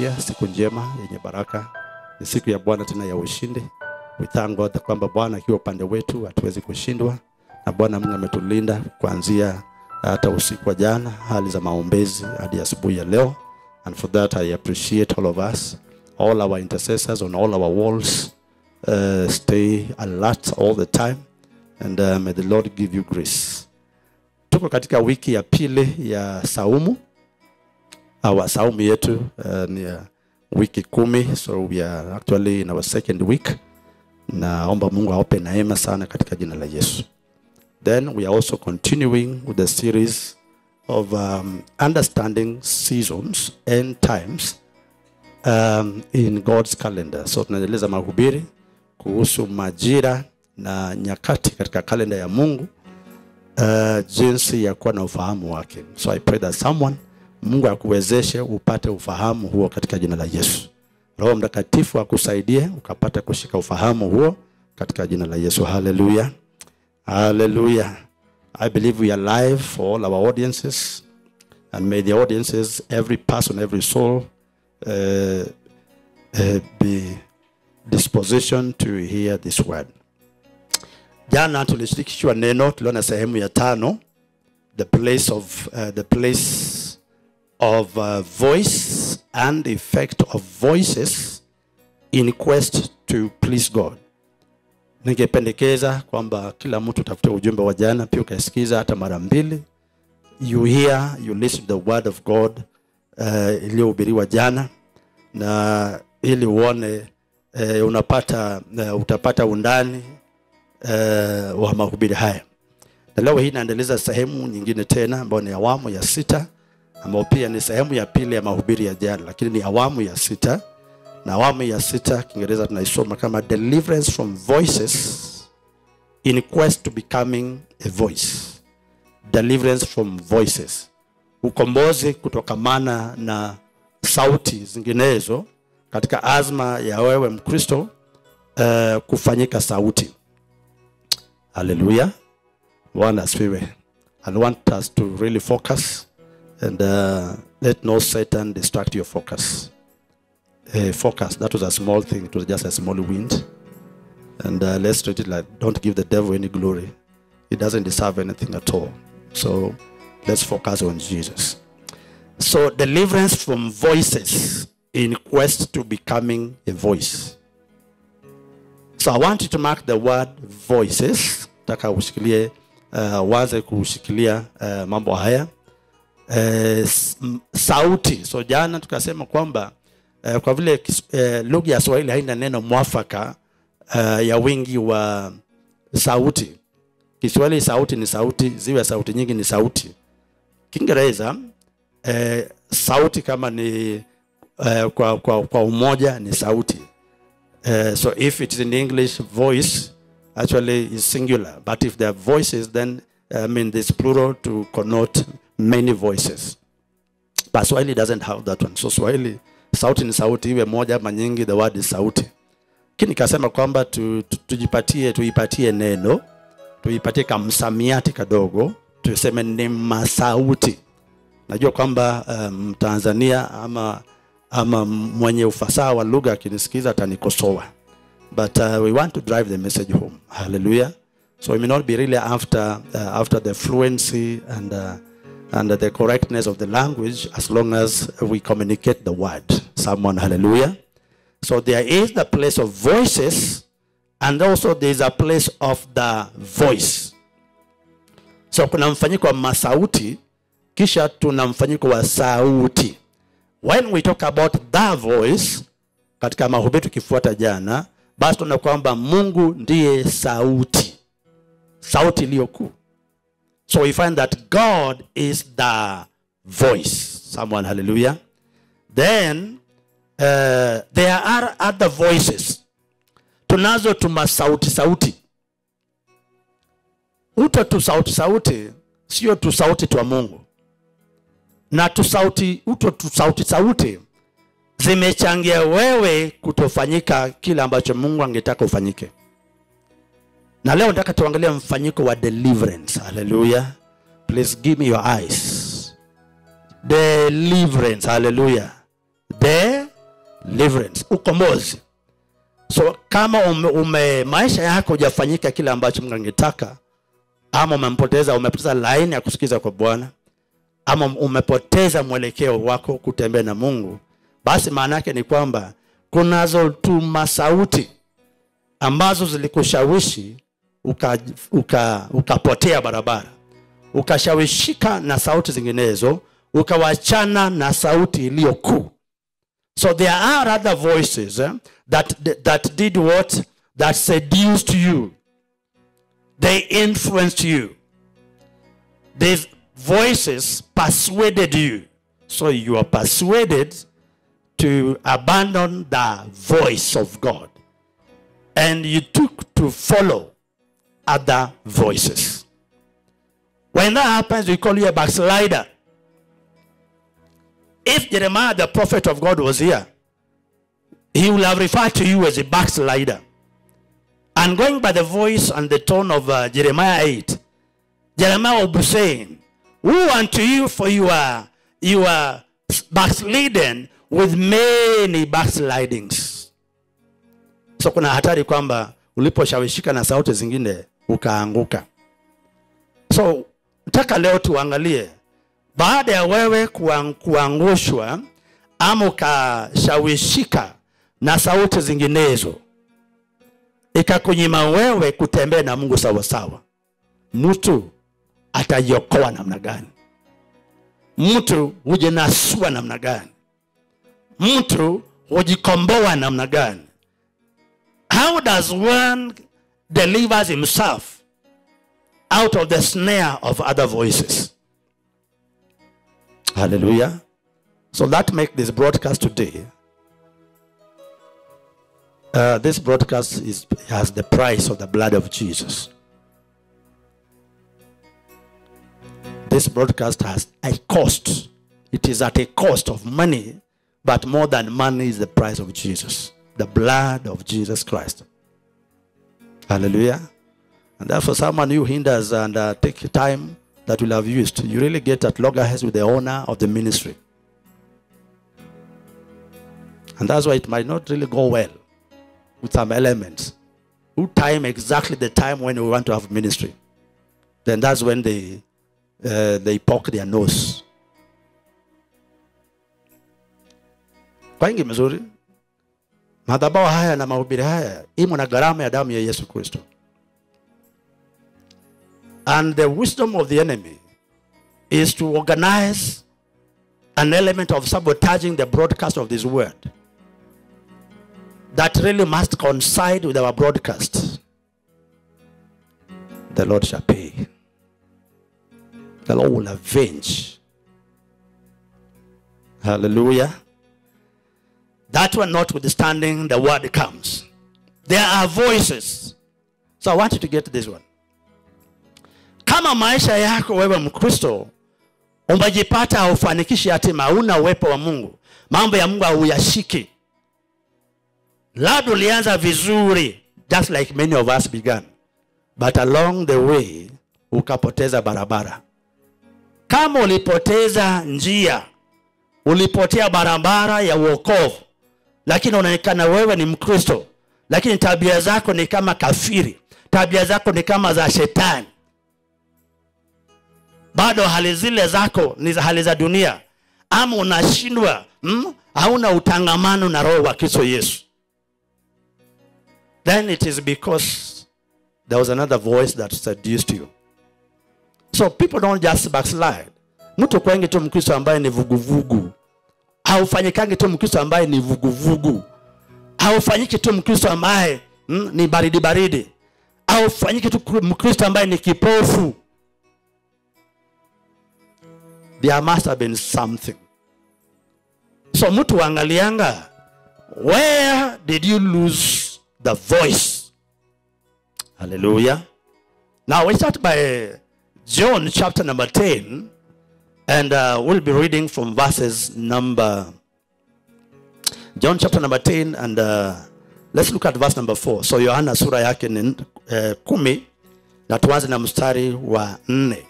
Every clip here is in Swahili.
Bwana siku njema yenye baraka. Ni siku ya Bwana tena ya ushindi. We thank God kwamba Bwana akiwa upande wetu hatuwezi kushindwa, na Bwana Mungu ametulinda kuanzia hata usiku wa jana, hali za maombezi hadi asubuhi ya leo. And for that I appreciate all of us, all our intercessors on all our walls. Uh, stay alert all the time and uh, may the Lord give you grace. Tuko katika wiki ya pili ya saumu. Our saumu yetu uh, ni ya wiki kumi, so we are actually in our second week. Naomba Mungu aope naema sana katika jina la Yesu. Then we are also continuing with the series of um, understanding seasons and times um, in God's calendar. So tunaendeleza mahubiri kuhusu majira na nyakati katika kalenda ya Mungu, uh, jinsi ya kuwa na ufahamu wake. So I pray that someone, Mungu akuwezeshe upate ufahamu huo katika jina la Yesu. Roho Mtakatifu akusaidie ukapata kushika ufahamu huo katika jina la Yesu. Haleluya. Hallelujah. I believe we are live for all our audiences. And may the audiences, every person, every soul, uh, uh, be disposition to hear this word. Jana tulishirikishwa neno, tuliona sehemu ya tano, the place of, uh, the place of uh, voice and the effect of voices in quest to please God. Ningependekeza kwamba kila mtu utafute ujumbe wa jana pia ukasikiza hata mara mbili. You hear, you listen the word of God uh, iliyohubiriwa jana na ili uone uh, unapata uh, utapata undani uh, wa mahubiri haya. Na leo hii naendeleza sehemu nyingine tena ambayo ni awamu ya sita ambayo pia ni sehemu ya pili ya mahubiri ya jana, lakini ni awamu ya sita na awamu ya sita Kiingereza tunaisoma kama deliverance from voices in quest to becoming a voice. Deliverance from voices, ukombozi kutokamana na sauti zinginezo katika azma ya wewe Mkristo uh, kufanyika sauti. Haleluya, Bwana asifiwe. I want us to really focus and uh, let no Satan distract your focus uh, focus. That was a small thing. It was just a small wind. And uh, let's treat it like don't give the devil any glory. He doesn't deserve anything at all. So let's focus on Jesus. So deliverance from voices in quest to becoming a voice. So I want you to mark the word voices. Taka ushikilie uh, waze kushikilia uh, mambo haya uh, sauti. So jana tukasema kwamba e, kwa vile e, lugha ya Swahili haina neno mwafaka e, ya wingi wa sauti. Kiswahili sauti ni sauti, ziwe sauti nyingi ni sauti. Kiingereza e, sauti kama ni e, kwa, kwa, kwa umoja ni sauti. Uh, so if it is in English voice actually is singular but if there are voices then I mean this plural to connote many voices. But Swahili doesn't have that one. So Swahili sauti ni sauti, iwe moja ama nyingi, the word is sauti. Lakini nikasema kwamba tu, tu, tujipatie tuipatie neno tuipatie kamsamiati kadogo, tuseme ni masauti. Najua kwamba Mtanzania um, ama, ama mwenye ufasaha wa lugha akinisikiza atanikosoa, but uh, we want to drive the message home. Hallelujah. So we may not be really after, uh, after the fluency and uh, and the correctness of the language as long as we communicate the word. Someone, hallelujah. So there is the place of voices and also there is a place of the voice. So kuna mfanyiko wa masauti kisha tuna mfanyiko wa sauti. When we talk about the voice katika mahubiri tukifuata jana, basi tuna Mungu ndiye sauti, sauti iliyo. So we find that God is the voice. Someone, hallelujah. Then uh, there are other voices. Tunazo tuma sauti sauti. Uto tu sauti sauti sio tu sauti twa Mungu, na tu sauti uto tu sauti sauti zimechangia wewe kutofanyika kila ambacho Mungu angetaka ufanyike. Na leo nataka tuangalie mfanyiko wa deliverance. Hallelujah. Please give me your eyes. Deliverance. Hallelujah. deliverance ukombozi so kama ume, ume maisha yako hujafanyika kile ambacho mungu angetaka ama umempoteza umepoteza laini ya kusikiza kwa bwana ama umepoteza mwelekeo wako kutembea na mungu basi maana yake ni kwamba kunazo tuma sauti ambazo zilikushawishi ukapotea uka, uka barabara ukashawishika na sauti zinginezo ukawachana na sauti iliyo so there are other voices eh, that, that did what? That seduced you. They influenced you. These voices persuaded you. So you are persuaded to abandon the voice of god. And you took to follow other voices when that happens we call you a backslider if Jeremiah, the prophet of God, was here, he will have referred to you as a backslider. And going by the voice and the tone of uh, Jeremiah 8, Jeremiah will be saying, Woe unto you for you are, you are backslidden with many backslidings. So kuna hatari kwamba uliposhawishika na sauti zingine ukaanguka. So nataka leo tuangalie baada ya wewe kuangushwa ama ukashawishika na sauti zinginezo ikakunyima wewe kutembea na mungu sawasawa mtu atajiokoa namna gani? Mtu hujinasua namna gani? Mtu hujikomboa namna gani how does one delivers himself out of the snare of other voices Hallelujah. So that make this broadcast today. Uh, this broadcast is has the price of the blood of Jesus. This broadcast has a cost. It is at a cost of money, but more than money is the price of Jesus, the blood of Jesus Christ. Hallelujah. And therefore, someone who hinders and uh, take time that will have used, you really get at loggerheads with the owner of the ministry. And that's why it might not really go well with some elements. Who time exactly the time when we want to have ministry. Then that's when they uh, they poke their nose. Kwa ingi mzuri, madhabahu haya na mahubiri haya imo na gharama ya damu ya Yesu Kristo. And the wisdom of the enemy is to organize an element of sabotaging the broadcast of this word that really must coincide with our broadcast. The Lord shall pay. The Lord will avenge. Hallelujah. That one notwithstanding, the word comes. There are voices. So I want you to get this one. kama maisha yako wewe mkristo umejipata haufanikishi hatima hauna uwepo wa mungu mambo ya mungu hauyashiki labda ulianza vizuri just like many of us began but along the way ukapoteza barabara kama ulipoteza njia ulipotea barabara ya uokovu lakini unaonekana wewe ni mkristo. Lakini tabia zako ni kama kafiri. Tabia zako ni kama za shetani. Bado hali zile zako ni hali za dunia. Ama unashindwa mm, hauna utangamano na roho wa kristo yesu. Then it is because there was another voice that seduced you. So people don't just backslide. Mtu kwengi tu mkristo ambaye ni vuguvugu haufanyikangi tu mkristo ambaye ni vuguvugu. Haufanyiki tu mkristo ambaye mm, ni baridi baridi. Haufanyiki tu mkristo ambaye ni kipofu. There must have been something. So mtu waangalianga where did you lose the voice? Hallelujah. Now we start by john chapter number 10 and uh, we'll be reading from verses number john chapter number 10 and uh, let's look at verse number 4 so yohana sura yake ni uh, kumi na tuanze na mstari wa nne.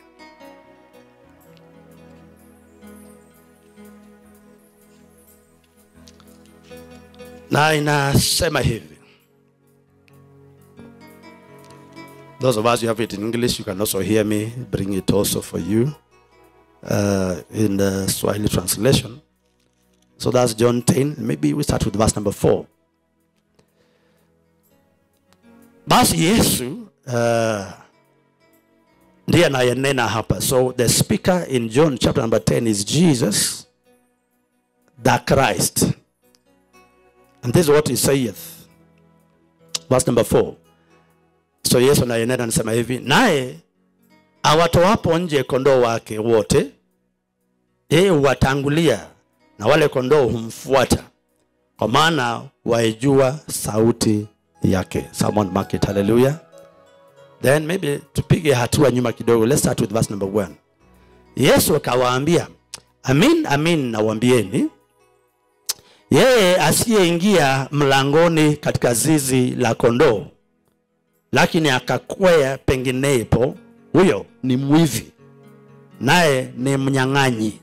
Na inasema hivi. Those of us who have it in english you can also hear me bring it also for you uh, in the swahili translation. So that's john 10 maybe we start with verse number 4 basi yesu uh, ndiye anayenena hapa. So the speaker in john chapter number 10 is jesus the christ. And this is what he saith. Verse number 4 so yesu anayenena anasema hivi naye awatoapo nje kondoo wake wote yeye huwatangulia na wale kondoo humfuata kwa maana waijua sauti yake. Someone mark it hallelujah. Then maybe tupige hatua nyuma kidogo. Let's start with verse number one. Yesu akawaambia amin amin nawaambieni yeye asiyeingia mlangoni katika zizi la kondoo lakini akakwea penginepo huyo ni mwivi naye ni mnyang'anyi.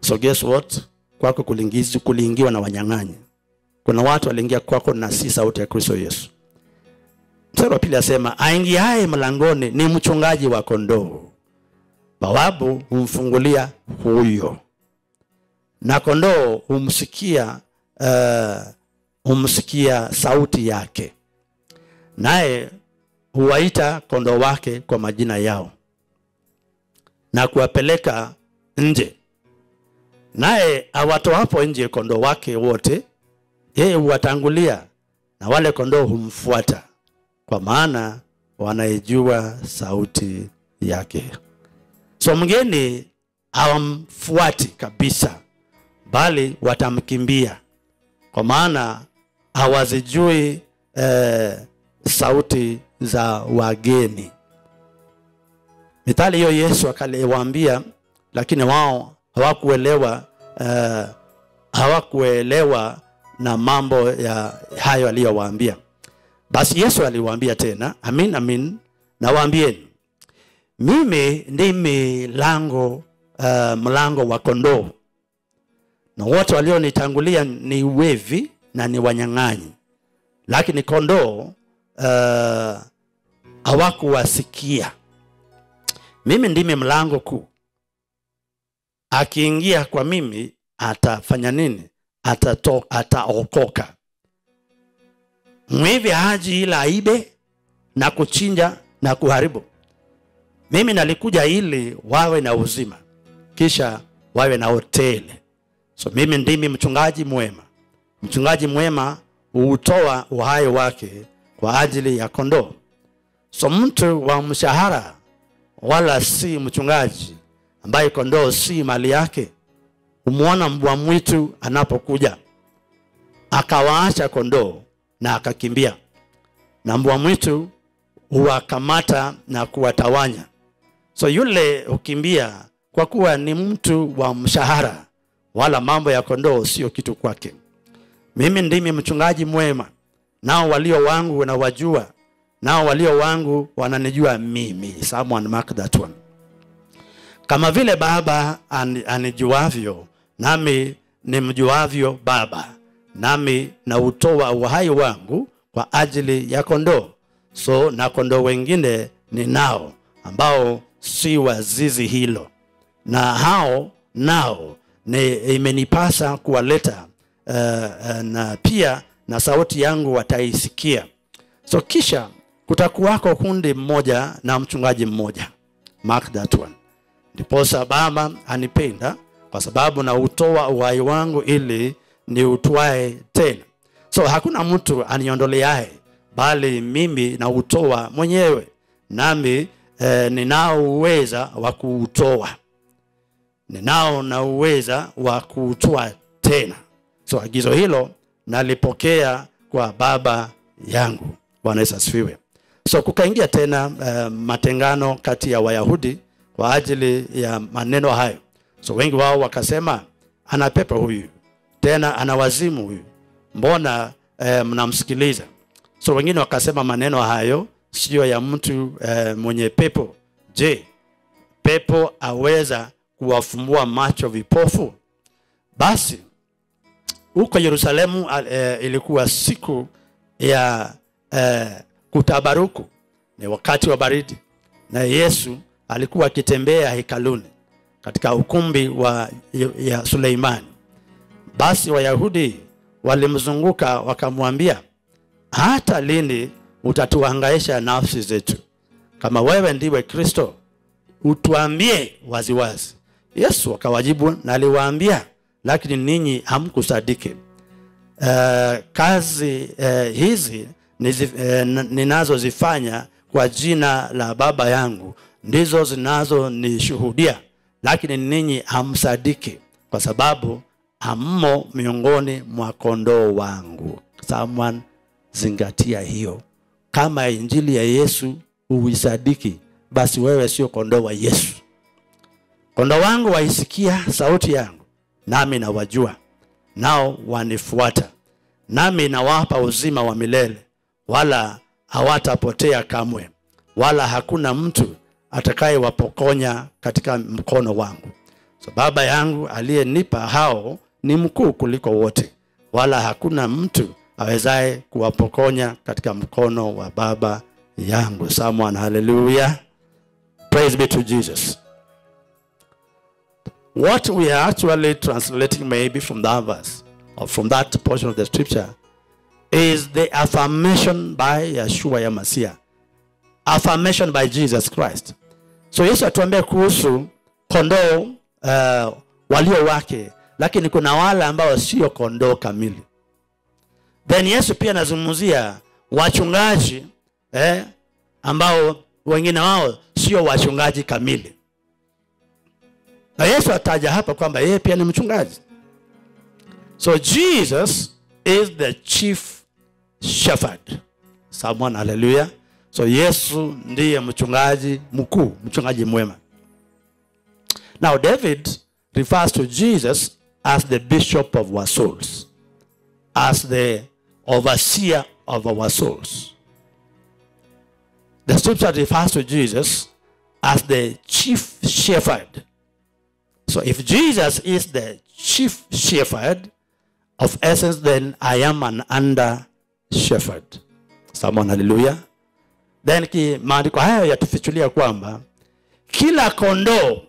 So guess what? Kwako kulingizi kuliingiwa na wanyang'anyi. Kuna watu waliingia kwako na si sauti ya kristo yesu. Mstari wa pili asema aingiaye mlangoni ni mchungaji wa kondoo. Bawabu humfungulia huyo. Na kondoo humsikia uh, humsikia sauti yake. Naye huwaita kondoo wake kwa majina yao na kuwapeleka nje. Naye awatoapo nje kondoo wake wote yeye huwatangulia na wale kondoo humfuata kwa maana wanaijua sauti yake. So mgeni hawamfuati kabisa bali watamkimbia kwa maana hawazijui eh, sauti za wageni. Mithali hiyo yesu akaliwaambia lakini wao hawakuelewa uh, hawakuelewa na mambo ya hayo aliyowaambia. Basi yesu aliwaambia tena amin amin nawaambieni mimi ndimi lango uh, mlango wa kondoo. Na wote walionitangulia ni wevi na ni wanyang'anyi. Lakini kondoo uh, hawakuwasikia. Mimi ndimi mlango kuu. Akiingia kwa mimi atafanya nini? Ataokoka. Mwivi haji ila aibe na kuchinja na kuharibu. Mimi nalikuja ili wawe na uzima kisha wawe na hoteli. So mimi ndimi mchungaji mwema. Mchungaji mwema huutoa uhai wake kwa ajili ya kondoo. So mtu wa mshahara wala si mchungaji ambaye kondoo si mali yake humwona mbwa mwitu anapokuja akawaacha kondoo na akakimbia. Na mbwa mwitu huwakamata na kuwatawanya. So yule hukimbia kwa kuwa ni mtu wa mshahara wala mambo ya kondoo sio kitu kwake. Mimi ndimi mchungaji mwema nao walio wangu wanawajua, nao walio wangu wananijua mimi. Someone mark that one. Kama vile baba an, anijuavyo nami nimjuavyo baba. Nami nautoa uhai wangu kwa ajili ya kondoo. So na kondoo wengine ni nao ambao si wazizi hilo. Na hao nao ni imenipasa kuwaleta uh, na pia na sauti yangu wataisikia. So kisha kutakuwako kundi mmoja na mchungaji mmoja. Mark that one. Ndiposa baba anipenda kwa sababu na utoa uhai wangu ili niutwae tena. So hakuna mtu aniondoleaye bali mimi nautoa mwenyewe nami eh, ninao uweza wa kuutoa. Ninao na uweza wa kuutoa tena. So agizo hilo nalipokea kwa baba yangu. Bwana yesu asifiwe. So kukaingia tena uh, matengano kati ya wayahudi kwa ajili ya maneno hayo. So wengi wao wakasema ana pepo huyu tena ana wazimu huyu. Mbona eh, mnamsikiliza? So wengine wakasema maneno hayo sio ya mtu eh, mwenye pepo. Je pepo aweza kuwafumbua macho vipofu? Basi huko yerusalemu al- eh, ilikuwa siku ya eh, kutabaruku. Ni wakati wa baridi. Na yesu alikuwa akitembea hekaluni katika ukumbi wa ya suleimani. Basi wayahudi walimzunguka wakamwambia hata lini utatuhangaisha nafsi zetu? Kama wewe ndiwe kristo utuambie waziwazi. Yesu akawajibu na aliwaambia lakini ninyi hamkusadiki. Uh, kazi uh, hizi uh, ninazozifanya kwa jina la baba yangu ndizo zinazonishuhudia lakini ninyi hamsadiki kwa sababu hammo miongoni mwa kondoo wangu. Someone zingatia hiyo. Kama injili ya yesu huisadiki basi wewe sio kondoo wa yesu. Kondoo wangu waisikia sauti yangu nami nawajua nao wanifuata. Nami nawapa uzima wa milele wala hawatapotea kamwe wala hakuna mtu atakayewapokonya katika mkono wangu. So baba yangu aliyenipa hao ni mkuu kuliko wote wala hakuna mtu awezaye kuwapokonya katika mkono wa baba yangu. Someone haleluya praise be to jesus what we are actually translating maybe from that verse or from that portion of the scripture is the affirmation by Yeshua ya affirmation by Jesus Christ. So Yesu atuambia kuhusu kondoo uh, walio wake lakini kuna wale ambao sio kondoo kamili. Then Yesu pia anazungumzia wachungaji eh, ambao wengine wao sio wachungaji kamili na yesu ataja hapa kwamba yeye pia ni mchungaji. So jesus is the chief shepherd. Someone haleluya so yesu ndiye mchungaji mkuu mchungaji mwema. Now david refers to jesus as the bishop of our souls as the overseer of our souls. The scripture refers to jesus as the chief shepherd so if Jesus is the chief shepherd of essence, then I am an under shepherd. Someone hallelujah. Then maandiko haya yatufichulia kwamba kila kondoo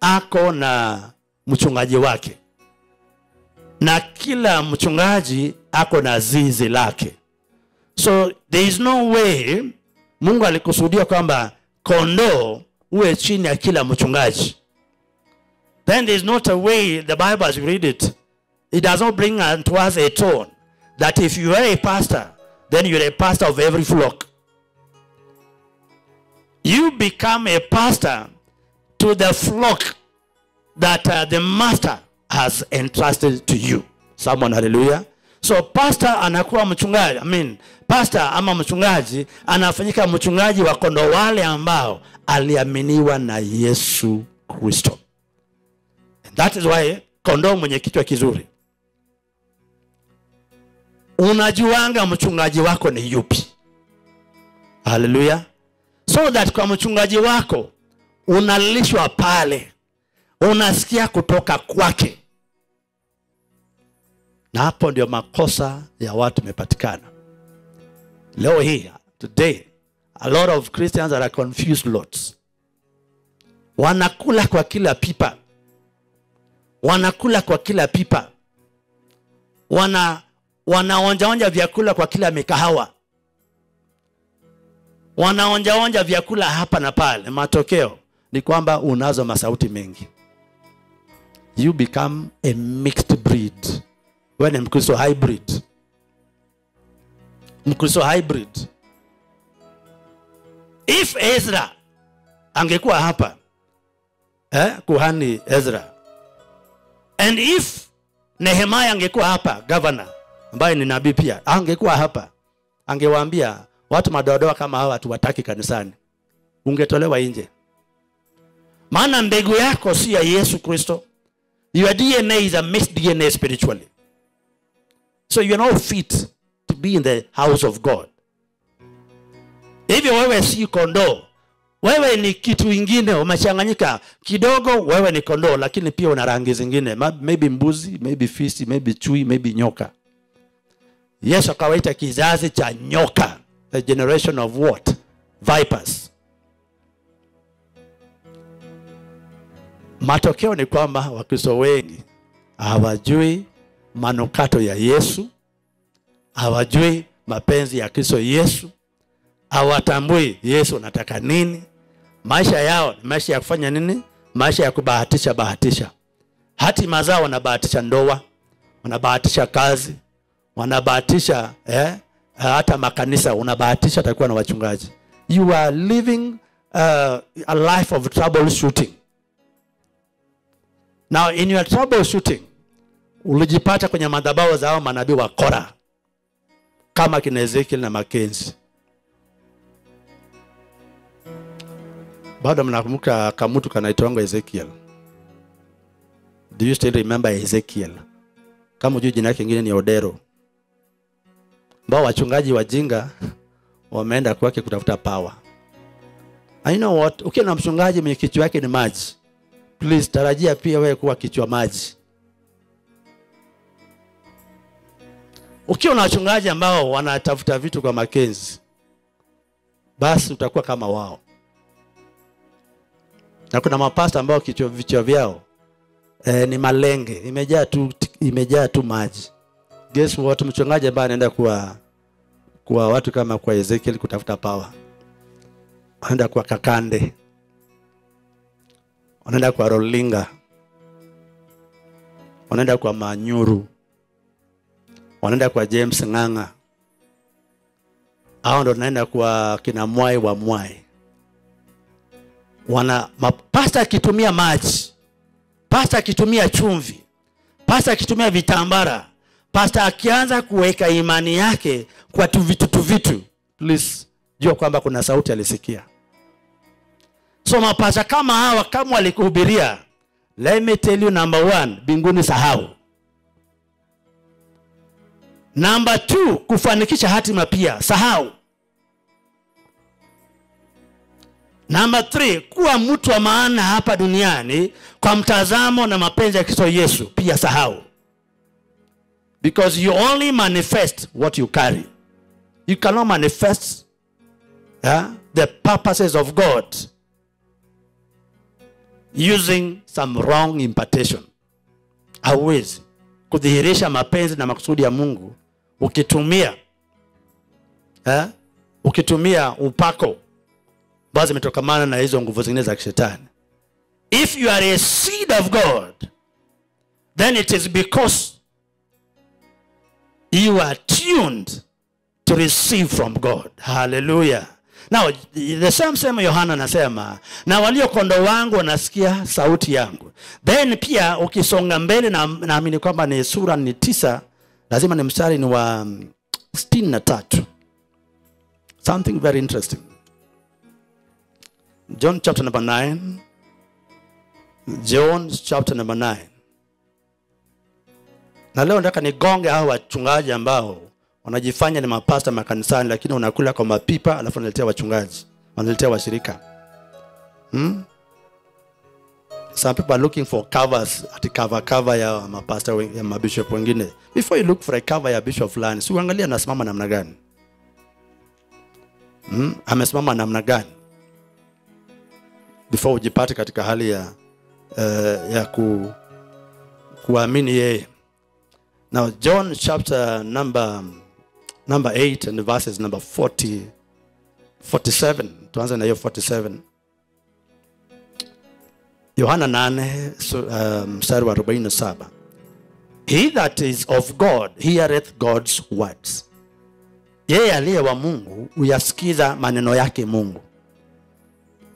ako na mchungaji wake na kila mchungaji ako na zizi lake. So there is no way Mungu alikusudia kwamba kondoo uwe chini ya kila mchungaji then there's not a way the Bible has read it. It does not bring unto us a tone that if you are a pastor, then you're a pastor of every flock. You become a pastor to the flock that uh, the master has entrusted to you. Someone, hallelujah. So pastor anakuwa mchungaji, I mean, pastor ama mchungaji anafanyika mchungaji wa wale ambao aliaminiwa na Yesu Kristo. That is why kondoo mwenye kichwa kizuri, unajuanga mchungaji wako ni yupi. Haleluya! So that kwa mchungaji wako unalishwa pale, unasikia kutoka kwake, na hapo ndio makosa ya watu imepatikana leo hii. Today a lot of Christians are confused lots, wanakula kwa kila pipa wanakula kwa kila pipa, wana wanaonjaonja vyakula kwa kila mikahawa, wanaonjaonja vyakula hapa na pale. Matokeo ni kwamba unazo masauti mengi, you become a mixed breed. Wewe Mkristo hybrid, Mkristo hybrid. If Ezra angekuwa hapa eh, kuhani Ezra And if Nehemia angekuwa hapa, gavana ambaye ni nabii pia, angekuwa hapa, angewaambia watu madoadoa kama hawa hatuwataki kanisani, ungetolewa nje. Maana mbegu yako si ya Yesu Kristo. Your DNA is a mixed DNA spiritually. So you are not fit to be in the house of God. Hivyo wewe si kondoo, wewe ni kitu ingine umechanganyika. Kidogo wewe ni kondoo lakini pia una rangi zingine. Ma- maybe mbuzi maybe fisi maybe chui maybe nyoka. Yesu akawaita kizazi cha nyoka a generation of what? Vipers. Matokeo ni kwamba wakristo wengi hawajui manukato ya yesu hawajui mapenzi ya kristo yesu hawatambui yesu anataka nini maisha yao ni maisha ya kufanya nini? Maisha ya kubahatisha bahatisha. Hatima zao wanabahatisha ndoa wanabahatisha kazi wanabahatisha eh, hata makanisa unabahatisha atakuwa na wachungaji. You are living uh, a life of troubleshooting. Now in your troubleshooting ulijipata kwenye madhabahu za hao manabii wa kora kama kina ezekiel na makenzi bado mnakumbuka kamutu kanaitwanga ezekiel? Do you still remember ezekiel? Kama ujui jina yake ingine ni odero. Ambao wachungaji wajinga wameenda kwake kutafuta power. I know what ukiwa na mchungaji mwenye kichwa yake ni maji please tarajia pia wewe kuwa kichwa maji. Ukiwa na wachungaji ambao wanatafuta vitu kwa makenzi basi utakuwa kama wao na kuna mapasta ambao kichwa vichwa vyao eh, ni malenge. Imejaa tu imejaa tu maji. Guess what? Mchungaji ambaye anaenda kuwa kuwa watu kama kwa Ezekiel kutafuta power. Anaenda kwa Kakande. Wanaenda kwa Rolinga. Wanaenda kwa Manyuru. Wanaenda kwa James Ng'ang'a. Hao ndo naenda kwa kina Mwai wa Mwai wana mapasta akitumia maji pasta akitumia chumvi pasta akitumia vitambara pasta akianza kuweka imani yake kwa tu vitu tu vitu please jua kwamba kuna sauti alisikia. So mapasta kama hawa kama walikuhubiria let me tell you number one mbinguni sahau. Namba two kufanikisha hatima pia sahau namba 3 kuwa mtu wa maana hapa duniani kwa mtazamo na mapenzi ya kristo yesu. Pia sahau. Because you only manifest what you carry. You cannot manifest yeah, the purposes of god using some wrong impartation. Hauwezi kudhihirisha mapenzi na makusudi ya mungu ukitumia eh, ukitumia upako ambazo zimetokamana na hizo nguvu zingine za kishetani. If you are a seed of god then it is because you are tuned to receive from god. Hallelujah. Now the same same yohana anasema na walio kondo wangu wanasikia sauti yangu. Then pia ukisonga mbele na naamini kwamba ni sura ni tisa lazima ni mstari ni wa sitini na tatu. Something very interesting John chapter number 9. John chapter number 9. Na leo nataka nigonge hao wachungaji ambao wanajifanya ni mapasta makanisani lakini unakula kwa mapipa alafu wanaletea wachungaji, wanaletea washirika. Hmm? Some people are looking for covers, ati cover cover ya mapasta ya mabishop wengine. Before you look for a cover ya bishop fulani, si uangalia anasimama namna gani? Hmm? Amesimama namna gani? Before ujipate katika hali ya uh, ya ku, kuamini yeye. Now john chapter number number 8 and verses number 40 47 tuanze na hiyo 47 yohana 8 su- um, mstari wa 47 he that is of god heareth god's words. Yeye aliye wa mungu uyasikiza maneno yake mungu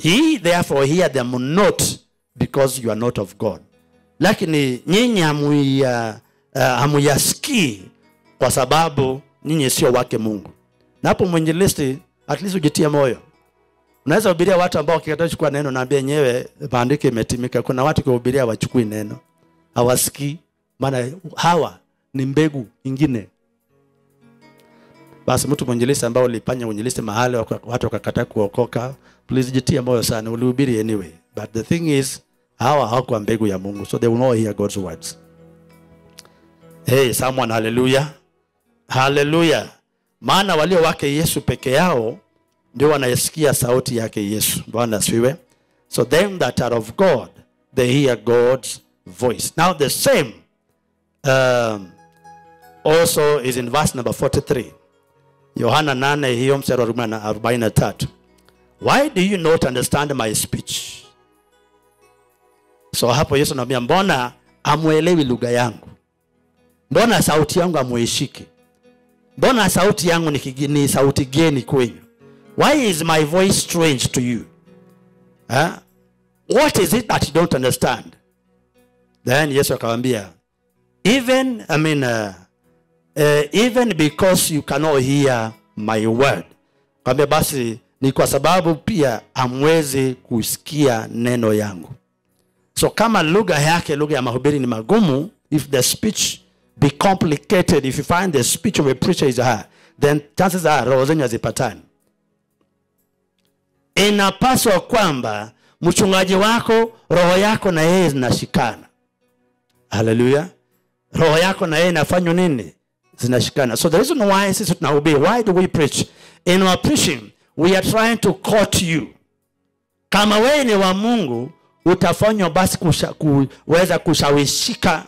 He therefore hear them not because you are not of God. Lakini nyinyi hamuya, uh, kwa sababu nyinyi sio wake Mungu. Na hapo mwinjilisti at least ujitie moyo. Unaweza hubiria watu ambao wakikataa kuchukua neno naambia yenyewe maandiko imetimika. Kuna watu kuhubiria wachukui neno. Hawasikii maana hawa ni mbegu ingine. Basi mtu mwinjilisti ambao ulifanya uinjilisti mahali watu wakakataa kuokoka please jitie moyo sana ulihubiri anyway. But the thing is hawa hawakuwa mbegu ya mungu so they will not hear god's words. Hey someone hallelujah. Haleluya maana walio wake yesu peke yao ndio wanayesikia sauti yake yesu. Bwana asifiwe. So them that are of god they hear god's voice. Now the same um, also is in verse number 43 yohana 8 hiyo mstari wa 43 why do you not understand my speech? So hapo yesu anamwambia mbona amwelewi lugha yangu? Mbona sauti yangu amuishiki mbona sauti yangu ni, ni sauti geni kwenyu? Why is my voice strange to you? Huh? what is it that you don't understand? Then yesu akamwambia even i mean uh, uh, even because you cannot hear my word. Kwambia basi ni kwa sababu pia amwezi kusikia neno yangu. So kama lugha yake lugha ya mahubiri ni magumu if the speech be complicated if you find the speech of a preacher is hard then chances are roho zenyu hazipatani. Inapaswa kwamba mchungaji wako roho yako na yeye zinashikana. Haleluya roho yako na yeye inafanywa nini zinashikana. So the reason why sisi tunahubiri why do we preach? In our preaching we are trying to court you. Kama wewe ni wa mungu utafanywa basi kusha, kuweza kushawishika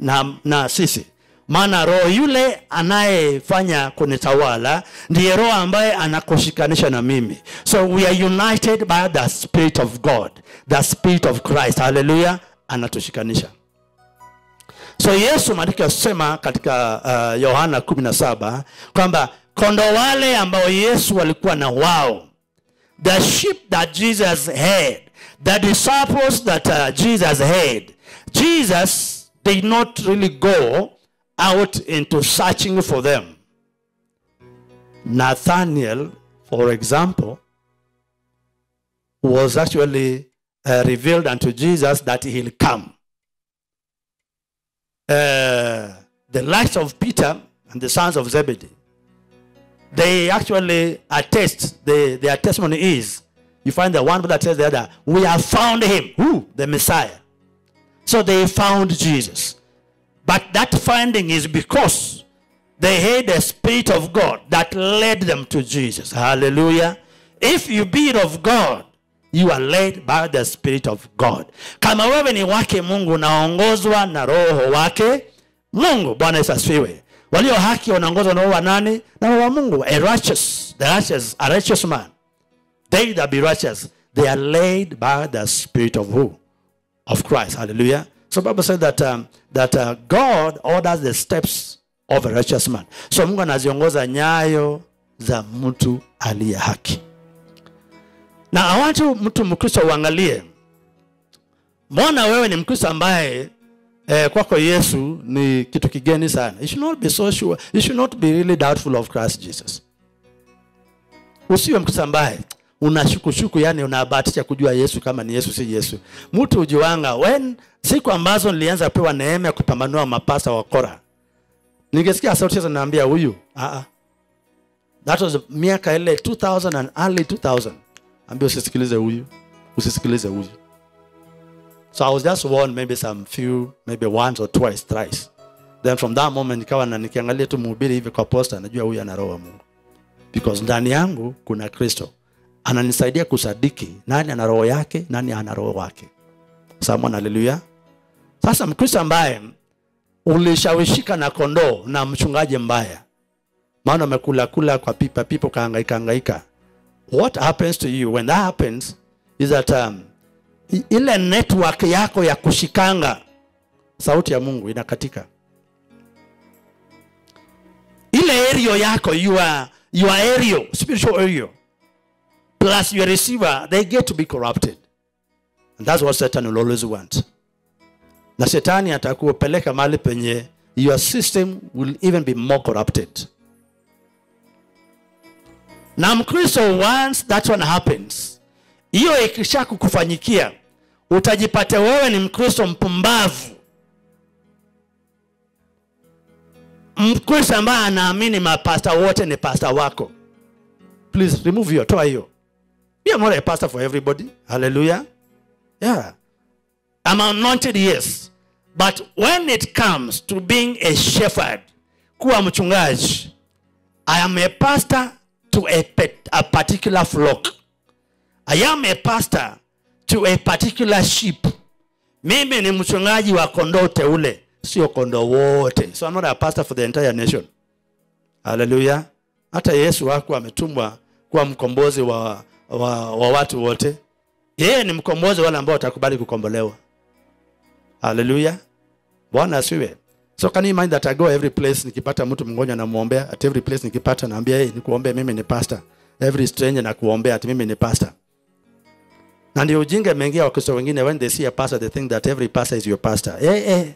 na, na sisi. Maana roho yule anayefanya kunitawala ndiye roho ambaye anakushikanisha na mimi. So we are united by the spirit of god the spirit of christ. Haleluya anatushikanisha so yesu maandiko yasema katika uh, yohana 17 kwamba kondo wale ambao yesu walikuwa na wao the sheep that jesus had the disciples that uh, jesus had jesus did not really go out into searching for them. Nathaniel for example was actually uh, revealed unto jesus that he'll come uh, the likes of Peter and the sons of Zebedee, they actually attest, the, their testimony is, you find the one that says the other, we have found him, who? The Messiah. So they found Jesus. But that finding is because they had the Spirit of God that led them to Jesus. Hallelujah. If you be of God, you are led by the Spirit of God. Kama wewe ni wake Mungu unaongozwa na roho wake Mungu. Bwana Yesu asifiwe. Walio haki wanaongozwa na roho wa nani? Na roho wa Mungu. A righteous, the righteous, a righteous man. They that be righteous, they are led by the Spirit of who? Of Christ. Hallelujah. So Bible said that um, that uh, God orders the steps of a righteous man. So Mungu anaziongoza nyayo za mtu aliye haki. Na awatu mtu mkristo uangalie. Mbona wewe ni mkristo ambaye eh, kwako yesu ni kitu kigeni sana? You should not be so sure. You should not be really doubtful of christ jesus. Usiwe mkristo ambaye unashukushuku yani unabahatisha kujua yesu kama ni yesu si yesu. Mtu ujiwanga when siku ambazo nilianza pewa neema ya kupambanua mapasa wa kora ningesikia sauti sasa naambia huyu ah, ah. that was miaka ile 2000 and early 2000 ambia usisikilize huyu. Usisikilize huyu. So i was just warned maybe some few maybe once or twice thrice. Then from that moment nikawa na nikiangalia tu mhubiri hivi kwa posta najua huyu ana roho mungu. Because ndani yangu kuna kristo. Ananisaidia kusadiki nani ana roho yake nani ana roho wake. Samon haleluya sasa mkristo ambaye ulishawishika na kondoo na mchungaji mbaya. Maana umekula kula kwa pipa pipa ukahangaika hangaika what happens to you when that happens is that um, ile network yako ya kushikanga sauti ya mungu inakatika. Ile area yako your, your area spiritual area plus your receiver they get to be corrupted. And that's what satan will always want. Na shetani atakupeleka mali penye your system will even be more corrupted na mkristo once that one happens hiyo ikisha kukufanyikia utajipata wewe ni mkristo mpumbavu. Mkristo ambaye anaamini mapasta wote ni pasta wako. Please remove hiyo toa hiyo. Are not a pastor for everybody. Hallelujah. Yeah. I'm anointed yes. But when it comes to being a shepherd kuwa mchungaji i am a pastor to a, pet- a particular flock. I am a pastor to a particular sheep. Mimi ni mchungaji wa kondoo teule sio kondoo wote. So I'm not a pastor for the entire nation. Haleluya hata yesu wako ametumwa kuwa mkombozi wa, wa, wa watu wote. Yeye ni mkombozi wale ambao watakubali kukombolewa. Haleluya bwana asiwe so can you mind that i go every place nikipata mtu mgonjwa namuombea, at every place nikipata naambia hey, nikuombea mimi ni pastor. Every stranger nakuombea ati mimi ni pastor. Na ndio ujinga imeingia wakristo wengine when they see a pastor they think that every pastor is your pastor. Eh, eh.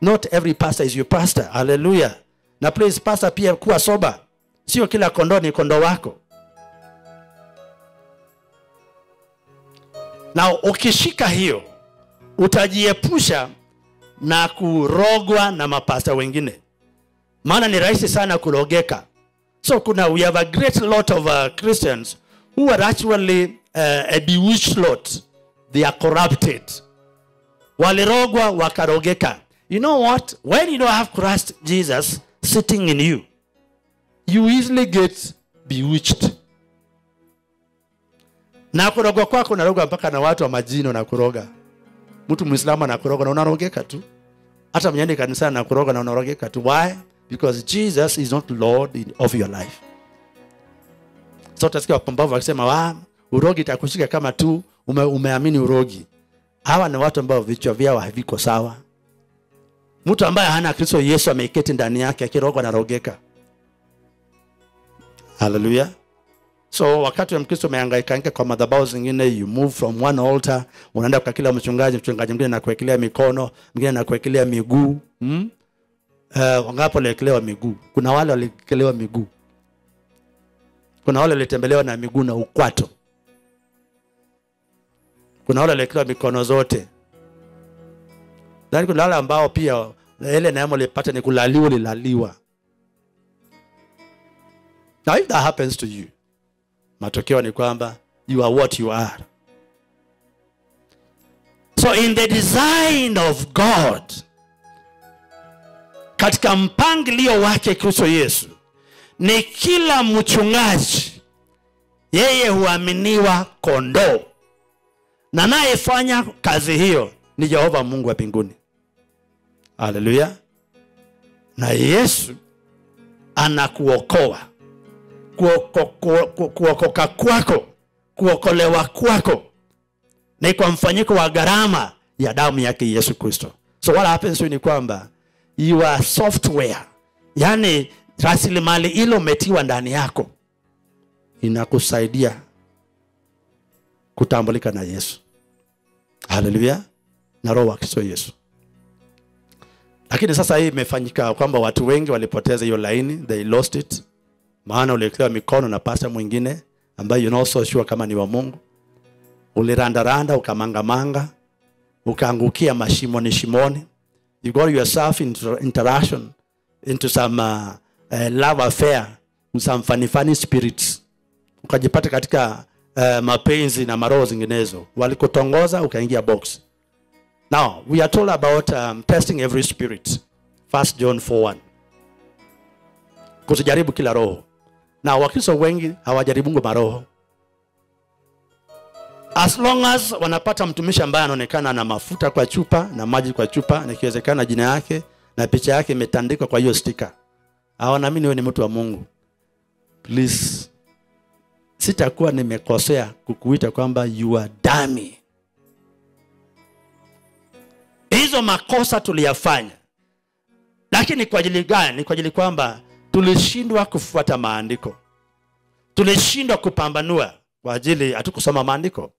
not every pastor is your pastor. Hallelujah. na please pastor pia kuwa soba sio kila kondoo ni kondoo wako. Na ukishika hiyo utajiepusha na kurogwa na mapasta wengine. Maana ni rahisi sana kurogeka. So kuna we have a great lot of uh, christians who are actually uh, a bewitched lot. They are corrupted. Walirogwa wakarogeka. You know what? When you don't have christ jesus sitting in you you easily get bewitched. Na kurogwa kwako narogwa mpaka na watu wa majini wanakuroga mtu mwislamu anakuroga na unarogeka tu. Hata mnyende kanisani anakoroga na unarogeka tu. Why? Because jesus is not lord in, of your life. So utasikia wapumbavu wakisema wa urogi itakushika kama tu ume, umeamini urogi. Hawa ni watu ambao vichwa vyao haviko sawa. Mtu ambaye hana kristo yesu ameiketi ndani yake akirogwa narogeka haleluya so wakati wa mkristo umehangaikanika kwa madhabahu zingine you move from one altar unaenda kwa kila mchungaji mchungaji mwingine anakuwekelea mikono mwingine anakuwekelea miguu hmm? uh, wangapo waliwekelewa miguu? Kuna wale waliwekelewa miguu. Kuna wale walitembelewa na miguu na ukwato. Kuna wale waliwekelewa mikono zote. Lakini kuna wale ambao pia ile neema ulipata ni kulaliwa ulilaliwa. Now if that happens to you matokeo ni kwamba you are what you are. So in the design of god katika mpangilio wake kristo yesu ni kila mchungaji yeye huaminiwa kondoo. Na anayefanya kazi hiyo ni jehova mungu wa mbinguni. Haleluya na yesu anakuokoa kuoko- kuo- ku- kuokoka kwako kuokolewa kwako ni kwa mfanyiko wa gharama ya damu yake yesu kristo. So what happens ni kwamba you are software yani rasilimali ilo umetiwa ndani yako inakusaidia kutambulika na yesu. Haleluya na roho wa kristo yesu. Lakini sasa hii imefanyika kwamba watu wengi walipoteza hiyo laini they lost it maana uliwekewa mikono na pasta mwingine ambaye you know so sure kama ni wa mungu. Ulirandaranda ukamangamanga ukaangukia mashimoni shimoni. You got yourself into interaction into some uh, uh, love affair with some funny funny spirits. Ukajipata katika uh, mapenzi na maroho zinginezo. Walikutongoza ukaingia box. Now we are told about um, testing every spirit. 1 john 4:1 kusijaribu kila roho na wakristo wengi hawajaribungu maroho as long as wanapata mtumishi ambaye anaonekana na mafuta kwa chupa na maji kwa chupa na jina yake na picha yake imetandikwa kwa hiyo stika awanaamini wewe ni mtu wa mungu. Please sitakuwa nimekosea kukuita kwamba you are dummy. Hizo makosa tuliyafanya. Lakini kwa ajili gani? Kwa ajili kwamba tulishindwa kufuata maandiko. Tulishindwa kupambanua kwa ajili hatukusoma maandiko.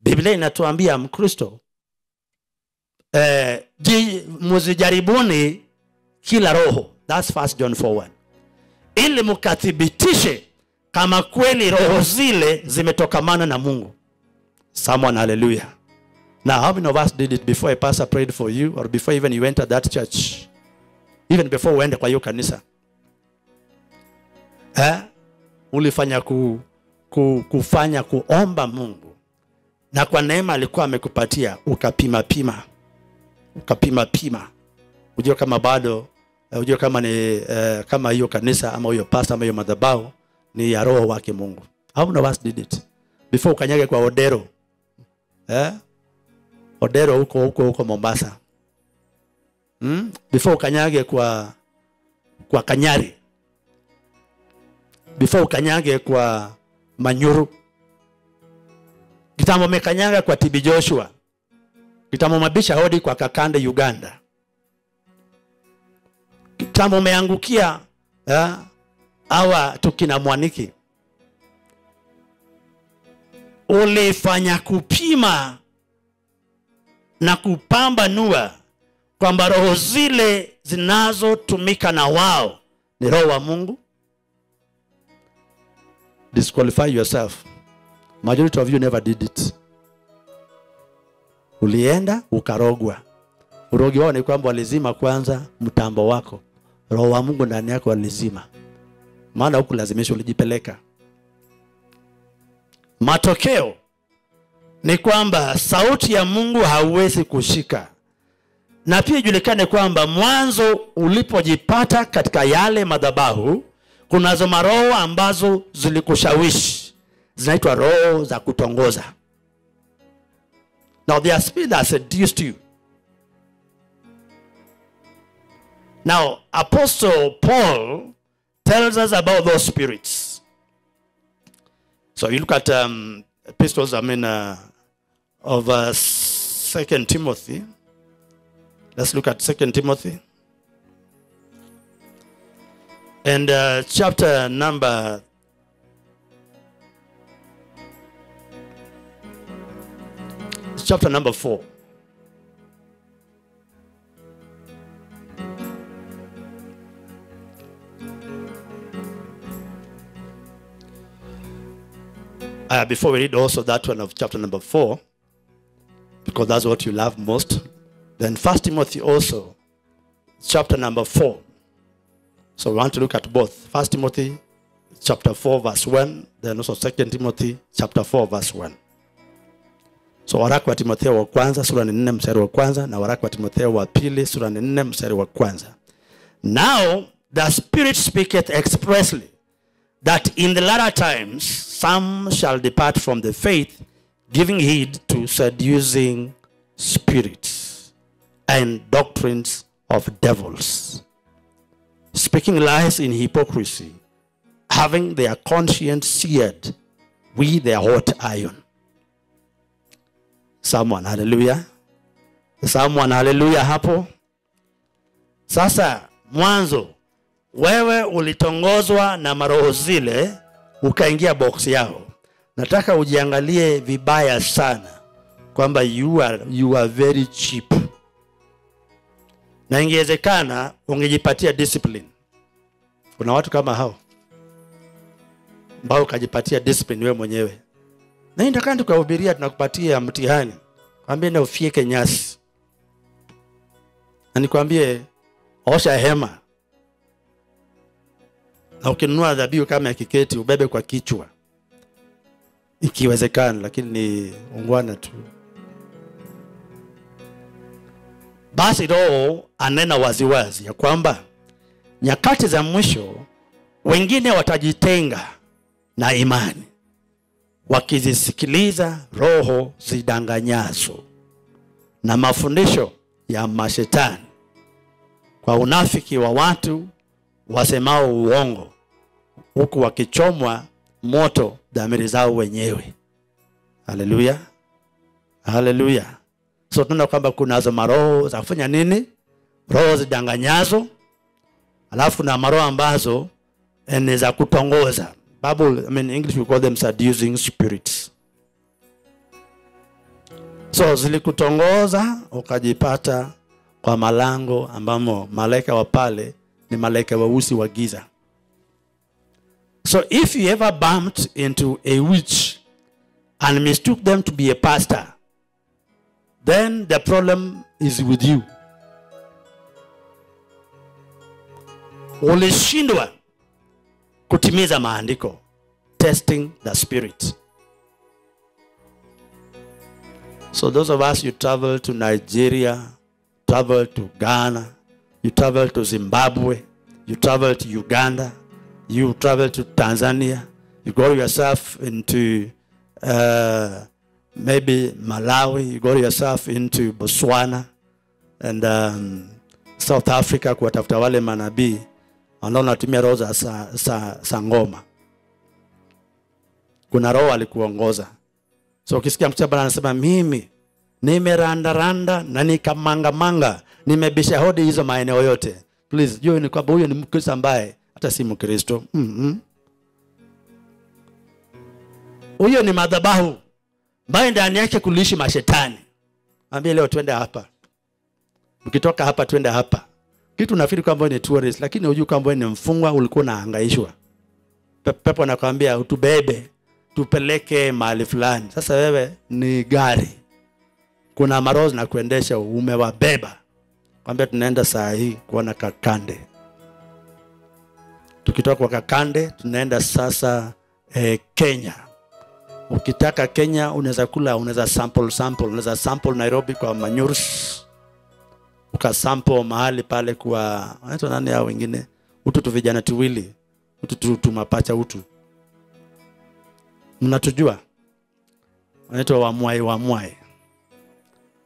Biblia inatuambia mkristo eh, muzijaribuni kila roho. Thats first john 4:1 ili mkathibitishe kama kweli roho zile zimetokamana na mungu. Someone now how many of us did it before a pastor prayed for you or before even you entered that church? Even before uende kwa hiyo kanisa eh? ulifanya ku, ku, kufanya kuomba mungu. Na kwa neema alikuwa amekupatia ukapima pima. Ukapima pima. Ujue kama bado eh, ujue kama ni eh, kama hiyo kanisa ama hiyo pasta ama hiyo madhabahu ni ya roho wake mungu. How us did it? Before ukanyage kwa odero. Eh? odero huko huko huko mombasa. Hmm? before ukanyage kwa kwa kanyari before ukanyage kwa manyuru. Kitambo mekanyaga kwa tibi joshua. Kitambo mabisha hodi kwa kakande uganda. Kitambo umeangukia awa tukina mwaniki. Ulifanya kupima na kupamba nua kwamba roho zile zinazotumika na wao ni roho wa mungu disqualify yourself. Majority of you never did it. Ulienda ukarogwa. Urogi wao ni kwamba walizima kwanza mtambo wako. Roho wa mungu ndani yako walizima maana huku lazimisha ulijipeleka. Matokeo ni kwamba sauti ya mungu hauwezi kushika. Na pia ijulikane kwamba mwanzo ulipojipata katika yale madhabahu kunazo maroho ambazo zilikushawishi. Zinaitwa roho za kutongoza. Now their spirit that seduced you. Now apostle paul tells us about those spirits. So you look at um, epistles i mean uh, of uh, second timothy. Let's look at second timothy and uh, chapter number chapter number 4 uh, before we read also that one of chapter number 4 because that's what you love most then first timothy also chapter number 4 so we want to look at both. First timothy chapter 4 verse 1 then also second timothy chapter 4 verse 1 so waraka wa timotheo wa kwanza sura ni nne mstari wa kwanza na waraka wa timotheo wa pili sura ni nne mstari wa kwanza. Now the spirit speaketh expressly that in the latter times some shall depart from the faith giving heed to seducing spirits and doctrines of devils speaking lies in hypocrisy having their conscience seared with their hot iron. Someone haleluya someone haleluya hapo. Sasa mwanzo wewe ulitongozwa na maroho zile ukaingia box yao. Nataka ujiangalie vibaya sana kwamba you are, you are very cheap. Na ingewezekana ungejipatia discipline kuna watu kama hao ambao ukajipatia discipline wewe mwenyewe. Na nitakaa tukahubiria tunakupatia mtihani. Kwambie na ufieke nyasi. Na nikwambie osha hema. Na ukinunua dhabihu kama ya kiketi ubebe kwa kichwa. Ikiwezekana lakini ni ungwana tu. Basi roho anena waziwazi ya kwamba nyakati za mwisho wengine watajitenga na imani. Wakizisikiliza roho zidanganyazo. Na mafundisho ya mashetani. Kwa unafiki wa watu wasemao uongo huku wakichomwa moto dhamiri zao wenyewe. Haleluya. Haleluya. So tunaona kwamba kunazo maroho za kufanya nini? Roho zidanganyazo alafu na maroho ambazo eh, ni za kutongoza Bible, I mean, English we call them seducing spirits. So zilikutongoza ukajipata kwa malango ambamo malaika wa pale ni malaika weusi wa giza. So if you ever bumped into a witch and mistook them to be a pastor, then the problem is with you. Ulishindwa kutimiza maandiko. Testing the spirit. So those of us you travel to nigeria travel to ghana you travel to zimbabwe you travel to uganda you travel to tanzania you go yourself into uh, maybe malawi you go yourself into botswana and um, south africa kuwatafuta wale manabii ambao natumia roho za sa, sa, sa ngoma. Kuna roho alikuongoza. So ukisikia mtu bwana anasema mimi nimerandaranda na nikamangamanga nimebisha hodi hizo maeneo yote. Please jua ni kwamba huyo ni mkristo ambaye hata si mkristo. Mm-hmm. huyo ni madhabahu ambaye ndani yake kuliishi mashetani. Ambie leo twende hapa. Mkitoka hapa twende hapa kitu nafikiri kwamba ni tourist lakini hujui kwamba ni mfungwa ulikuwa unahangaishwa. Pe- pepo anakuambia utubebe tupeleke mahali fulani. Sasa wewe ni gari. Kuna marozi na kuendesha umewabeba. Kwambia tunaenda saa hii kuona kakande. Tukitoka kwa kakande tunaenda sasa eh, kenya. Ukitaka kenya unaweza kula unaweza sample sample. Unaweza sample nairobi kwa manyurs ukasample mahali pale kwa anaitwa nani hao wengine? Utu tu vijana tuwili. Utu tu, tumapacha utu. Mnatujua? Wanaitwa wamwai wamwai.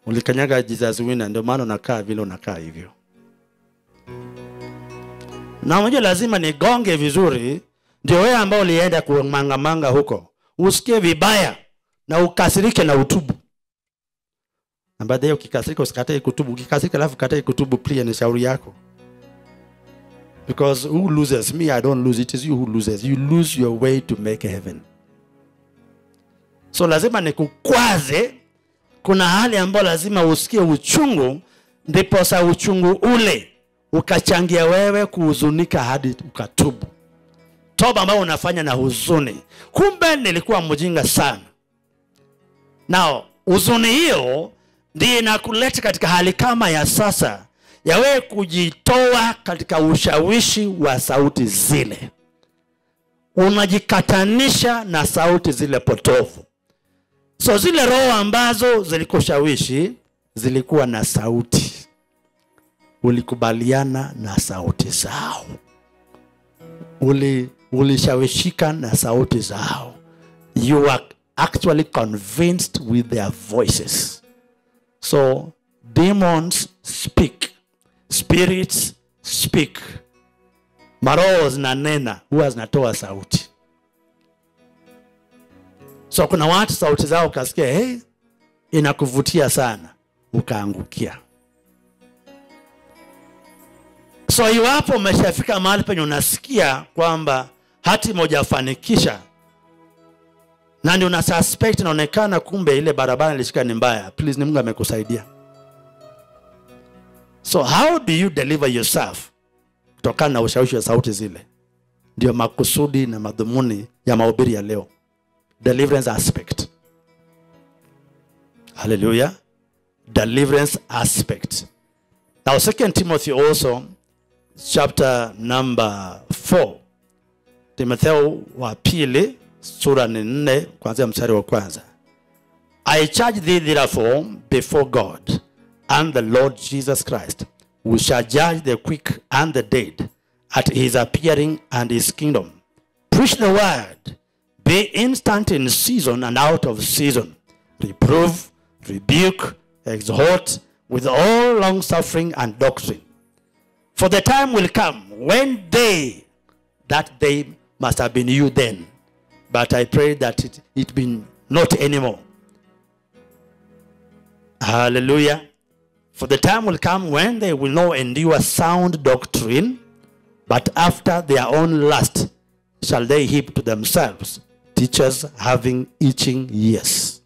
Ulikanyaga Jesus wina ndio maana unakaa vile unakaa hivyo. Na unajua lazima nigonge vizuri ndio wewe ambao ulienda kumangamanga huko. Usikie vibaya na ukasirike na utubu na baadaye ukikasirika usikatae kutubu. Ukikasirika alafu katae kutubu pia ni shauri yako. Because who loses? Me i don't lose. It is you who loses. You lose your way to make heaven. So lazima nikukwaze kuna hali ambayo lazima usikie uchungu ndiposa uchungu ule ukachangia wewe kuhuzunika hadi ukatubu. Toba ambayo unafanya na huzuni. Kumbe nilikuwa mjinga sana. Nao huzuni hiyo ndiyo inakuleta katika hali kama ya sasa ya wewe kujitoa katika ushawishi wa sauti zile. Unajikatanisha na sauti zile potofu. So zile roho ambazo zilikushawishi zilikuwa na sauti. Ulikubaliana na sauti zao. Uli, ulishawishika na sauti zao. You are actually convinced with their voices so demons speak. Spirits speak. Maroho zinanena huwa zinatoa sauti. So kuna watu sauti zao ukasikia hey, inakuvutia sana ukaangukia. So iwapo umeshafika mahali penye unasikia kwamba hati mojafanikisha na ndio na suspect inaonekana kumbe ile barabara ilishika ni mbaya. Please ni mungu amekusaidia. So how do you deliver yourself? Kutokana na ushawishi wa sauti zile. Ndio makusudi na madhumuni ya mahubiri ya leo. Deliverance aspect. Hallelujah. Deliverance aspect. Now second timothy also chapter number 4 timotheo wa pili sura ni nne kuanzia mstari wa kwanza. I charge thee therefore before god and the lord jesus christ who shall judge the quick and the dead at his appearing and his kingdom. Preach the word. Be instant in season and out of season. Reprove rebuke exhort with all long suffering and doctrine. For the time will come when they, that they must have been you then, but I pray that it, it be not anymore. Hallelujah. For the time will come when they will not endure sound doctrine, but after their own lust shall they heap to themselves teachers having itching ears.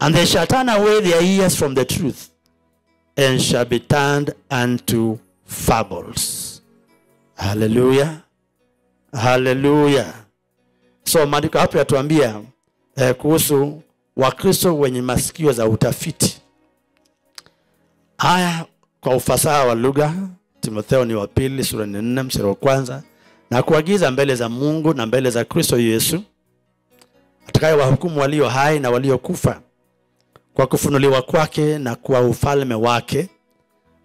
And they shall turn away their ears from the truth and shall be turned unto fables. Hallelujah. Hallelujah. So maandiko hapo yatuambia eh, kuhusu Wakristo wenye masikio za utafiti. Haya kwa ufasaha wa lugha timotheo ni wa pili sura ni nne mstari wa kwanza na kuagiza mbele za mungu na mbele za kristo yesu atakaye wahukumu walio hai na waliokufa kwa kufunuliwa kwake na kwa ufalme wake.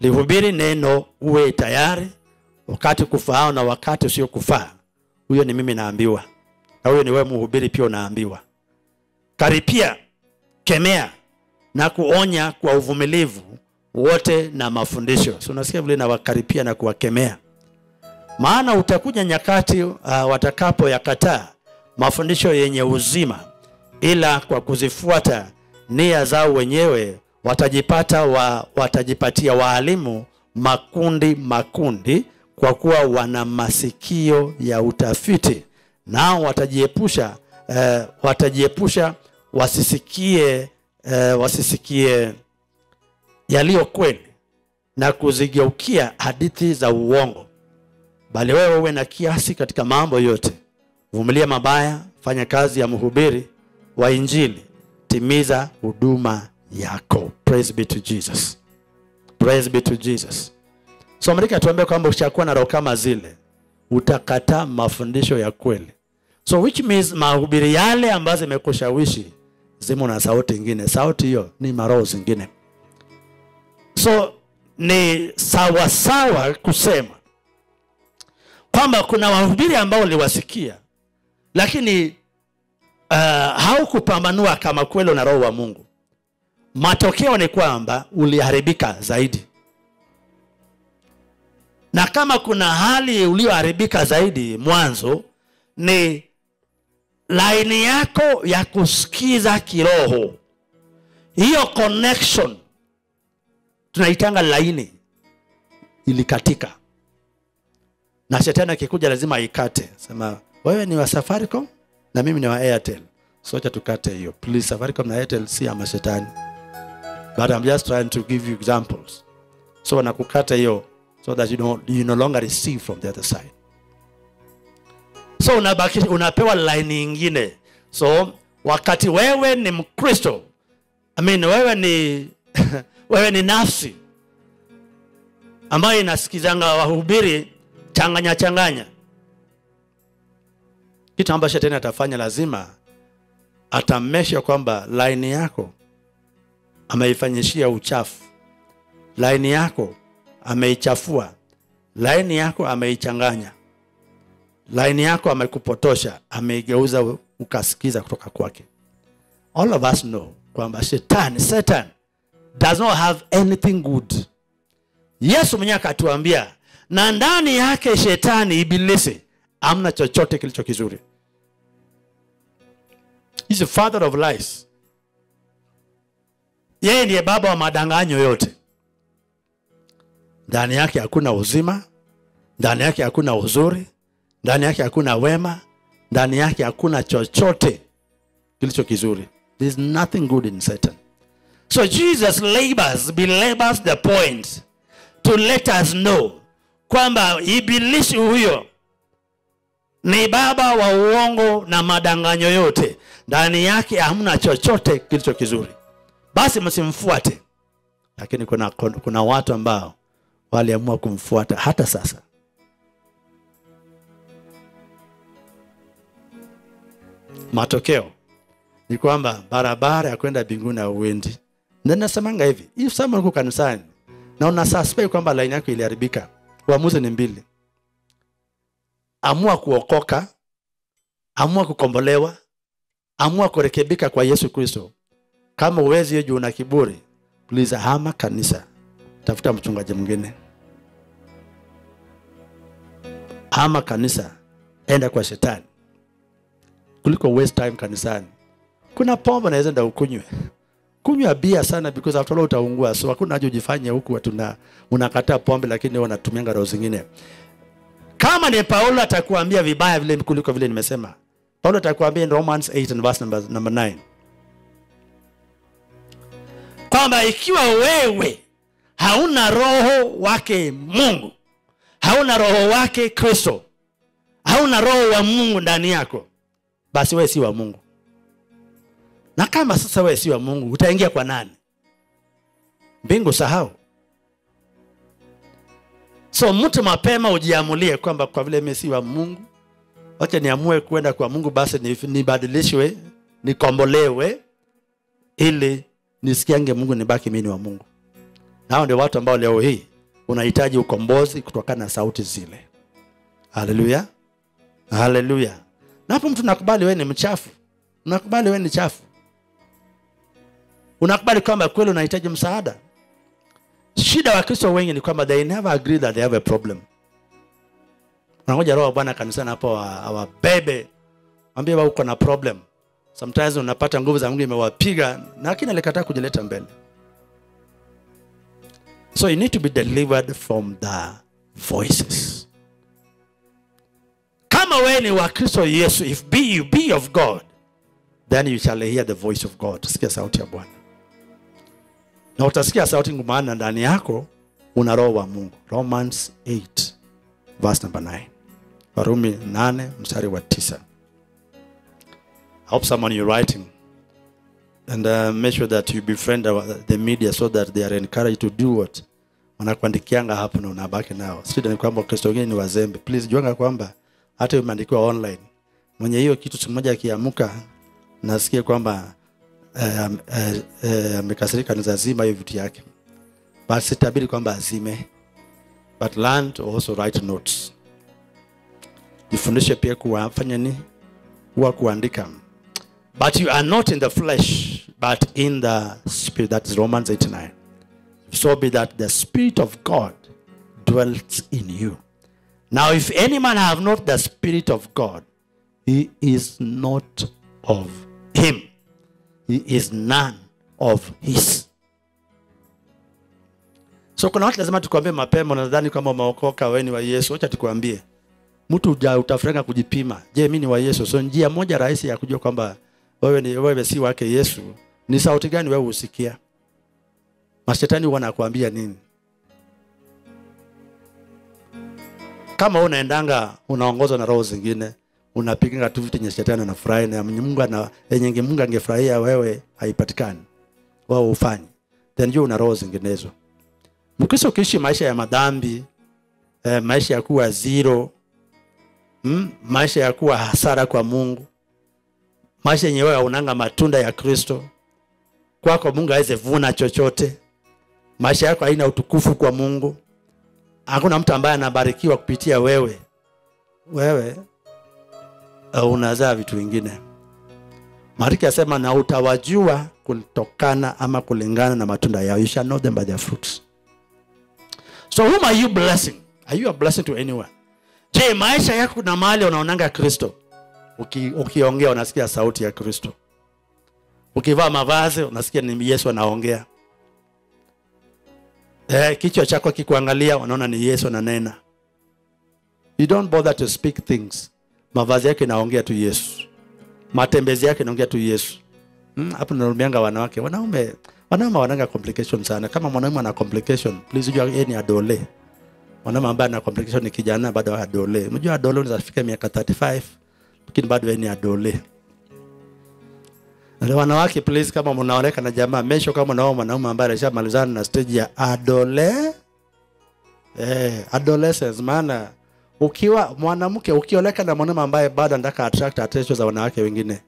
Lihubiri neno uwe tayari wakati kufaao na wakati usiokufaa. Huyo ni mimi naambiwa na huyo ni wewe mhubiri pia unaambiwa. Karipia kemea na kuonya kwa uvumilivu wote na mafundisho. So unasikia vile nawakaripia na kuwakemea? Maana utakuja nyakati uh, watakapo yakataa mafundisho yenye uzima ila kwa kuzifuata nia zao wenyewe watajipata wa, watajipatia waalimu makundi makundi kwa kuwa wana masikio ya utafiti nao watajiepusha eh, watajiepusha wasisikie eh, wasisikie yaliyo kweli na kuzigeukia hadithi za uongo. Bali wewe uwe na kiasi katika mambo yote. Vumilia mabaya fanya kazi ya mhubiri wa injili. Timiza huduma yako. Praise be to jesus. Praise be to jesus. So amerika tuambie kwamba ushakuwa na roho kama zile. Utakataa mafundisho ya kweli so which means mahubiri yale ambazo imekushawishi zimo na sauti ingine sauti hiyo ni maroho zingine. So ni sawasawa kusema kwamba kuna wahubiri ambao uliwasikia lakini uh, haukupambanua kama kweli na roho wa mungu. Matokeo ni kwamba uliharibika zaidi. Na kama kuna hali ulioharibika zaidi mwanzo ni laini yako ya kusikiza kiroho. Hiyo connection tunaitanga laini. Ilikatika. Na shetani akikuja lazima aikate. Sema wewe ni wa safaricom na mimi ni wa airtel. Socha tukate hiyo. Please safaricom na airtel si ama shetani but i'm just trying to give you examples. So wanakukata hiyo so that you, don't, you no longer receive from the other side so unabaki, unapewa line nyingine. So wakati wewe ni mkristo I mean, wewe ni wewe ni nafsi ambayo inasikizanga wahubiri changanya changanya. Kitu ambacho shetani atafanya lazima atamesha kwamba laini yako ameifanyishia uchafu. Laini yako ameichafua. Laini yako ameichanganya laini yako amekupotosha ameigeuza ukasikiza kutoka kwake. All of us know kwamba shetani satan does not have anything good. Yesu mwenyewe akatuambia na ndani yake shetani ibilisi amna chochote kilicho kizuri. He's the father of lies. Yeye ndiye baba wa madanganyo yote. Ndani yake hakuna uzima ndani yake hakuna uzuri ndani yake hakuna wema ndani yake hakuna chochote kilicho kizuri. There is nothing good in satan. So jesus labors belabors the point to let us know kwamba ibilisi huyo ni baba wa uongo na madanganyo yote. Ndani yake hamna chochote kilicho kizuri. Basi msimfuate. Lakini kuna, kuna watu ambao waliamua kumfuata hata sasa matokeo ni kwamba barabara ya kwenda binguni hauendi. Na nasemanga hivi if someone uko kanisani na una suspect kwamba laini yako iliharibika. Uamuzi ni mbili. Amua kuokoka amua kukombolewa amua kurekebika kwa yesu kristo. Kama uwezi hiyo una kiburi please hama kanisa. Tafuta mchungaji mwingine. Hama kanisa enda kwa shetani kuliko waste time kanisani. Kuna pombe naweza enda ukunywe. Kunywa bia sana because after all utaungua so hakuna haja ujifanye huku watu na unakataa pombe lakini wanatumianga roho zingine. Kama ni paulo atakuambia vibaya vile kuliko vile nimesema. Paulo atakuambia in romans 8 and verse number, number 9 kwamba ikiwa wewe hauna roho wake mungu hauna roho wake kristo hauna roho wa mungu ndani yako basi wewe si wa mungu. Na kama sasa wewe si wa mungu utaingia kwa nani? Mbingu sahau. So mtu mapema ujiamulie kwamba kwa vile mimi si wa mungu wacha niamue kwenda kwa mungu basi ni- nibadilishwe nikombolewe ili nisikiange mungu nibaki mimi ni wa mungu. Nao ndio watu ambao leo hii unahitaji ukombozi kutokana na sauti zile. Haleluya haleluya na hapo mtu nakubali wewe ni mchafu. Unakubali wewe ni chafu. Unakubali kwamba kweli unahitaji msaada? Shida wa kristo wengi ni kwamba they never agree that they have a problem. Unangoja roho wa bwana kanisani hapo wa- awabebe ambie wa uko na problem. Sometimes unapata nguvu za mungu imewapiga lakini alikataa kujileta mbele. So you need to be delivered from the voices kama wewe ni wa kristo yesu if be you be of god then you shall hear the voice of god. Utasikia sauti ya bwana. Na utasikia sauti maana ndani yako una roho wa mungu. Romans 8 verse number 9 warumi 8 mstari wa 9 I hope someone you're writing. And uh, make sure that you befriend the media so that they are encouraged to do what wanakuandikianga hapo na unabaki nao. Shida kwamba Kristo wengine ni wazembe. Please juanga kwamba hata imeandikiwa online. Mwenye hiyo kitu siku moja akiamka nasikia kwamba amekasirika, eh, eh, eh, nizazima hiyo vitu yake. But sitabiri kwamba azime. But learn to also write notes. Jifundishe pia kuwafanya ni huwa kuandika. But you are not in the flesh but in the spirit. That is romans 89 so be that the spirit of god dwells in you now if any man have not the spirit of god he is not of him. He is none of his. So kuna watu lazima tukwambie mapema nadhani kama umeokoka wewe ni wa yesu. Wacha tukwambie. Mtu utafrenga kujipima. Je mimi ni wa yesu? So njia moja rahisi ya kujua kwamba wewe ni wewe si wake yesu ni sauti gani wewe usikia? mashetani wanakuambia nini kama unaendanga unaongozwa na roho zingine unapiganga tu vitu yenye shetani anafurahi na mungu ana yenye mungu angefurahia wewe haipatikani. Wao ufanye then you una roho zinginezo. Mkristo ukiishi maisha ya madhambi eh, maisha ya kuwa zero mm, maisha ya kuwa hasara kwa mungu maisha yenye wewe unanga matunda ya kristo kwako mungu aweze vuna chochote maisha yako haina utukufu kwa mungu hakuna mtu ambaye anabarikiwa kupitia wewe. Wewe uh, unazaa vitu vingine. Mariki asema na utawajua kutokana ama kulingana na matunda yao. You shall know them by their fruits. So whom are you blessing? Are you a blessing to anyone? Je maisha yako kuna mahali unaonanga kristo? Uki- ukiongea unasikia sauti ya kristo. Ukivaa mavazi unasikia ni yesu anaongea eh, kichwa chako kikuangalia wanaona ni yesu ananena. You don't bother to speak things. Mavazi yake inaongea tu yesu. Matembezi yake inaongea tu yesu. Hmm, hapo narumianga wanawake. Wanaume wanaume wananga complication sana. Kama mwanaume ana complication please jua yeye ni adole. Mwanaume ambaye ana complication ni kijana bado adole. Unajua adole unaweza fika miaka 35 lakini bado yeye ni adole na wanawake please kama mnaoleka na jamaa mesho kama nao mwanaume ambaye alishamalizana na stage ya adole eh, adolescence maana ukiwa mwanamke ukioleka na mwanaume ambaye bado anataka attract attention za wanawake wengine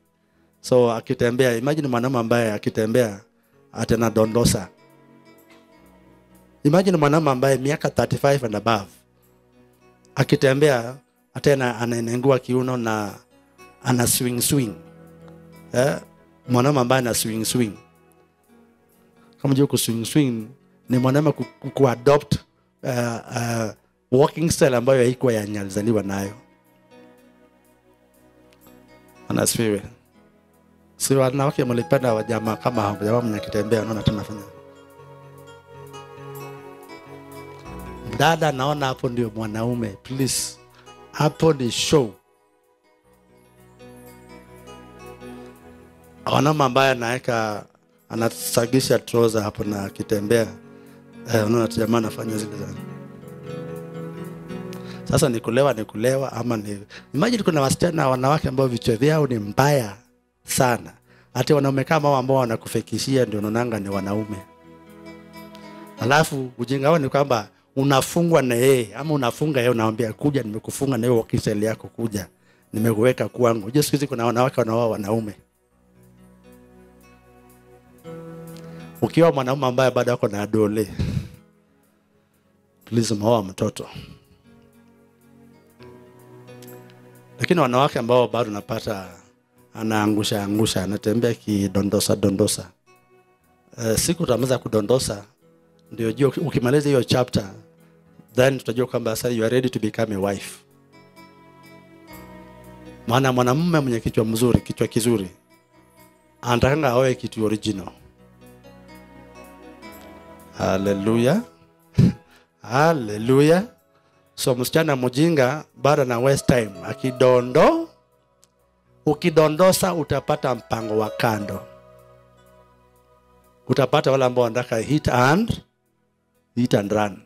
so akitembea imagine mwanaume ambaye akitembea atana dondosa imagine mwanaume ambaye miaka 35 and above akitembea atana anaenengua kiuno na ana swing swing eh? Mwanaume ambaye ana swing swing. Kama jua kuswing swing ni mwanaume ku, ku, kuadopt uh, uh, walking style ambayo haikuwa yanyalizaliwa nayo. Anasifiwe si wanawake mlipenda wajamaa kama hao jamaa mnakitembea naona tunafanya dada naona hapo ndio mwanaume please. Hapo ni show wanaume ambaye anaweka anasagisha troza hapo na akitembea eh, unaona jamaa anafanya zile za sasa ni kulewa ni kulewa ama ni imagine kuna wasichana wanawake ambao vichwa vyao ni mbaya sana. Hata wanaume kama hao ambao wanakufekishia ndio unaonanga ni wanaume. Alafu ujinga wao ni kwamba unafungwa na yeye ama unafunga yeye unaambia kuja nimekufunga na wewe wakisaili yako kuja. Nimekuweka kwangu. Unajua siku hizi kuna wanawake wanaoa wanaume ukiwa mwanaume ambaye bado ako na dole please umeoa mtoto. Lakini wanawake ambao bado napata anaangusha angusha anatembea kidondosa dondosa. Uh, siku utamaliza kudondosa ndio jua ukimaliza hiyo chapter then tutajua kwamba sasa you are ready to become a wife. Maana mwanamume mwenye kichwa mzuri kichwa kizuri anatakanga aoe kitu original haleluya haleluya so msichana mjinga bado na waste time. Akidondo ukidondosa utapata mpango wa kando. Utapata wale ambao wanataka hit and hit and run.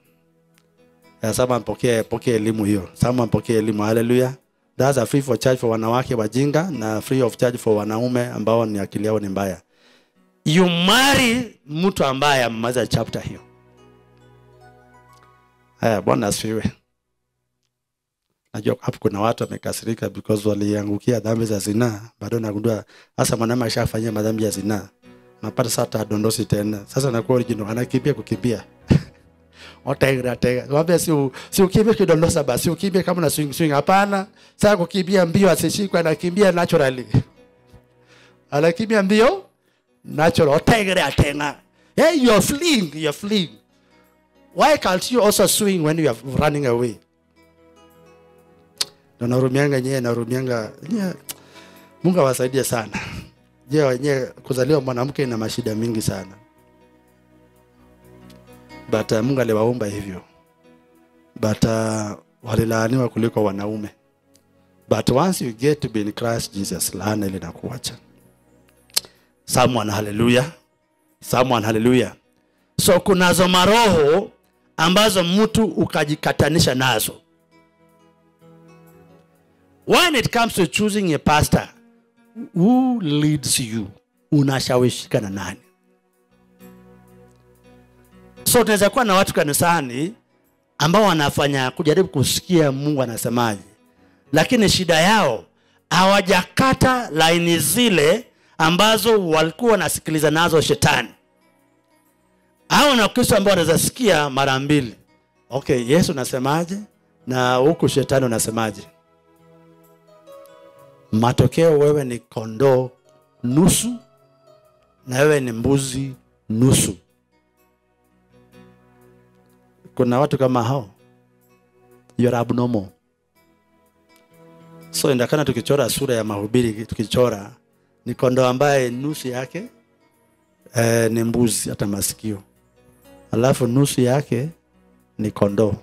Sama mpokee pokee elimu hiyo. Sama mpokee elimu. Haleluya that's a free for charge for wanawake wajinga na free of charge for wanaume ambao ni akili yao ni mbaya you marry mtu ambaye amemaliza chapter hiyo. Haya bwana asifiwe. Najua hapo kuna watu wamekasirika because waliangukia dhambi za zinaa bado nagundua hasa mwanamume ashafanyia madhambi ya zinaa. Napata sasa adondosi tena. Sasa nakuwa original anakimbia kukimbia. Otegra tega waambia si si ukimbie kidondosa basi ukimbie kama na swing swing. Hapana. Sasa kukimbia mbio asishikwe anakimbia naturally. Anakimbia mbio natural otegra atenga hey you're fleeing you're fleeing. Why can't you also swing when you are running away? Ndo narumianga nyewe narumianga nyewe mungu awasaidie sana. Je wenyewe kuzaliwa mwanamke ina mashida mingi sana. But uh, mungu aliwaumba hivyo. But uh, walilaaniwa kuliko wanaume. But once you get to be in christ jesus laana ile nakuacha someone haleluya someone haleluya so kunazo maroho ambazo mtu ukajikatanisha nazo. When it comes to choosing a pastor who leads you? Unashawishika na nani? So tunaweza kuwa na watu kanisani ambao wanafanya kujaribu kusikia mungu anasemaje. Lakini shida yao hawajakata laini zile ambazo walikuwa wanasikiliza nazo shetani. Au na kristo ambao wanaezasikia mara mbili. Okay yesu unasemaje na huku shetani unasemaje? Matokeo wewe ni kondoo nusu na wewe ni mbuzi nusu. Kuna watu kama hao? You are abnormal. So indakana tukichora sura ya mahubiri tukichora ni kondoo ambaye nusu yake eh, ni mbuzi hata masikio. Alafu nusu yake ni kondoo.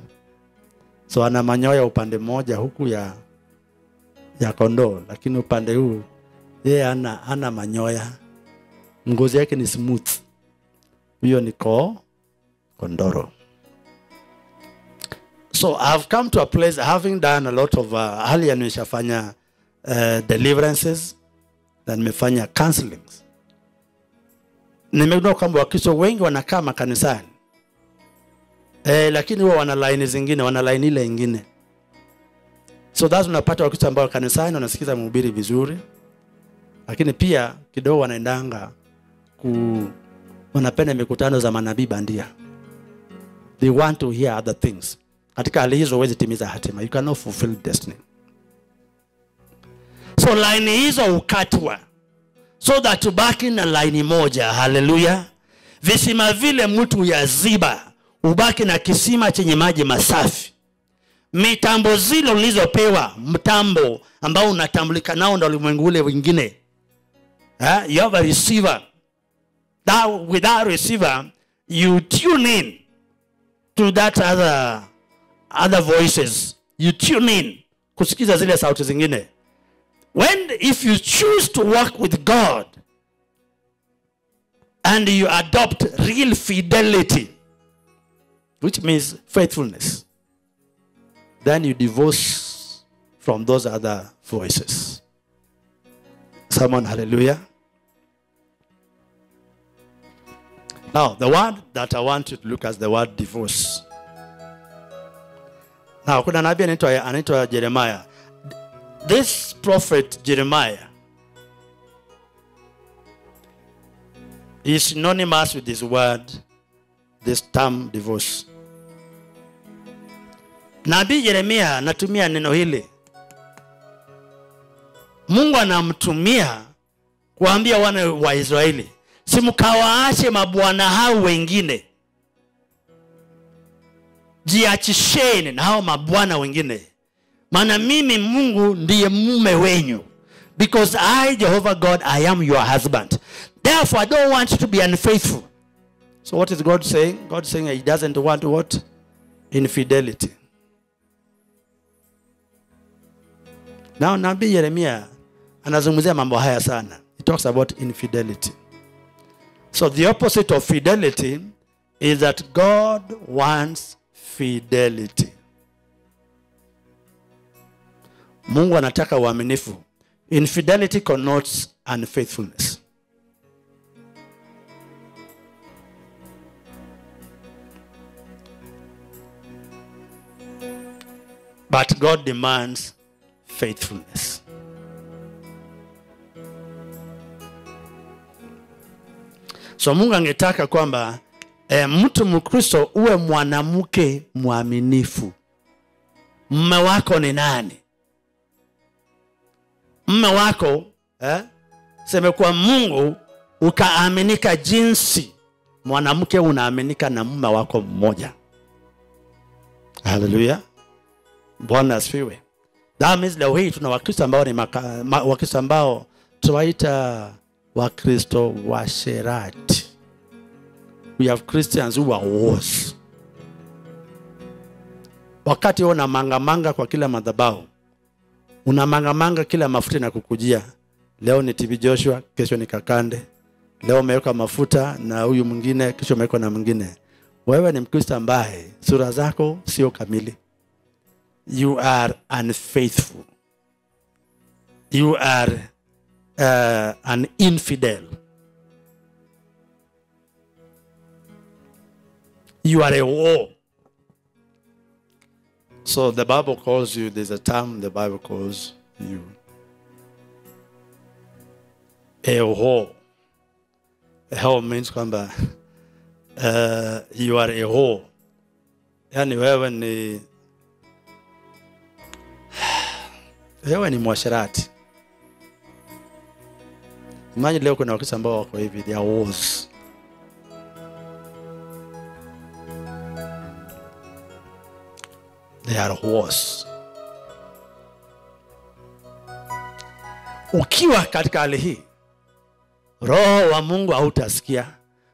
So ana manyoya upande mmoja huku ya ya kondoo lakini upande huu yeye ana, ana manyoya. Ngozi yake ni smooth. Hiyo ni ko kondoro. So i've come to a place having done a lot of uh, hali nimeshafanya uh, deliverances na nimefanya counselings. Nimegundua kwamba wakristo wengi wanakaa makanisani. Eh, lakini huwa wana laini zingine wana laini ile ingine. So that's unapata wakristo ambao kanisani wanasikiza mhubiri vizuri lakini pia kidogo wanaendanga ku wanapenda mikutano za manabii bandia. They want to hear other things. Katika hali hizo huwezi timiza hatima. You cannot fulfill destiny so laini hizo hukatwa. So that ubaki na laini moja. Haleluya visima vile mtu yaziba ubaki na kisima chenye maji masafi. Mitambo zile ulizopewa mtambo ambao unatambulika nao na ulimwengu ule wengine eh? you have a receiver. That, with that receiver you tune in to that other, other voices. You tune in kusikiza zile sauti zingine when if you choose to work with god and you adopt real fidelity which means faithfulness then you divorce from those other voices. Someone hallelujah. Now the word that i want you to look at is the word divorce. Na kuna nabii anaitwa jeremiah this prophet jeremiah is synonymous with this word this term divorce. Nabii yeremia anatumia neno hili. Mungu anamtumia kuambia wana wa israeli simkawaache mabwana hao wengine. Jiachisheni na hao mabwana wengine maana mimi mungu ndiye mume wenyu. Because i jehovah god i am your husband. Therefore i don't want you to be unfaithful. So what is god saying? God saying he doesn't want what? Infidelity. Now nabii yeremia anazungumzia mambo haya sana. He talks about infidelity. So the opposite of fidelity is that god wants fidelity mungu anataka uaminifu. Infidelity connotes unfaithfulness. But god demands faithfulness. So mungu angetaka kwamba e, mtu mkristo uwe mwanamke mwaminifu. Mume wako ni nani mme wako eh, seme kwa mungu ukaaminika jinsi mwanamke unaaminika na mme wako mmoja. Haleluya bwana asifiwe. That means leo hii tuna wakristo ambao ni maka, ma, wakristo ambao tunawaita wakristo washerati. We have christians who are worse. wakati huo unamangamanga kwa kila madhabahu unamangamanga kila mafuta na kukujia leo ni tv joshua kesho ni kakande. Leo umeweka mafuta na huyu mwingine kesho umewekwa na mwingine. Wewe ni mkristo ambaye sura zako sio kamili. You are unfaithful. You are uh, an infidel. You are a war so the bible calls you there's a term the bible calls you. A whore a whore means kwamba uh, you are a whore yani wewe ni wewe ni mwasherati. Imagine leo kuna wakristo ambao wako hivi they are wars they are worse. ukiwa katika hali hii roho wa mungu hautasikia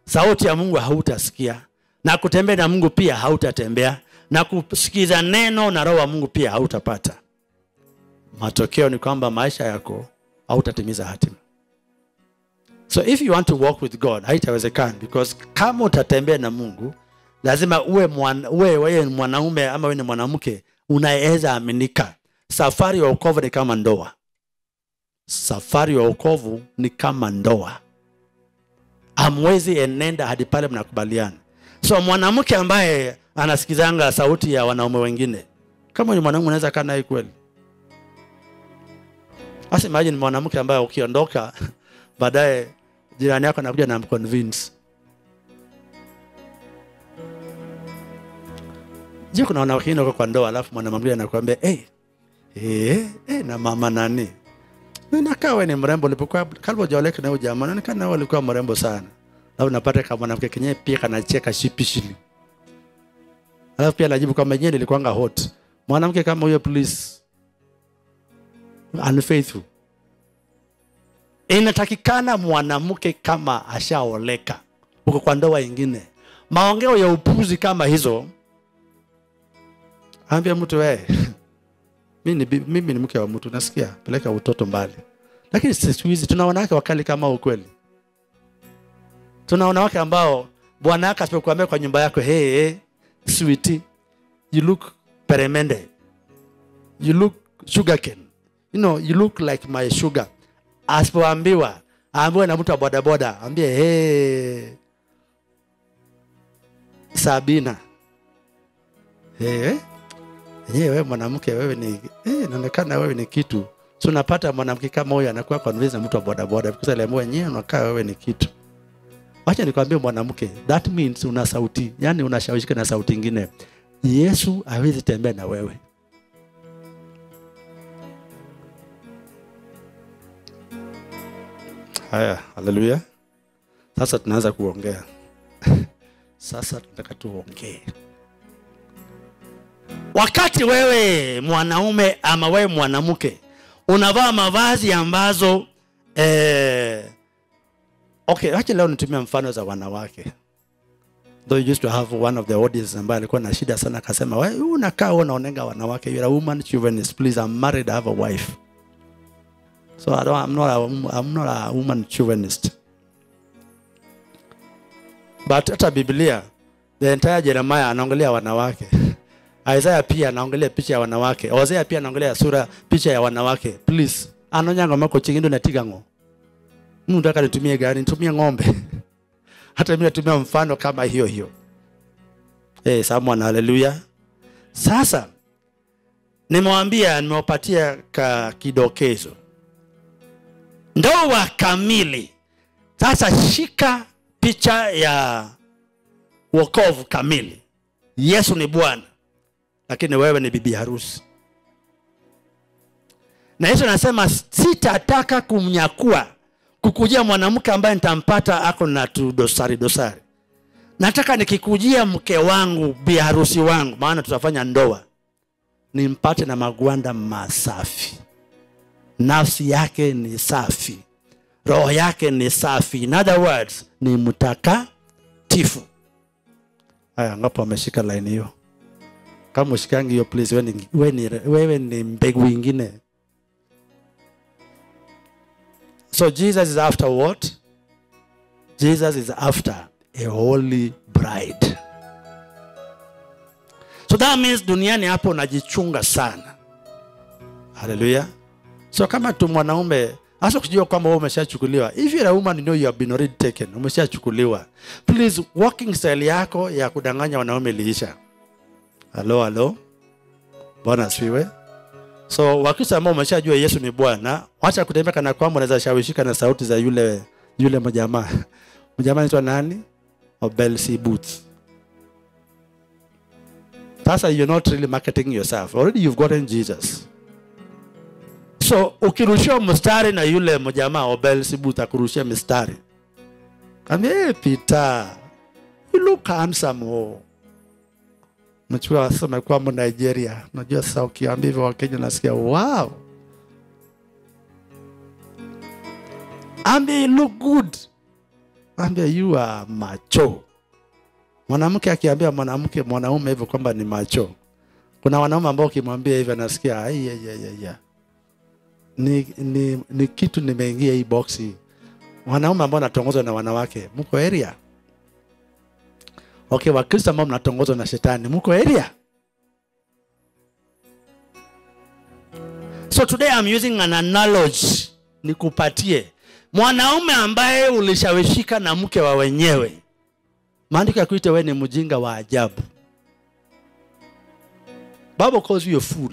sauti ya mungu hautasikia na kutembea na mungu pia hautatembea na kusikiza neno na roho wa mungu pia hautapata matokeo ni kwamba maisha yako hautatimiza hatima so if you want to walk with god haitawezekana because kama utatembea na mungu lazima uwe mwan, uwe wewe ni mwanaume ama wewe ni mwanamke unaweza aminika. Safari ya wokovu ni kama ndoa. Safari ya wokovu ni kama ndoa. Amwezi enenda hadi pale mnakubaliana. So mwanamke ambaye anasikizanga sauti ya wanaume wengine kama ni mwanaume unaweza kaa naye kweli? Sasa imagine mwanamke ambaye ukiondoka baadaye jirani yako anakuja na mconvince. Je, kuna wanawake wako kwa ndoa alafu mwanamke anakuambia hey, hey, hey, na mama nani nakaa wewe ni mrembo ulipokuwa kabla hujaoleka na huyo jamaa inaonekana wewe ulikuwa mrembo sana. Alafu napata kama mwanamke kenyewe pia kanacheka shipishili. Alafu pia anajibu kwamba yenyewe nilikuanga hot. Mwanamke kama huyo please unfaithful. Inatakikana mwanamke kama ashaoleka uko kwa ndoa ingine, maongeo ya upuzi kama hizo, ambia mtu wewe, mimi ni, mimi ni mke wa mtu, nasikia peleka utoto mbali. Lakini siku hizi tuna wanawake wakali kama ukweli, tuna wanawake ambao bwana yake asipokuambia kwa nyumba yako, hey, hey, sweetie, you look peremende, you look sugarcane you know, you look like my sugar. Asipoambiwa aambiwe na mtu wa bodaboda, ambie hey, Sabina hey, yenyewe wewe mwanamke wewe ni eh, inaonekana wewe ni kitu. So unapata mwanamke kama huyo anakuwa convince mtu wa bodaboda because aliamua yenyewe unakaa wewe ni kitu. Wacha nikwambie mwanamke that means una sauti. Yani unashawishika na sauti ingine. Yesu hawezi tembea na wewe. Haya haleluya. Sasa tunaanza kuongea. Sasa tunataka tuongee wakati wewe mwanaume ama wewe mwanamke unavaa mavazi ambazo eh, okay acha leo nitumie mfano za wanawake. Though you used to have one of the audience ambaye alikuwa na shida sana akasema wewe unakaa wewe unaonenga wanawake. You are a woman chauvinist please I'm married I have a wife. So I don't, I'm not a, I'm not a woman chauvinist. But hata Biblia the entire Jeremiah anaongelea wanawake Isaiah pia anaongelea picha ya wanawake. Hosea pia anaongelea sura picha ya wanawake. Please anonyanga mako chingindo na tigango Mungu nataka nitumie gari nitumie ng'ombe. Hata mimi natumia mfano kama hiyo hiyo. Eh, hey, someone haleluya sasa nimewambia nimewapatia ka kidokezo. Ndoa kamili. Sasa shika picha ya wokovu kamili. Yesu ni bwana lakini wewe ni bibi harusi. Na yesu anasema sitataka kumnyakua kukujia mwanamke ambaye nitampata ako na tu dosari. Dosari nataka nikikujia mke wangu bi harusi wangu maana tutafanya ndoa nimpate na magwanda masafi. Nafsi yake ni safi. Roho yake ni safi. In other words ni mtakatifu. Haya ngapo ameshika laini hiyo kama ushikangi hiyo place wewe ni, wewe ni, wewe ni mbegu ingine. So jesus is after what? Jesus is after a holy bride. So that means duniani hapo unajichunga sana. Haleluya so kama tu mwanaume hasa kujua kwamba wewe umeshachukuliwa if you're a woman you know you have been already taken umeshachukuliwa. Please walking style yako ya kudanganya wanaume iliisha halo halo bwana asifiwe. So wakristo ambao umeshajua yesu ni bwana wacha kutembea kana kwamba unaweza shawishika na sauti za yule yule mjamaa. Mjamaa anaitwa nani? Obelsibuth sasa you're not really marketing yourself. Already you've gotten jesus. So ukirushiwa mstari na yule mjamaa Boots akurushia mstari. kaambia hey, peter you look handsome oh. Nachukua sema kwamba Nigeria. Najua sasa ukiambia hivyo Wakenya nasikia wow. Ambia look good. Ambia you are macho. Mwanamke akiambia mwanamke mwanaume hivyo kwamba ni macho. Kuna wanaume ambao ukimwambia hivyo anasikia ai ya ya ya. Ni, ni, ni kitu nimeingia hii boxi. Wanaume ambao natongozwa na wanawake, mko area? Okay wakristo ambao mnatongozwa na shetani. Mko area? So today I'm using an analogy. Nikupatie. Mwanaume ambaye ulishawishika na mke wa wenyewe. Maandiko yakuita wewe ni mjinga wa ajabu. Bible calls you a fool.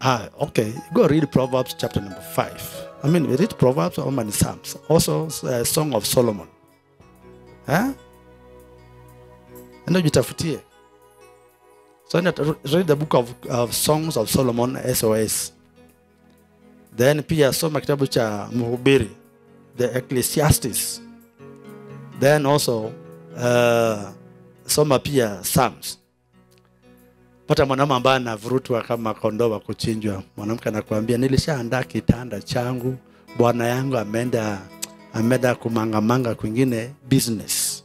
Ah okay. Go read proverbs chapter number 5 i mean read proverbs or psalms. Also uh, song of solomon Eh? Enda jitafutie. So read the book of, of Songs of Solomon SOS. Then pia soma kitabu cha Mhubiri, the Ecclesiastes. Then also uh, soma pia Psalms. Pata mwanaume ambaye anavurutwa kama kondoo wa kuchinjwa. Mwanamke anakuambia nilishaandaa kitanda changu, bwana yangu ameenda ameenda kumangamanga kwingine business.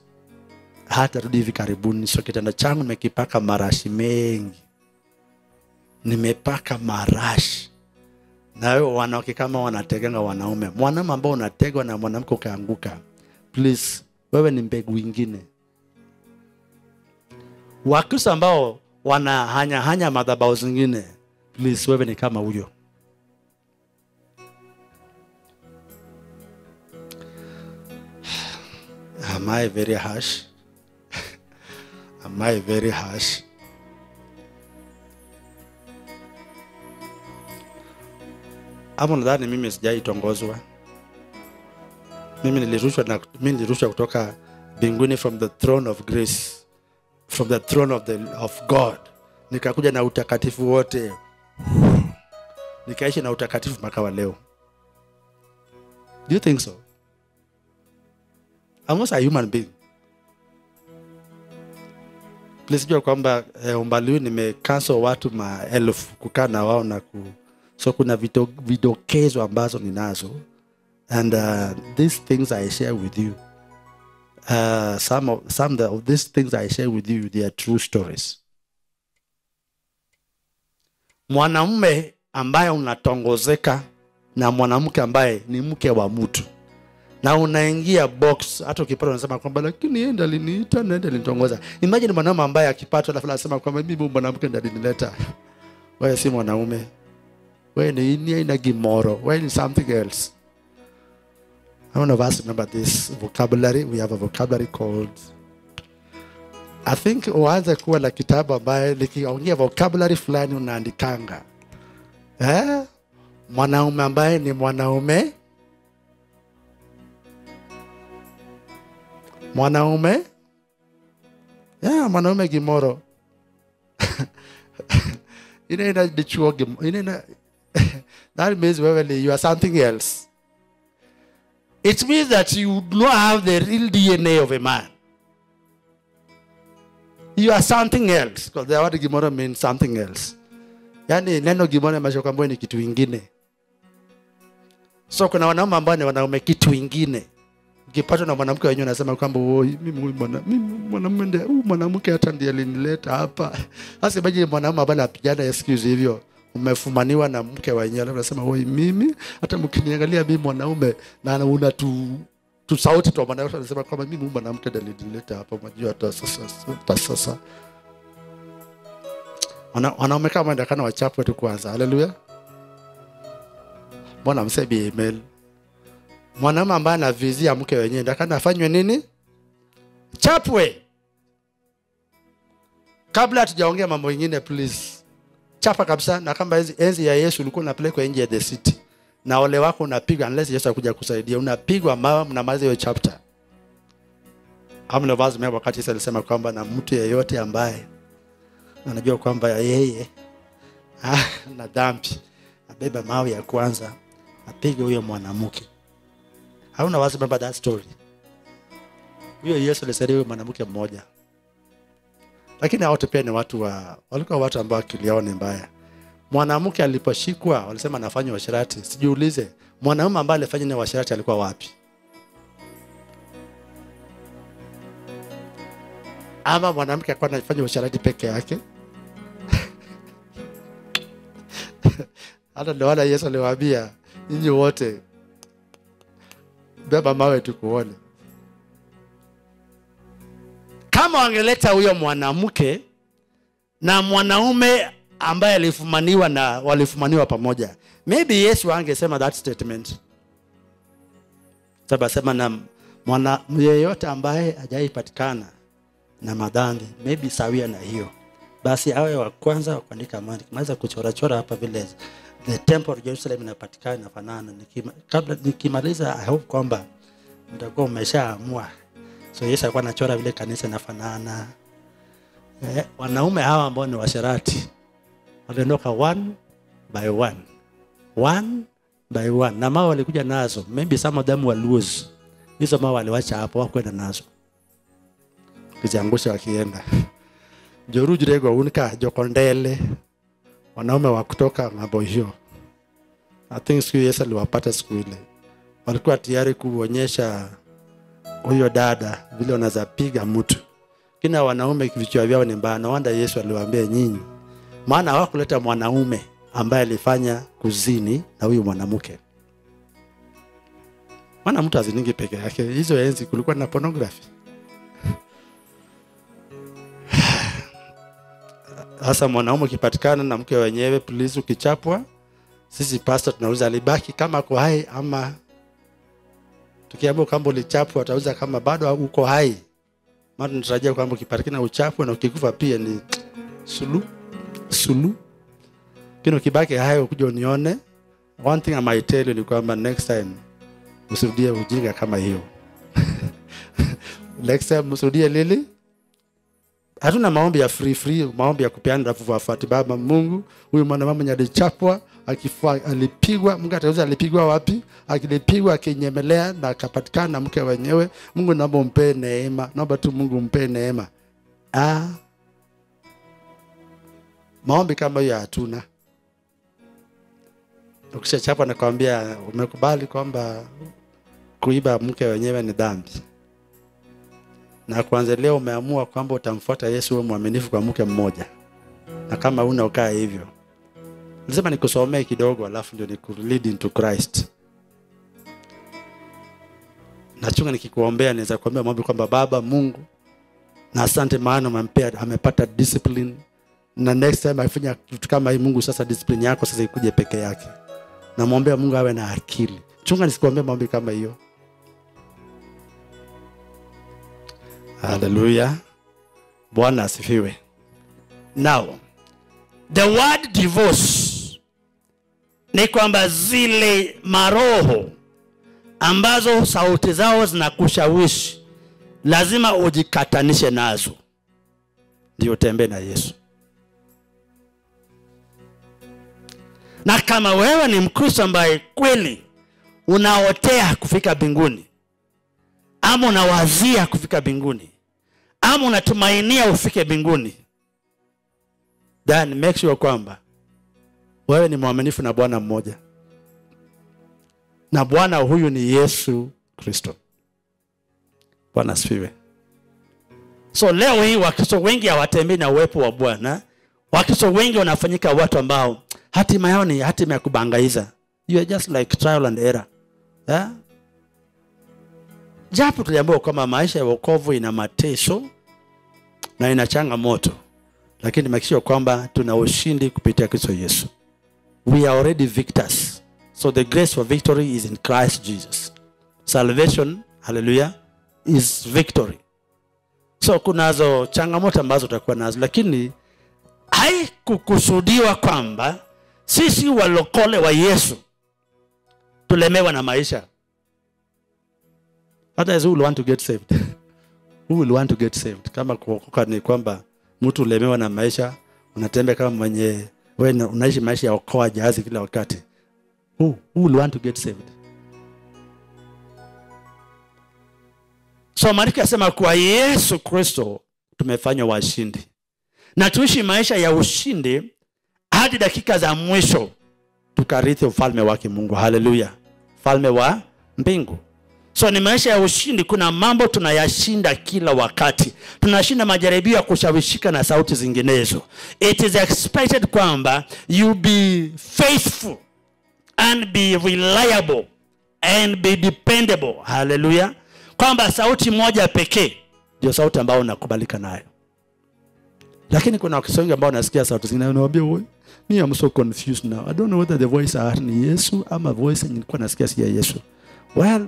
Hata rudi hivi karibuni so kitanda changu nimekipaka marashi mengi. Nimepaka marashi. Na wanawake kama wanateganga wanaume mwanaume ambao unategwa na mwanamke ukaanguka please wewe ni mbegu ingine. Wakusa ambao wanahanyahanya madhabao zingine please wewe ni kama huyo Am I very harsh? Am I very harsh? Ama nadhani mimi sijaitongozwa. Mimi nilirushwa na mimi nilirushwa kutoka binguni from the throne of grace, from the throne of, the, of God. Nikakuja na utakatifu wote, nikaishi na utakatifu mpaka wa leo. Do you think so? Also a human being. Please jua kwamba eh, umbali huu nimekansel watu maelfu kukaa na wao na ku so kuna vidokezo ambazo ninazo. And uh, these things i share with you uh, some, of, some of these things i share with you they are true stories. Mwanamume ambaye unatongozeka na mwanamke ambaye ni mke wa mtu na unaingia box hata ukipata unasema kwamba lakini yeye ndiye aliniita na ndiye alinitongoza. Imagine mwanaume ambaye akipata alafu anasema kwamba mimi mwanamke ndiye alinileta. Wewe si mwanaume. Wewe ni ini ina gimoro. Wewe ni something else. Many of us remember this vocabulary? We have a vocabulary called I think uanze kuwa na kitabu ambaye nikiongea vocabulary fulani unaandikanga. Eh? mwanaume ambaye ni mwanaume mwanaume? Yeah, mwanaume gimoro inaenda dichuo inaenda that means wewe you are something else. It means that you do not have the real dna of a man. You are something else because the word gimoro means something else. Yani neno gimoro imaanisha kwamba ni kitu ingine so kuna wanaume ambao ni wanaume kitu ingine ukipatwa na mwanamke wenyewe unasema kwamba mwanamume mwanamke hata ndiye alinileta hapa. Sasa imagine mwanamume ambaye anapigana excuse hivyo umefumaniwa na mke wenyewe alafu nasema oi mimi hata mkiniangalia mimi mwanaume na una tu tu sauti tu mwanamke anasema kwamba mimi huyu mwanamke ndiye alinileta hapa unajua hata sasa hata sasa. Wana- wanaume kama ndakana wachapwe tu kwanza. Haleluya mbona msebi email mwanaume ambaye anavizia mke wenyewe ndakana afanywe nini? Chapwe. Kabla hatujaongea mambo mengine please. Chapa kabisa na kama enzi, ya yesu ulikuwa unapelekwa nje ya the city na ole wako unapigwa unless yesu akuja kusaidia. Unapigwa mama, mnamaliza hiyo chapter. Amnavazimea wakati yesu alisema kwamba na mtu yeyote ambaye anajua kwamba yeye ah, na dhambi abeba mawe ya kwanza apige huyo mwanamke hauna you remember that story. Huyo yesu alisaidia huyo mwanamke mmoja. Lakini hao pia ni watu wa walikuwa watu ambao akili yao ni mbaya. Mwanamke aliposhikwa walisema anafanya uasherati. Sijiulize mwanaume ambaye alifanya ni uasherati alikuwa wapi? Ama mwanamke alikuwa anafanya uasherati peke yake? Hata ndio wala yesu aliwaambia nyinyi wote beba mawe tukuone. Kama wangeleta huyo mwanamke na mwanaume ambaye alifumaniwa na walifumaniwa pamoja maybe yesu angesema that statement. Sabasema asema na mwana yeyote ambaye hajaipatikana na madhambi maybe sawia na hiyo. Basi awe wa kwanza wa kuandika maandiko. kimaliza kuchorachora hapa vile the temple of jerusalem inapatikana inafanana. Nikima, kabla nikimaliza i hope kwamba mtakuwa umeshaamua so yesu alikuwa anachora vile kanisa inafanana. Eh, wanaume hawa ambao ni washerati waliondoka one by one. One by one. Na mao walikuja nazo. Maybe some of them were loose. Hizo mao waliwacha hapo wakwenda nazo. Kiziangusha wakienda. Jorujirego unka jokondele wanaume wa kutoka ng'ambo hiyo. Think siku yesu aliwapata siku ile. Walikuwa tayari kuonyesha huyo dada vile wanaweza piga mtu. Kina wanaume vichwa vyao ni mbaya nawanda yesu aliwaambia nyinyi. Maana hawakuleta mwanaume ambaye alifanya kuzini na huyu mwanamke. Maana mtu aziningi peke yake. Hizo enzi kulikuwa na pornography sasa mwanaume ukipatikana na mke wenyewe please ukichapwa sisi pastor tunauza alibaki kama ako hai ama? Tukiambia kwamba ulichapwa atauza kama bado uko hai. Maana tunatarajia kwamba ukipatikana uchapwe na ukikufa pia ni sulu sulu. Lakini ukibaki hai ukuja unione. One thing I might tell you ni kwamba next time usirudie ujinga kama hiyo. Next time usirudie lili hatuna maombi ya free free maombi ya kupeana rafu wafati baba mungu. Huyu mwanamama alichapwa akifua alipigwa. Mungu atauza alipigwa wapi? Akilipigwa akinyemelea na akapatikana na mke wenyewe. Mungu naomba umpe neema. Naomba tu mungu umpe neema. Ah. maombi kama hiyo hatuna. Ukishachapa nakwambia umekubali kwamba kuiba mke wenyewe ni dhambi na kwanza leo umeamua kwamba utamfuata yesu uwe mwaminifu kwa mke mmoja. Na kama una ukaa hivyo lazima nikusomee kidogo alafu ndio nikulead into christ. Nachunga nikikuombea naweza kuombea maombi kwamba baba mungu na asante maana umempea amepata discipline. Na next time afanya kitu kama hii mungu sasa discipline yako sasa ikuje peke yake. Namwombea mungu awe na akili. Chunga nisikuombea maombi kama hiyo haleluya bwana asifiwe. Now the word divorce ni kwamba zile maroho ambazo sauti zao zinakushawishi lazima ujikatanishe nazo. Ndio utembee na yesu. Na kama wewe ni mkristo ambaye kweli unaotea kufika mbinguni ama unawazia kufika mbinguni ama unatumainia ufike mbinguni. Then make sure kwamba wewe ni mwaminifu na bwana mmoja. Na bwana huyu ni yesu kristo. Bwana asifiwe. So leo hii wakristo wengi hawatembei na uwepo wa bwana. Wakristo wengi wanafanyika watu ambao hatima yao ni hatima ya kubangaiza. You are just like trial and error. Yeah? Japo tuliambiwa kwamba maisha ya wokovu ina mateso na ina changamoto lakini makisho kwamba tuna ushindi kupitia kristo yesu. We are already victors. So the grace for victory is in christ jesus. Salvation hallelujah is victory. So kunazo changamoto ambazo tutakuwa nazo lakini haikukusudiwa kwamba sisi walokole wa yesu tulemewa na maisha Others who will want to get saved? Who will want to get saved? Kama kuokoka ni kwamba mtu ulemewa na maisha unatembea kama mwenye wewe unaishi maisha ya okoa jahazi kila wakati. Who, who will want to get saved? So maandiko yasema kwa yesu kristo tumefanywa washindi. Na tuishi maisha ya ushindi hadi dakika za mwisho tukarithi ufalme wake mungu. Haleluya ufalme wa mbingu so ni maisha ya ushindi kuna mambo tunayashinda kila wakati. Tunashinda majaribio ya kushawishika na sauti zinginezo. It is expected kwamba you be faithful and be reliable and be dependable. Haleluya kwamba sauti moja pekee ndio sauti ambayo unakubalika nayo. Lakini kuna wakristo ambao wanasikia sauti zingine wanawambia wewe me I'm so confused now. I don't know whether the voice are ni Yesu ama voice nilikuwa nasikia si ya Yesu. Well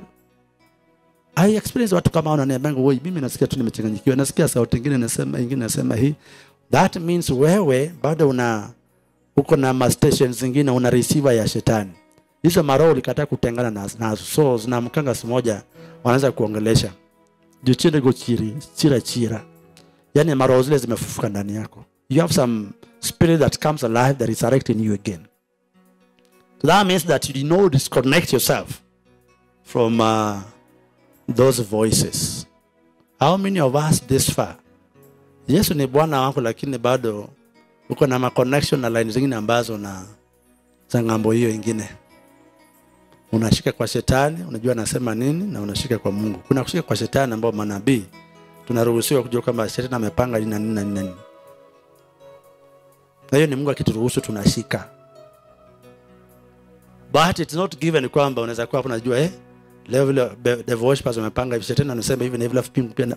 I experience watu kama wananiambia wewe mimi nasikia tu nimechanganyikiwa. Nasikia sauti nyingine nasema nyingine nasema hii. That means wewe bado una uko na ma stations zingine una receiver ya shetani. Hizo maroho ulikataa kutengana nazo nazo so zinamkanga siku moja wanaanza kuongelesha. Juchinde gochiri chira chira. Yani maroho zile zimefufuka ndani yako. You have some spirit that comes alive that resurrect in you again. So that means that you know disconnect yourself from uh, those voices. How many of us this far? Yesu ni bwana wako lakini bado uko na maconnection na line zingine ambazo na za ng'ambo hiyo ingine. Unashika kwa shetani unajua anasema nini na unashika kwa mungu. Kuna kushika kwa shetani ambao manabii tunaruhusiwa kujua kwamba shetani amepanga nini na nini na nini. Na hiyo ni mungu akituruhusu tunashika. But it's not given kwamba unaweza kuwa hapo unajua eh leo vile wamepanga hivi anasema hivi na hivi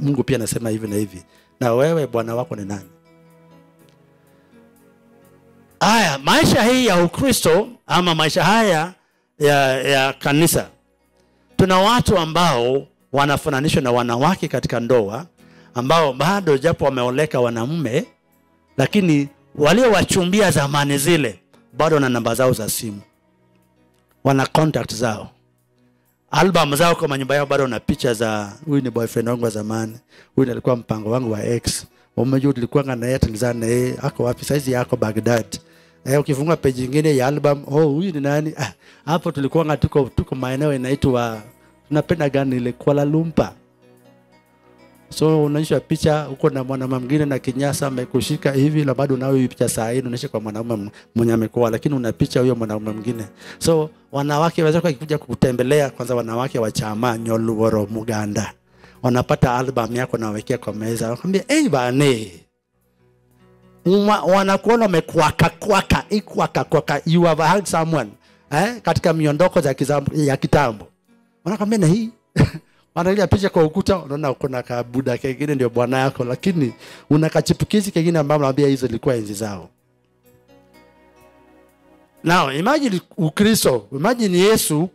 Mungu pia- anasema hivi na hivi. Na wewe bwana wako ni nani? Haya maisha hii ya ukristo ama maisha haya ya, ya kanisa tuna watu ambao wanafananishwa na wanawake katika ndoa ambao bado japo wameoleka wanamume lakini waliowachumbia zamani zile bado na namba zao za simu. Wana contact zao album zao kwa manyumba yao bado na picha za huyu ni boyfriend wangu wa zamani. Huyu alikuwa mpango wangu wa ex. Umejua tulikuwa na yeye tulizana na yeye. Ako wapi? Saizi yako Baghdad. Eh ukifungua page nyingine ya album oh huyu ni nani? Ah hapo tulikuwa tuko tuko maeneo inaitwa tunapenda gani? Ile Kuala Lumpur so unaonyesha picha uko na mwanaume mwingine na kinyasa amekushika hivi na bado nawe hii picha saa hii unaonyesha kwa mwanaume mwenye amekuwa lakini una picha huyo mwanaume mwingine. So wanawake waweza kuja kukutembelea kwanza wanawake wa chama Nyoluoro Muganda. Wanapata album yako na wawekea kwa meza wanakwambia hey bane. Wanakuona umekwaka kwaka ikwaka kwaka you have had someone eh, katika miondoko za ya kitambo. Wanakwambia na hii wanaangalia picha kwa ukuta unaona kuna kabuda kengine ndio bwana yako lakini una kachipukizi kengine ambao naambia hizo ilikuwa enzi zao. Now imagine ukristo imagine yesu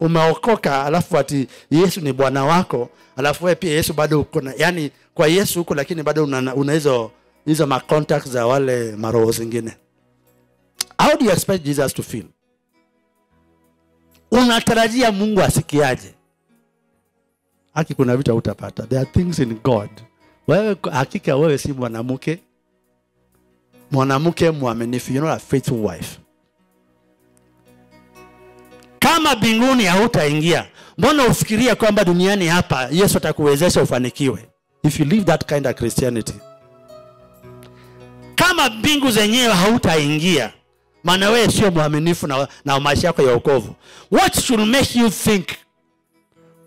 umeokoka alafu ati yesu ni bwana wako alafu wewe pia yesu bado uko na yani kwa yesu huko lakini bado una, una hizo hizo ma contacts za wale maroho zingine. How do you expect jesus to feel? Unatarajia mungu asikiaje haki kuna vitu hautapata. There are things in god. Wewe hakika wewe si mwanamke. Mwanamke mwaminifu. You're not a faithful wife. Kama binguni hautaingia mbona ufikiria kwamba duniani hapa yesu atakuwezesha ufanikiwe? If you live that kind of christianity. Kama mbingu zenyewe hautaingia maana wewe sio mwaminifu na, na maisha yako ya ukovu what should make you think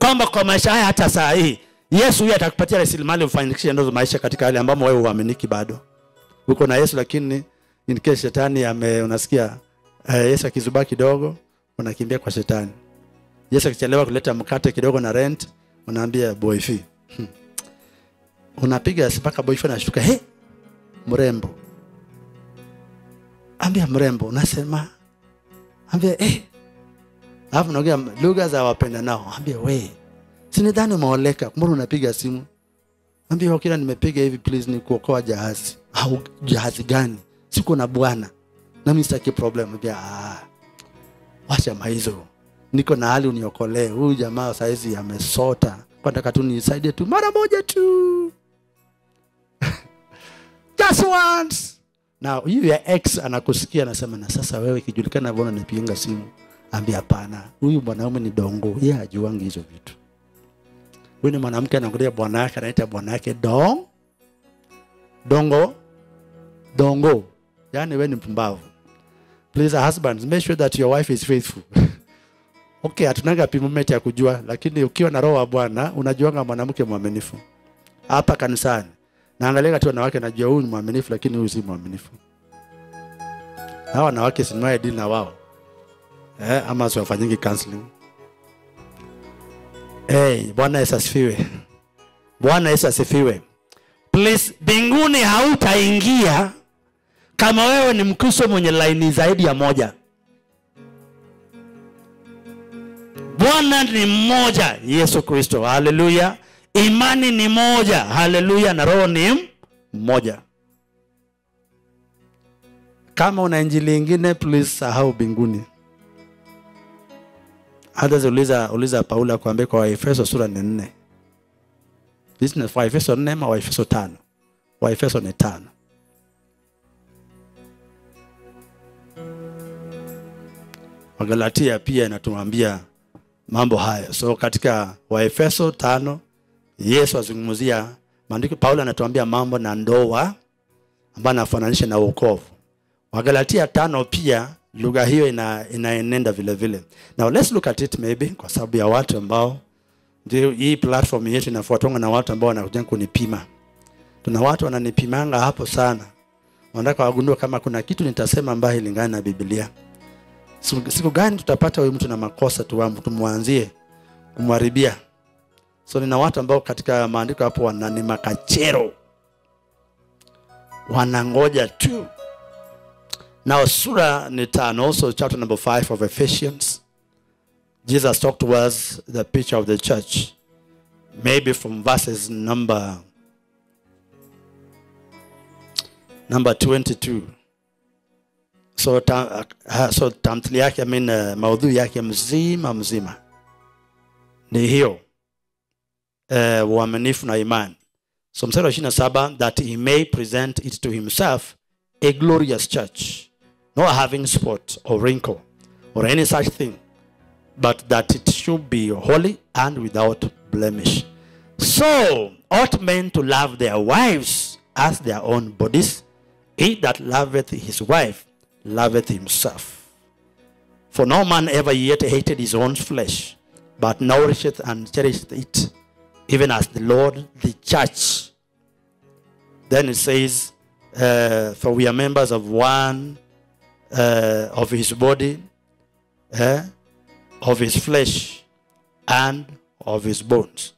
kwamba kwa maisha haya hata saa hii yesu huyu atakupatia rasilimali ufanikishe ndozo maisha katika hali ambamo wewe uaminiki bado. Uko na yesu lakini in case shetani ame unasikia uh, yesu akizubaa kidogo unakimbia kwa shetani. Yesu akichelewa kuleta mkate kidogo na rent unaambia boyfi hmm. unapiga mpaka boyfi anashuka he mrembo. Ambia mrembo unasema ambia eh alafu naongea lugha za wapenda nao. Ambie we sinidhani umeoleka. Mbona unapiga simu? Ambie kila nimepiga hivi please ni kuokoa jahazi. Au jahazi gani? Siko na bwana. Na mimi sitaki problem. Ambia ah wacha maizo. Niko na hali uniokolee. Huyu jamaa saizi amesota. Nataka tu nisaidie tu mara moja tu. Just once. Na huyu ya ex anakusikia anasema na sasa wewe ikijulikana vona nipiga simu ambia hapana huyu mwanaume ni dongo yeye hajuangi hizo vitu. Huyu ni mwanamke anaangalia bwana yake anaita bwana yake dong dongo dongo. Yani wewe ni mpumbavu. Please husbands make sure that your wife is faithful. Okay hatunanga pimometi ya kujua lakini ukiwa na roho wa bwana unajuanga mwanamke mwaminifu. Hapa kanisani naangalia tu wanawake najua huyu ni mwaminifu lakini huyu si mwaminifu. Hawa wanawake siniwae dili na wao eh, ama siwafanyingi counseling. Hey, bwana yesu asifiwe. Bwana yesu asifiwe. Please mbinguni hautaingia kama wewe ni mkristo mwenye laini zaidi ya moja. Bwana ni mmoja yesu kristo. Haleluya imani ni moja. Haleluya na roho ni mmoja. Kama una injili ingine please sahau mbinguni hata uliza uliza paulo akuambia kwa waefeso sura ni nne. Hizi ni waefeso nne ama waefeso tano. Waefeso ni tano. Wagalatia pia inatuambia mambo haya. So katika waefeso tano yesu azungumzia maandiko. Paulo anatuambia mambo na ndoa ambayo anafananisha na wokovu. wagalatia tano pia lugha hiyo ina, inaenenda vile vile. Now let's look at it maybe kwa sababu ya watu ambao ndio hii platform yetu inafuatwa na watu ambao wanakuja kunipima. Tuna watu wananipimanga hapo sana. Wanataka wagundue kama kuna kitu nitasema ambayo ilingana na biblia. Siku, siku gani tutapata huyu mtu na makosa tuwamu tumwanzie kumharibia. So nina watu ambao katika maandiko hapo wanani makachero. Wanangoja tu now sura ni tano also chapter number 5 of ephesians. Jesus talked to us the picture of the church maybe from verses number number 22 so, ta, uh, so tamthilia yake I mean, uh, maudhui yake mzima mzima. Ni hiyo uh, uaminifu na imani. So mstari wa 27 that he may present it to himself a glorious church not having spot or wrinkle or any such thing but that it should be holy and without blemish. So ought men to love their wives as their own bodies? He that loveth his wife loveth himself. For no man ever yet hated his own flesh but nourisheth and cherisheth it even as the Lord the church. Then it says, uh, For we are members of one, uh, of his body, eh, of his flesh, and of his bones.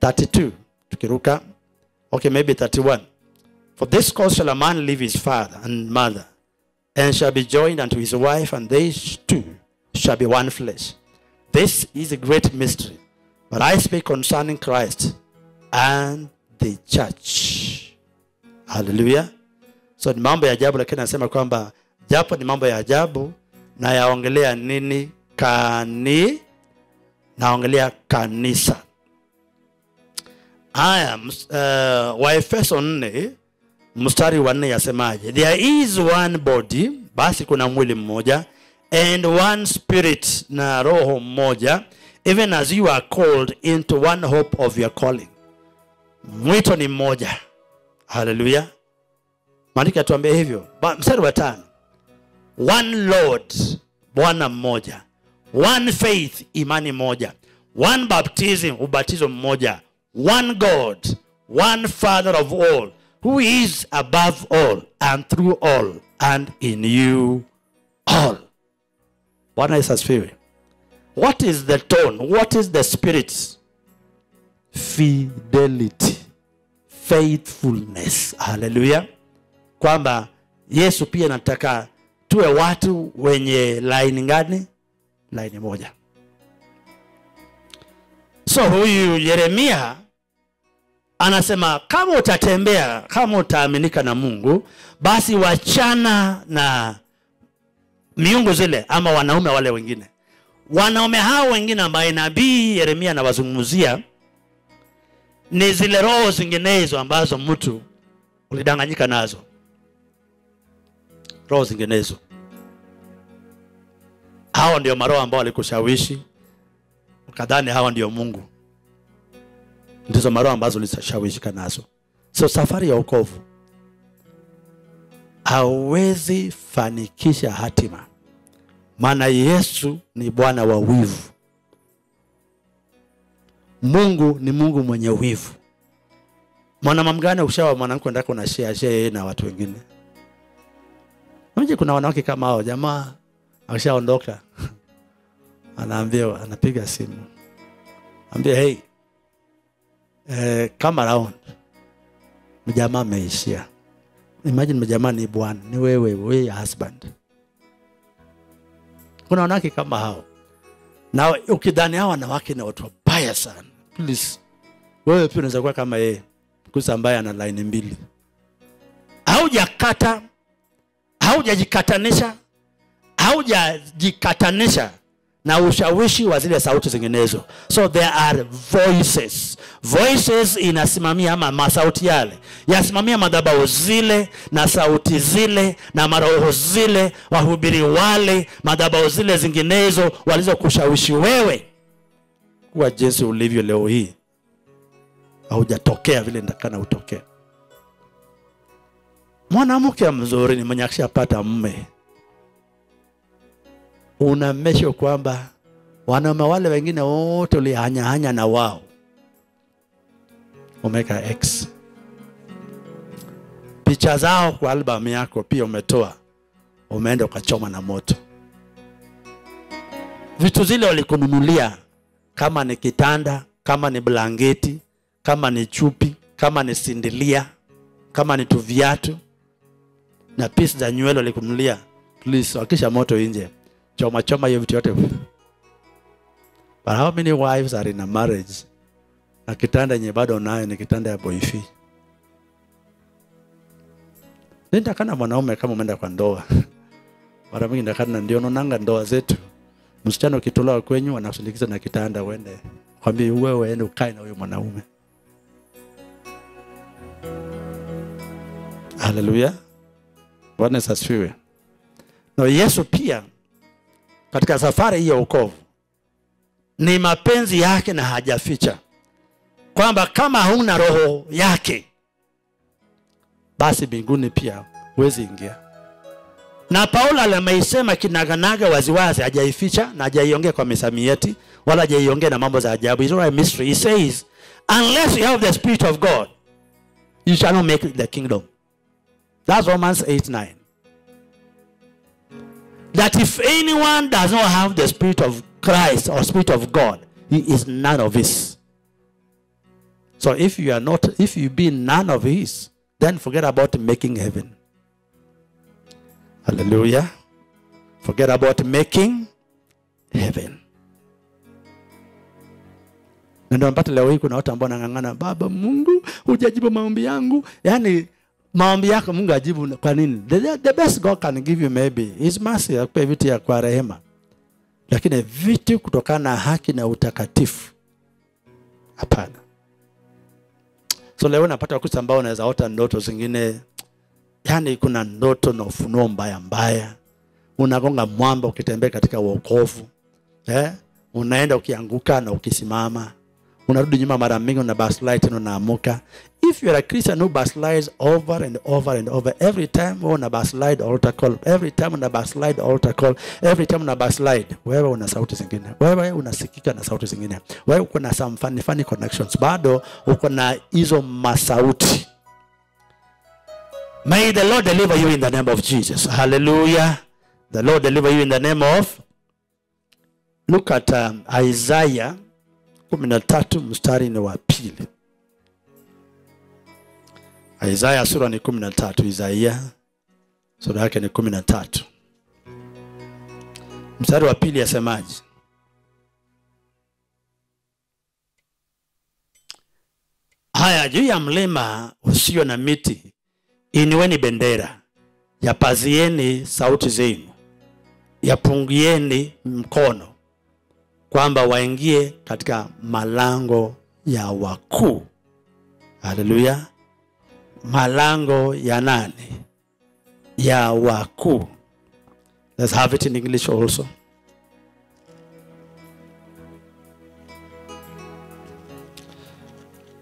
32. Tukiruka. Okay, maybe 31. For this cause shall a man leave his father and mother, and shall be joined unto his wife, and they two shall be one flesh. This is a great mystery. But I speak concerning Christ and the church. Hallelujah. So ni mambo ya ajabu, lakini anasema kwamba japo ni mambo ya ajabu, na yaongelea nini? Kani, naongelea kanisa. Haya, uh, Waefeso 4 mstari wa nne yasemaje? There is one body, basi kuna mwili mmoja, and one spirit, na roho mmoja even as you are called into one hope of your calling. Mwito ni mmoja. Haleluya. Maandiko yatuambia hivyo. Mstari wa tano. One Lord, Bwana mmoja. One faith, imani moja. One baptism, ubatizo mmoja. One God, one Father of all, who is above all and through all and in you all. Bwana Yesu asifiwe. What is the tone? What is the spirit? Fidelity, faithfulness. Haleluya! Kwamba Yesu pia anataka tuwe watu wenye laini gani? Laini moja. So huyu Yeremia anasema kama utatembea, kama utaaminika na Mungu, basi wachana na miungu zile ama wanaume wale wengine wanaume hao wengine ambaye nabii Yeremia anawazungumzia ni zile roho zinginezo ambazo mtu ulidanganyika nazo, roho zinginezo. Hao ndio maroho ambao walikushawishi ukadhani hawa ndio Mungu, ndizo maroho ambazo ulishawishika nazo. So safari ya ukovu hawezi fanikisha hatima maana Yesu ni Bwana wa wivu. Mungu ni Mungu mwenye wivu. Mwanamama gani ukishawa mwanamke ndako na share share na watu wengine? Unajua kuna wanawake kama hao, jamaa akishaondoka anaambiwa, anapiga simu, ambia hey, eh, come around, mjamaa ameishia. Imagine mjamaa ni bwana, ni wewe, wewe husband. Kuna wanawake kama hao. Na ukidhani hao wanawake ni watu wabaya sana please. Wewe pia unaweza kuwa kama yeye kusa ambaye ana laini mbili. Haujakata haujajikatanisha haujajikatanisha na ushawishi wa zile sauti zinginezo. So there are voices. Voices inasimamia ama masauti yale. Yasimamia madhabahu zile na sauti zile na maroho zile wahubiri wale madhabahu zile zinginezo walizokushawishi wewe kuwa jinsi ulivyo leo hii. Haujatokea vile ndakana utokea mwanamke mzuri ni mwenye akishapata mme unamesho kwamba wanaume wale wengine wote ulihanyahanya na wao. Umeweka x. Picha zao kwa albamu yako pia umetoa umeenda ukachoma na moto. Vitu zile walikununulia kama ni kitanda kama ni blanketi kama ni chupi kama ni sindilia kama ni tuviatu na pisi za nywele alikunulia. please wakisha moto nje. Choma choma hiyo vitu yote. But how many wives are in a marriage? Na kitanda yenye bado nayo ni kitanda ya boyfriend? Nenda kana mwanaume kama umeenda kwa ndoa. Mara mingi nakana ndio nonanga ndoa zetu. Msichana ukitolewa kwenyu wanakusindikiza na kitanda uende. Kwambie wewe ende ukae na huyo mwanaume. Haleluya bwana asifiwe. Na yesu pia katika safari hii ya wokovu ni mapenzi yake na hajaficha. Kwamba kama huna roho yake basi mbinguni pia huwezi ingia. Na paulo ameisema kinaganaga waziwazi hajaificha na hajaiongea kwa misamiati wala hajaiongea na mambo za ajabu. It's not a mystery. He says unless you have the spirit of god you shall not make the kingdom that's romans 8 9 that if anyone does not have the spirit of christ or spirit of god he is none of his. So if you are not if you be none of his then forget about making heaven. Hallelujah. Forget about making heaven. Ndio leo hii kuna watu ambao wanang'ang'ana baba mungu hujajibu maombi yangu. Yaani maombi yako mungu ajibu kwa nini? The, the best god can give you maybe is mercy akupe vitu ya kwa rehema. Lakini vitu kutokana na haki na utakatifu. Hapana. So leo napata wakristo ambao wanaweza ota ndoto zingine. Yani kuna ndoto na ufunuo mbaya mbaya. Unagonga mwamba ukitembea katika uokovu eh? unaenda ukianguka na ukisimama unarudi nyuma mara mingi una backslide tena unaamuka if you are a christian who backslides over and over and over every time wewe una backslide altar call every time una backslide altar call every time una backslide wewe una sauti zingine wewe unasikika na sauti zingine wewe uko na some funny funny connections bado uko na hizo masauti May the Lord deliver you in the name of Jesus. Hallelujah. The Lord deliver you in the name of. Look at um, Isaiah 13 mstari ni wa pili. Isaya sura ni 13. Isaiah sura yake ni 13. Mstari wa pili yasemaje? Haya, juu ya mlima usio na miti inueni bendera, yapazieni sauti zenu, yapungieni mkono, kwamba waingie katika malango ya wakuu. Haleluya! Malango ya nani? Ya wakuu. Let's have it in English also.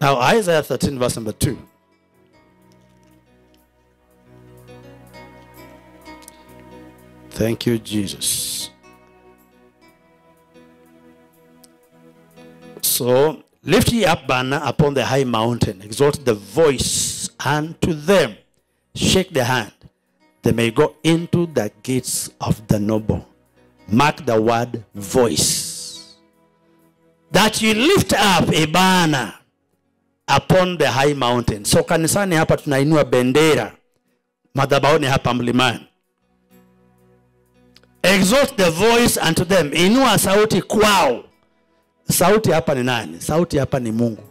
Now Isaiah 13 verse number 2. Thank you, Jesus. So lift ye up banner upon the high mountain, exalt the voice unto them, shake the hand. They may go into the gates of the noble. Mark the word voice. That you lift up a banner upon the high mountain. So kanisani hapa tunainua bendera madhabahuni hapa mlimani exalt the voice unto them inua sauti kwao sauti hapa ni nani? Sauti hapa ni mungu.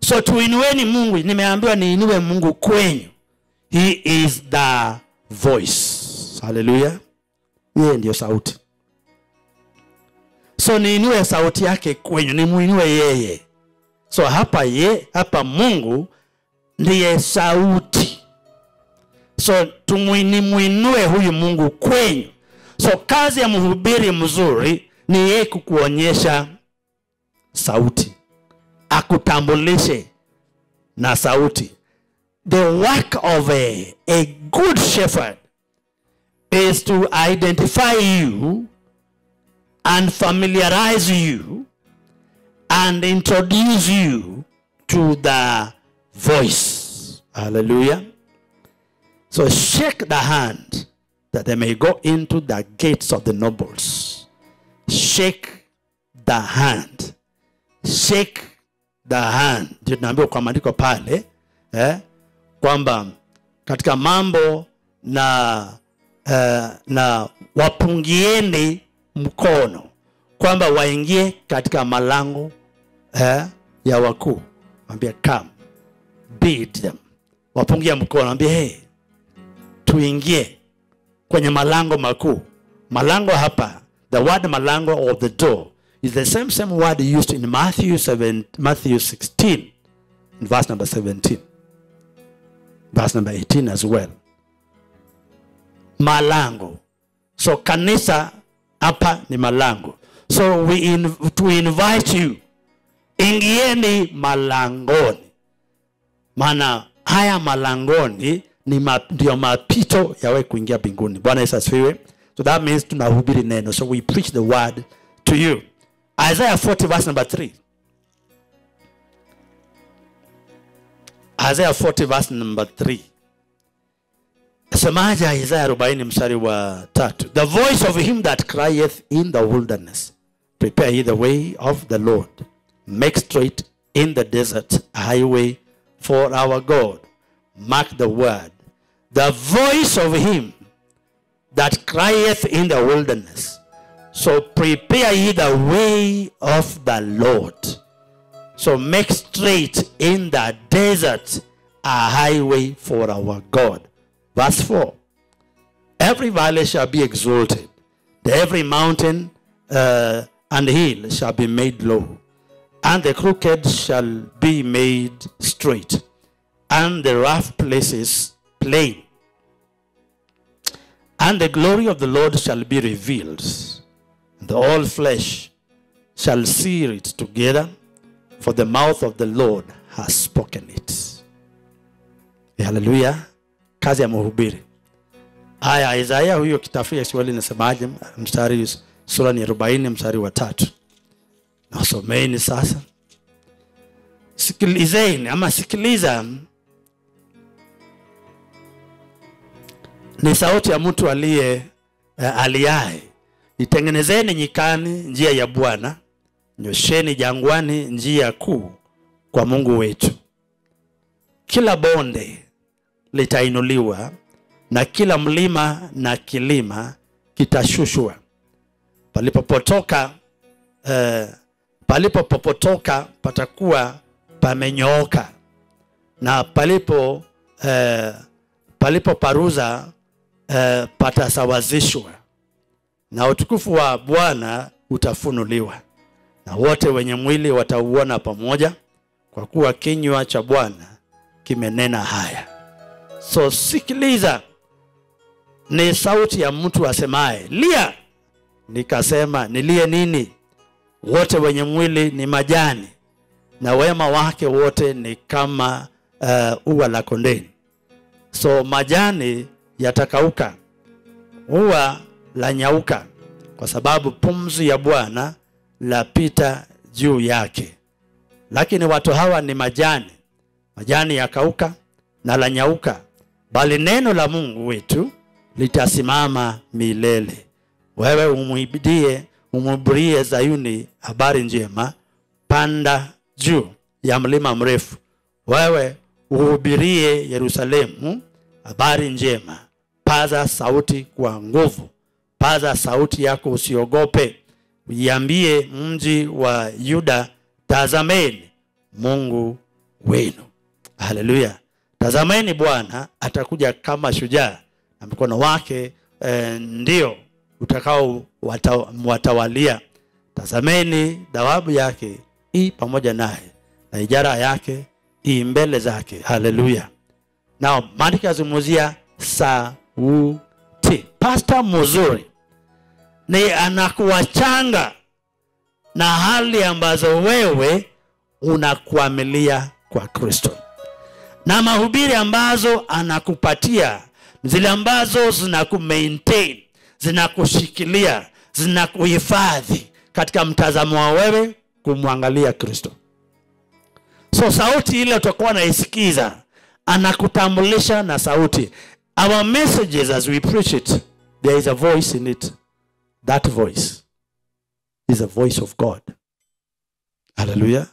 So tuinueni mungu nimeambiwa niinue mungu kwenyu. He is the voice. Haleluya yeye ndiyo sauti. So niinue sauti yake kwenyu nimuinue yeye. So hapa ye hapa mungu ndiye sauti. So tumuinimuinue huyu mungu kwenyu. So kazi ya mhubiri mzuri ni yeye kukuonyesha sauti. Akutambulishe na sauti. The work of a, a good shepherd is to identify you and familiarize you and introduce you to the voice. Hallelujah. So shake the hand that they may go into the gates of the nobles. Shake the hand. Shake the hand. Ndio tunaambiwa kwa maandiko pale eh, kwamba katika mambo na eh, na wapungieni mkono kwamba waingie katika malango eh, ya wakuu. Mwambie come them. Wapungie mkono, mwambie hey, tuingie kwenye malango makuu malango hapa the word malango or the door is the same same word used in matthew 7 matthew 16 in verse number 17 verse number 18 as well. Malango. So kanisa hapa ni malango. So we, in, we invite you ingieni malangoni. Maana haya malangoni ni ma, ndio mapito yawe kuingia mbinguni. Bwana yesu asifiwe so that means to tunahubiri neno so we preach the word to you. Isaiah 40 verse number 3 isaiah 40 verse number 3 semaje isaya 40 mstari wa tatu. The voice of him that crieth in the wilderness prepare ye the way of the lord. Make straight in the desert a highway for our god. Mark the word. The voice of him that crieth in the wilderness. So prepare ye the way of the lord. So make straight in the desert a highway for our God. Verse 4 Every valley shall be exalted, every mountain uh, and hill shall be made low, and the crooked shall be made straight, and the rough places plain. And the glory of the Lord shall be revealed, and all flesh shall see it together, for the mouth of the Lord has spoken it. Haleluya! Kazi ya mhubiri. Aya Isaya huyo kitafsiri ya Kiswahili inasemaje? Mstari sura ni 40 mstari wa tatu. Nasomeni sasa, sikilizeni ama sikiliza, ni sauti ya mtu aliye uh, aliaye, itengenezeni nyikani njia ya Bwana, nyosheni jangwani njia kuu kwa Mungu wetu. Kila bonde litainuliwa na kila mlima na kilima kitashushwa. Palipopotoka eh, palipopopotoka patakuwa pamenyooka, na palipo eh, palipoparuza eh, patasawazishwa, na utukufu wa Bwana utafunuliwa, na wote wenye mwili watauona pamoja, kwa kuwa kinywa cha Bwana kimenena haya. So sikiliza, ni sauti ya mtu asemaye, lia. Nikasema, nilie nini? Wote wenye mwili ni majani, na wema wake wote ni kama uh, ua la kondeni. So majani yatakauka, ua la nyauka, kwa sababu pumzi ya Bwana lapita juu yake. Lakini watu hawa ni majani, majani yakauka na lanyauka, bali neno la Mungu wetu litasimama milele. Wewe umwibidie, umhubirie Zayuni habari njema, panda juu ya mlima mrefu. Wewe uhubirie Yerusalemu habari njema, paza sauti kwa nguvu, paza sauti yako, usiogope. Uiambie mji wa Yuda, tazameni Mungu wenu. Haleluya! Tazameni Bwana atakuja kama shujaa na mkono wake e, ndio utakao watawalia. Tazameni dawabu yake i pamoja naye na ijara yake i mbele zake. Haleluya! Nao maandiko yazungumzia sauti. Pasta mzuri ni anakuwachanga na hali ambazo wewe unakuamilia kwa Kristo na mahubiri ambazo anakupatia zile ambazo zinakumaintain zinakushikilia zinakuhifadhi katika mtazamo wa wewe kumwangalia Kristo. So sauti ile utakuwa naisikiza, anakutambulisha na sauti. Our messages as we preach it, there is a voice in it. That voice is a voice of God. Hallelujah.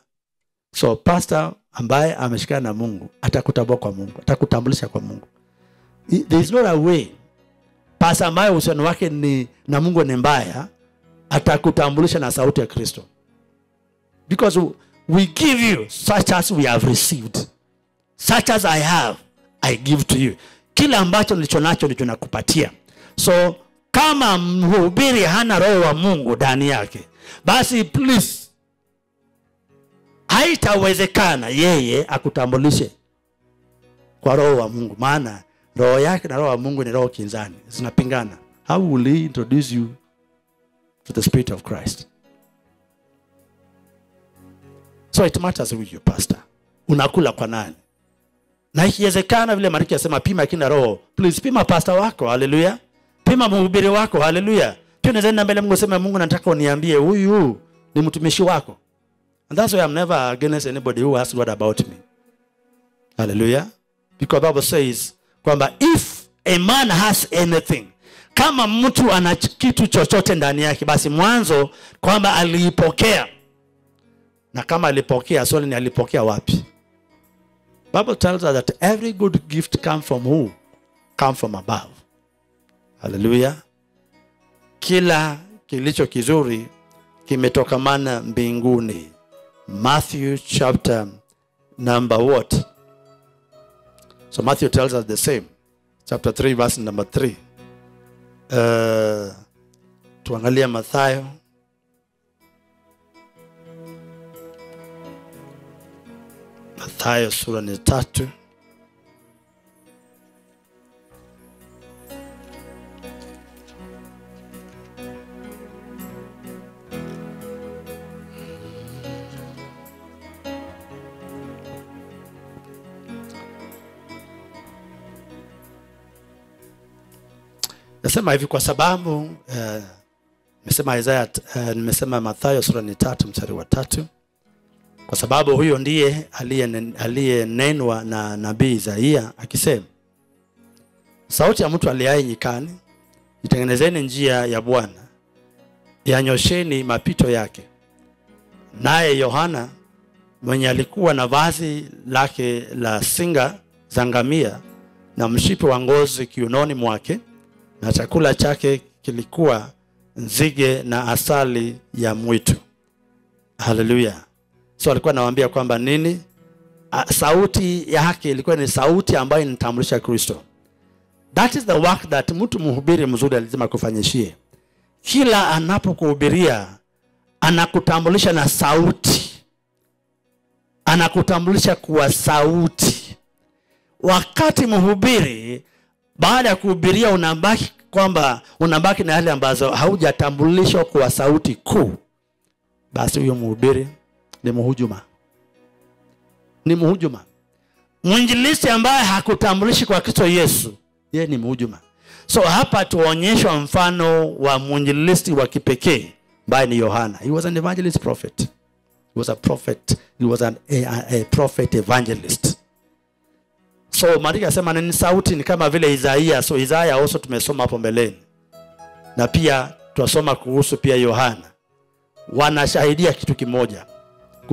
So pastor ambaye ameshikana na Mungu atakutambua kwa Mungu, atakutambulisha kwa Mungu. There is not a way. Pastor ambaye uhusiano wake ni na Mungu ni atakutambulisha na sauti ya Kristo. Because we give you such as we have received. Such as I have, I give to you. Kila ambacho nilicho nacho ndicho nakupatia. so kama mhubiri hana roho wa mungu ndani yake basi please haitawezekana yeye akutambulishe kwa roho wa mungu. Maana roho yake na roho wa mungu ni roho kinzani zinapingana. How will he introduce you to the spirit of christ? So it matters with your pastor. Unakula kwa nani na ikiwezekana vile mariki asema pima kina roho. Please pima pasta wako haleluya pima mhubiri wako haleluya pia unaweza enda mbele mungu sema mungu nataka uniambie huyu ni mtumishi wako. And that's why i'm never against anybody who asks what about me. Haleluya because bible says kwamba if a man has anything kama mtu ana kitu chochote ndani yake basi mwanzo kwamba aliipokea na kama alipokea swali ni alipokea wapi bible tells us that every good gift comes from who? Come from above. Haleluya kila kilicho kizuri kimetokamana mbinguni. Matthew chapter number what? So matthew tells us the same. Chapter 3 verse number 3 uh, tuangalia mathayo mathayo sura ni tatu. Nasema hivi kwa sababu uh, nimesema Isaya uh, nimesema Mathayo sura ni tatu mstari wa tatu kwa sababu huyo ndiye aliyenenwa na nabii Isaia akisema, sauti ya mtu aliaye nyikani, itengenezeni njia ya Bwana, yanyosheni mapito yake. Naye Yohana mwenye alikuwa na vazi lake la singa za ngamia na mshipi wa ngozi kiunoni mwake, na chakula chake kilikuwa nzige na asali ya mwitu. Haleluya! So alikuwa anawaambia kwamba nini? A, sauti yake ilikuwa ni sauti ambayo inatambulisha Kristo. That is the work that mtu mhubiri mzuri lazima kufanyishie. Kila anapokuhubiria anakutambulisha na sauti, anakutambulisha kuwa sauti. Wakati mhubiri baada ya kuhubiria unabaki kwamba unabaki na hali ambazo haujatambulishwa kuwa sauti kuu, basi huyo mhubiri ni mhujuma, ni mhujuma. Mwinjilisti ambaye hakutambulishi kwa Kristo Yesu, yeye ni mhujuma. So hapa tuonyeshwa mfano wa mwinjilisti wa kipekee ambaye ni Yohana. He was an evangelist prophet. He was a prophet. He was an, a, a, a prophet evangelist. So Maria asema ni sauti ni kama vile Isaia. So Isaia also tumesoma hapo mbeleni, na pia twasoma kuhusu pia Yohana, wanashahidia kitu kimoja,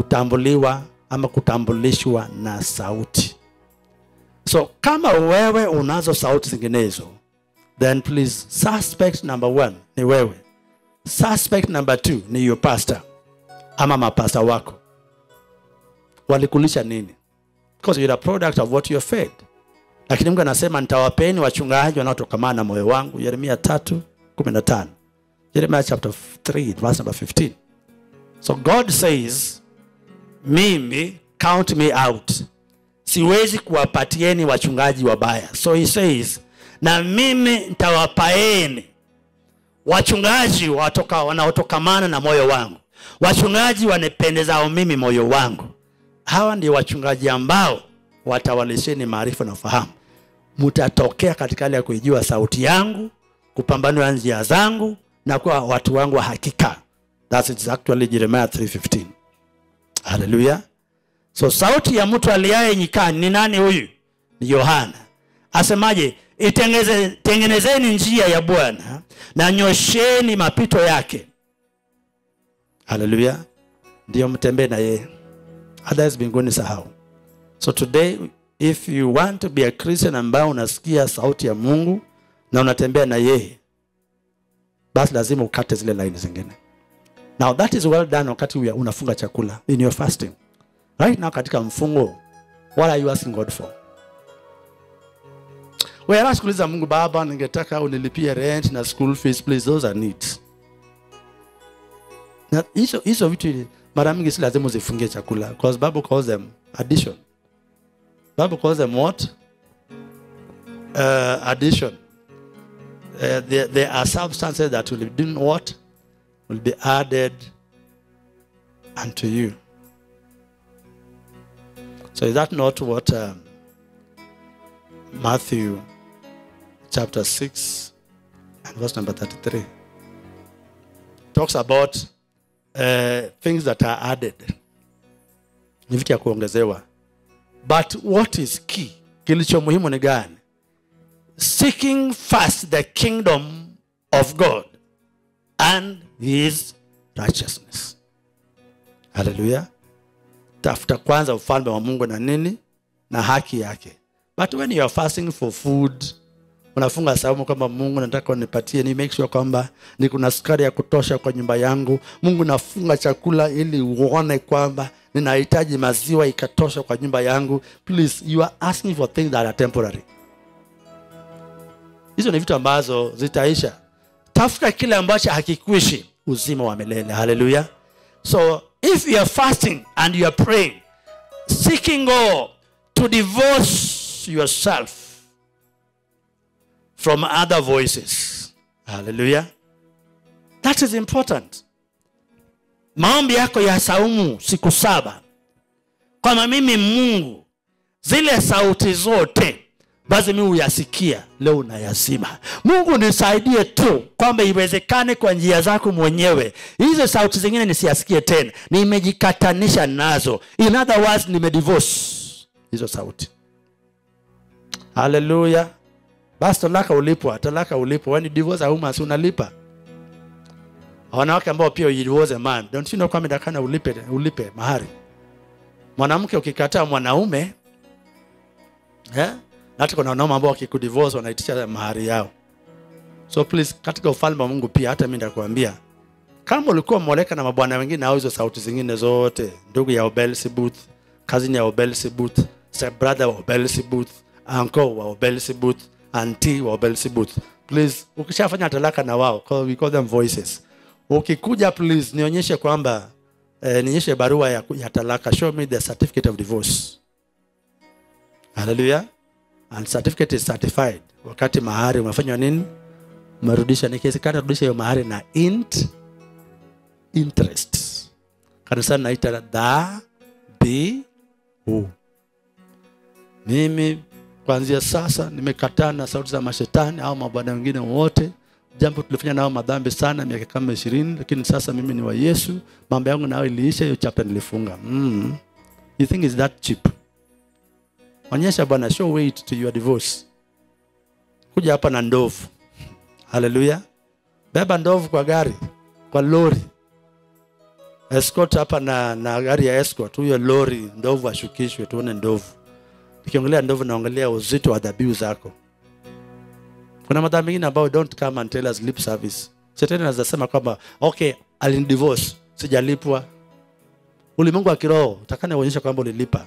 kutambuliwa ama kutambulishwa na sauti. So kama wewe unazo sauti zinginezo, then please suspect number one ni wewe, suspect number two ni your pastor ama mapasta wako walikulisha nini? because you're a product of what you're fed. Lakini Mungu anasema nitawapeni wachungaji wanaotokamana na moyo wangu, Yeremia 3:15. Jeremiah chapter 3 verse number 15. So God says, mimi count me out. Siwezi kuwapatieni wachungaji wabaya. So he says, na mimi nitawapaeni wachungaji watoka wanaotokamana na moyo wangu, wachungaji wanipendezao mimi moyo wangu hawa ndio wachungaji ambao watawalisheni maarifa na ufahamu. Mtatokea katika hali ya kuijua sauti yangu, kupambanua njia zangu na kuwa watu wangu wa hakika. That's exactly Jeremiah 3:15. Haleluya. So sauti ya mtu aliaye nyikani ni nani huyu? Ni Yohana. Asemaje? Itengeze, tengenezeni njia ya Bwana na nyosheni mapito yake. Haleluya. ndiyo mtembee na yeye others mbinguni sahau. So today if you want to be a Christian ambao unasikia sauti ya Mungu na unatembea na yeye, basi lazima ukate zile laini zingine. Now that is well done wakati unafunga chakula in your fasting. Right now katika mfungo, what are you asking God for? whereas kuuliza mungu baba ningetaka unilipie rent na school fees please those are needs. Na hizo hizo vitu mara mingi si lazima uzifungie chakula because bible calls them addition. Bible calls them what? Uh, addition. Uh, there, there are substances that will be doing what will be added unto you. So is that not what um, matthew chapter 6 and verse number 33 talks about uh, things that are added. But what is key? Kilicho muhimu seeking first the kingdom of god and his righteousness. Haleluya tafuta kwanza ufalme wa mungu na nini? Na haki yake. But when you are fasting for food unafunga saumu kwamba mungu nataka unipatie ni make sure kwamba ni kuna sukari ya kutosha kwa nyumba yangu. Mungu nafunga chakula ili uone kwamba ninahitaji maziwa ikatosha kwa nyumba yangu. Please you are asking for things that are temporary. Hizo ni vitu ambazo zitaisha tafuta kile ambacho hakikwishi uzima wa milele. Haleluya so if you are fasting and you are praying seeking god to divorce yourself from other voices. Haleluya that is important. Maombi yako ya saumu siku saba. Kwamba mimi mungu zile sauti zote basi mi uyasikia leo unayasima. mungu nisaidie tu kwamba iwezekane kwa njia zako mwenyewe. Hizo sauti zingine nisiasikie tena. Nimejikatanisha nazo. In other words nimedivorce. Hizo sauti. Haleluya basi talaka ulipwa talaka ulipwa when you divorce a woman unalipa? Wanawake ambao pia you man. Don't you know kwamba dakana ulipe ulipe mahari? Mwanamke ukikataa mwanaume eh? Na hata kuna wanaume ambao wakikudivorce wanaitisha mahari yao. So please katika ufalme wa mungu pia hata mi ndakuambia kama ulikuwa mwoleka na mabwana wengine au hizo sauti zingine zote ndugu ya obelsibuth kazini ya obelsibuth brother wa obelsibuth uncle wa obelsibuth anti wa obelsibuth please ukishafanya talaka na wao call- we call them voices. Ukikuja please nionyeshe kwamba eh, nionyeshe barua ya, ya talaka. Show me the certificate of divorce. Haleluya and certificate is certified. Wakati mahari umefanywa nini? Umerudisha. Nikiwezekana rudisha hiyo mahari na int interest. Kanisani naita dha bi u mimi kuanzia sasa nimekataa na sauti za mashetani au mabwana wengine wote. Jambo tulifanya nao madhambi sana miaka kama ishirini lakini sasa mimi ni wa yesu. Mambo yangu nao iliisha hiyo chapter nilifunga. Mm. you think is that cheap onyesha bwana show weight to your divorce. Kuja hapa na ndovu. Haleluya beba ndovu kwa gari kwa lori. Escort hapa na, na gari ya escort. Huyo lori ndovu ashukishwe tuone ndovu. Nikiongelea ndovu naongelea uzito wa dhabihu zako. Kuna madhaa mengine ambayo don't come and tell us lip service. Shetani anaweza kwamba okay alinidivorce sijalipwa. Ulimwengu wa kiroho utakana uonyesha kwamba ulilipa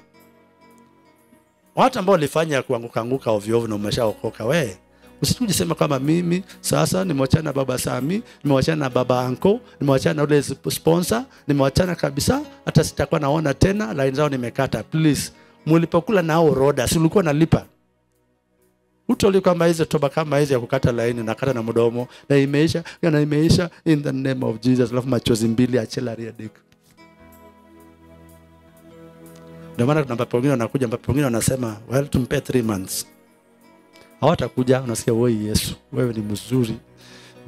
watu ambao walifanya kuanguka anguka ovyo ovyo na umeshaokoka we usituje sema kama mimi sasa nimewachana na baba Sami, nimewachana na baba Anko, nimewachana na ule sponsor, nimewachana kabisa, hata sitakuwa naona tena, line zao nimekata. Please, mulipokula nao roda, si ulikuwa nalipa? Utoli kwamba hizo toba kama hizi ya kukata laini nakata na mdomo na imeisha na imeisha in the name of Jesus, alafu machozi mbili achela riadik. Ndio maana kuna mpaka wengine wanakuja, mpaka wengine wanasema well, tumpe 3 months. Hawatakuja unasikia wewe yesu wewe ni mzuri.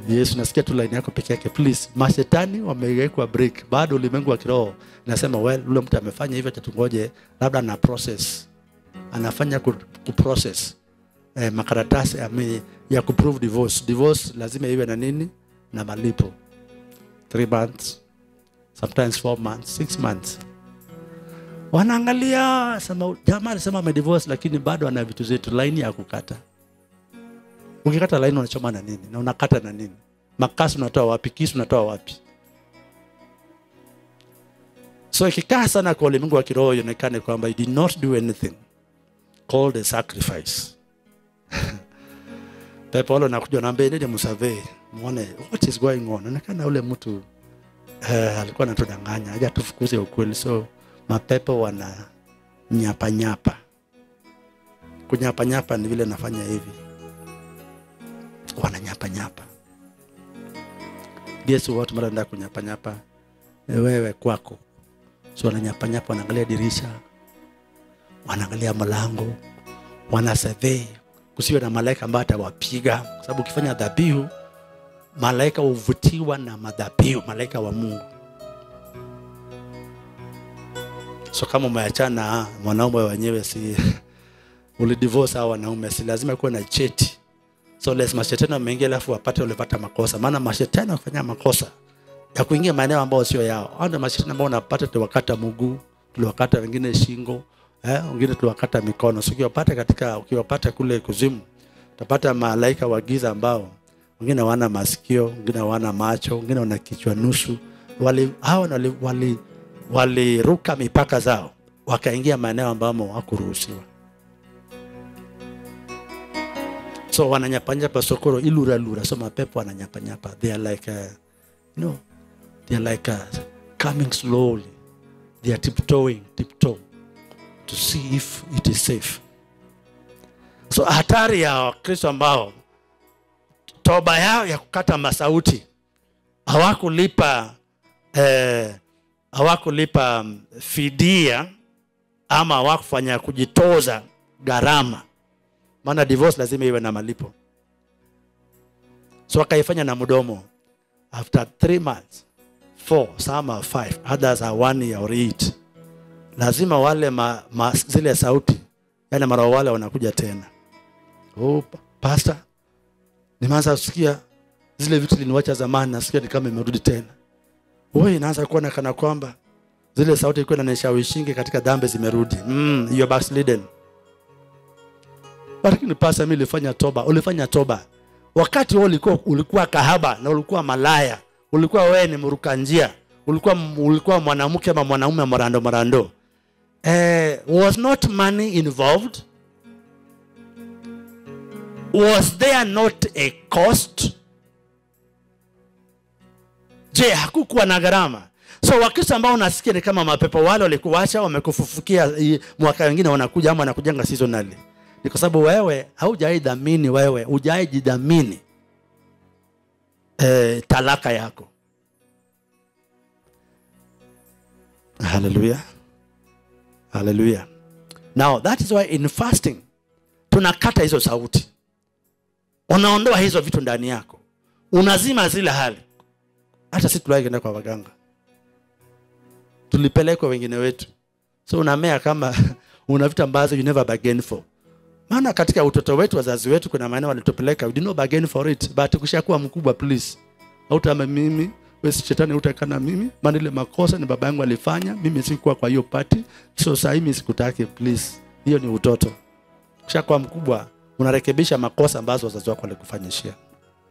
Yesu nasikia tu line yako peke yake please mashetani wamewekwa break bado ulimwengu wa kiroho. Nasema well ule mtu amefanya hivyo tatungoje labda ana process. Anafanya ku, ku process. Eh, makaratasi ame, ya kuprove divorce. Divorce lazima iwe na nini? Na malipo. 3 months sometimes 4 months 6 months wanaangalia sema jamaa alisema amedivorce lakini bado ana vitu zetu laini ya kukata. Ukikata laini unachoma na nini? Na unakata na nini? Makasi unatoa wapi? Kisu unatoa wapi? So ikikaa sana kwa ulimwengu wa kiroho ionekane kwamba you did not do anything. Called a sacrifice. Pepo wale wanakuja naambia nende msurvey muone what is going on. Onekana ule mtu eh, alikuwa anatudanganya haja tufukuze ukweli. So mapepo wana nyapa nyapa kunyapa nyapa ni vile nafanya hivi. Wana nyapa nyapa Yesu watu mara ndio kunyapa nyapa wewe kwako. So nyapa wanaangalia dirisha wanaangalia mlango wana survey. Kusiwe na malaika ambaye atawapiga. Kwa sababu ukifanya dhabihu malaika huvutiwa na madhabihu malaika wa Mungu so kama umeachana mwanaume wenyewe si ulidivorce hao wanaume si lazima kuwe na cheti. So less mashetani wameingia alafu wapate ulipata makosa. Maana mashetani wakifanya makosa ya kuingia maeneo ambayo sio yao. Hao ndio mashetani ambao unapata tuliwakata mguu tuliwakata wengine shingo eh, wengine tuliwakata mikono. So ukiwapata katika ukiwapata kule kuzimu utapata malaika wa giza ambao wengine wana masikio wengine wana macho wengine wana kichwa nusu. Wali hao wali, wali, waliruka mipaka zao wakaingia maeneo ambamo hawakuruhusiwa. So wananyapanyapa sokoro iluralura so mapepo wananyapanyapa. They are like a, you know, they are like a, coming slowly. They are tiptoeing tiptoe to see if it is safe. So hatari ya wakristo ambao toba yao ya kukata masauti hawakulipa eh, hawakulipa mm, fidia ama hawakufanya kujitoza gharama. Maana divorce lazima iwe na malipo. So akaifanya na mdomo. After three months four some are five others are one year or eight. Lazima wale ma, ma, zile sauti yani mara wale wanakuja tena. Oh, pastor nimeanza kusikia zile vitu liniwacha zamani nasikia ni kama imerudi tena wewe inaanza kuona kana kwamba zile sauti ilikuwa inanishawishingi katika dhambi zimerudi. Mm, you backslidden. Lakini pasa mimi nilifanya toba ulifanya toba. Wakati wewe ulikuwa ulikuwa kahaba na ulikuwa malaya ulikuwa wewe ni mruka njia ulikuwa ulikuwa mwanamke ama mwanaume marando marando eh, was not money involved? Was there not a cost je hakukuwa na gharama? So wakristo ambao unasikia ni kama mapepo wale walikuacha wamekufufukia mwaka wengine wanakuja ama wanakujanga seasonally. Ni kwa sababu wewe haujaidhamini wewe hujaijidhamini e, talaka yako. Haleluya haleluya now that is why in fasting tunakata hizo sauti. Unaondoa hizo vitu ndani yako. Unazima zile hali hata si tuliwahi kwenda kwa waganga. Tulipelekwa wengine wetu. So unamea kama una vitu ambazo you never bargain for. Maana katika utoto wetu wazazi wetu kuna maana walitupeleka. We did not bargain for it but ukishakuwa mkubwa please. Hautama mimi wewe si shetani utakana mimi. Maana ile makosa ni baba yangu alifanya mimi sikuwa kwa hiyo party. So sasa mimi sikutaki please. Hiyo ni utoto. Ukishakuwa mkubwa unarekebisha makosa ambazo wazazi wako walikufanyishia.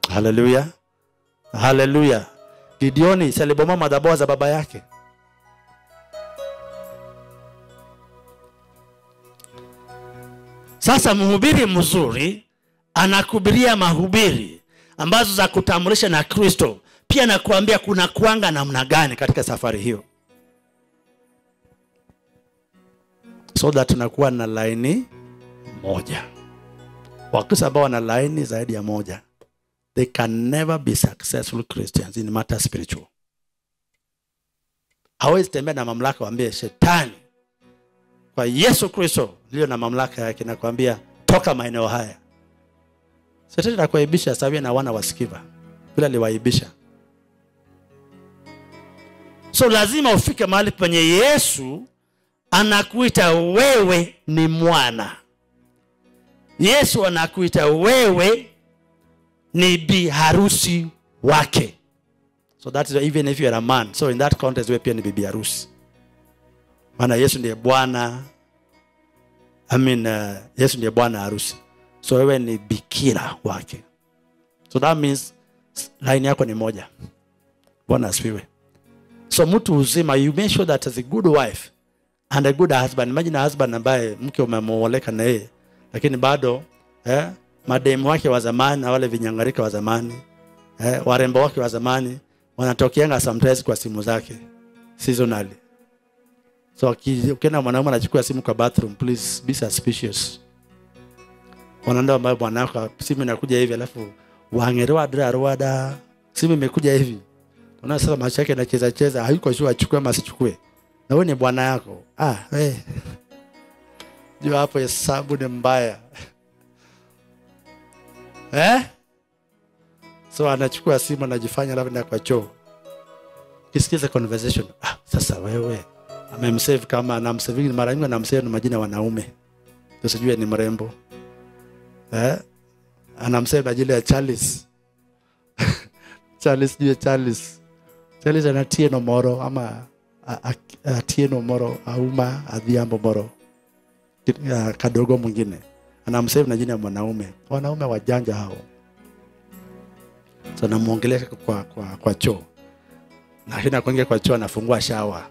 Haleluya haleluya gideoni si alibomoa madhabahu za baba yake. Sasa mhubiri mzuri anakubiria mahubiri ambazo za kutambulisha na kristo. Pia nakuambia kuna kuanga namna gani katika safari hiyo. So that tunakuwa na laini moja. Wakristo ambao wana laini zaidi ya moja they can never be successful christians in matter spiritual. Hawezi tembea na mamlaka waambie shetani. Kwa yesu kristo lio na mamlaka yake nakwambia toka maeneo haya. Shetani atakuaibisha sawia na wana wasikiva bila liwaibisha. so lazima ufike mahali penye yesu anakuita wewe ni mwana. Yesu anakuita wewe ni bi harusi wake. So that is even if you are a man so in that context wewe pia ni bibi harusi. Maana yesu ndiye bwana I mean, uh, yesu ndiye bwana harusi. So wewe ni bikira wake. So that means line yako ni moja. Bwana asifiwe. So mtu uzima you make sure that as a good wife and a good husband. Imagine a husband ambaye mke umemuoleka na yeye lakini bado eh, mademu wake wa zamani na wale vinyangarika wa zamani eh, warembo wake wa zamani wanatokeanga sometimes kwa simu zake seasonally. So ukienda mwanaume anachukua simu kwa bathroom please be suspicious. Wanaenda ambayo bwanako simu inakuja hivi alafu wangerewa dra rwada simu imekuja hivi. Unaona sasa macho yake yanacheza cheza hayuko sure achukue ama asichukue. Na wewe ni bwana yako. Ah hey. jua hapo hesabu ni mbaya eh? so anachukua simu anajifanya labda kwa choo. Kisikiza conversation. Ah, sasa wewe amemsave kama anamsave mara nyingi anamsave na majina wanaume. Usijue ni mrembo. Eh? anamsave na jina ya Charles. Charles jue Charles. Charles ana Tieno Moro ama atie no Moro auma adhiambo Moro. Kadogo mwingine anamsave na jina ya mwanaume. Wanaume wajanja hao. So namuongelea kwa, kwa, kwa choo. Na hina kuingia kwa choo anafungua shawa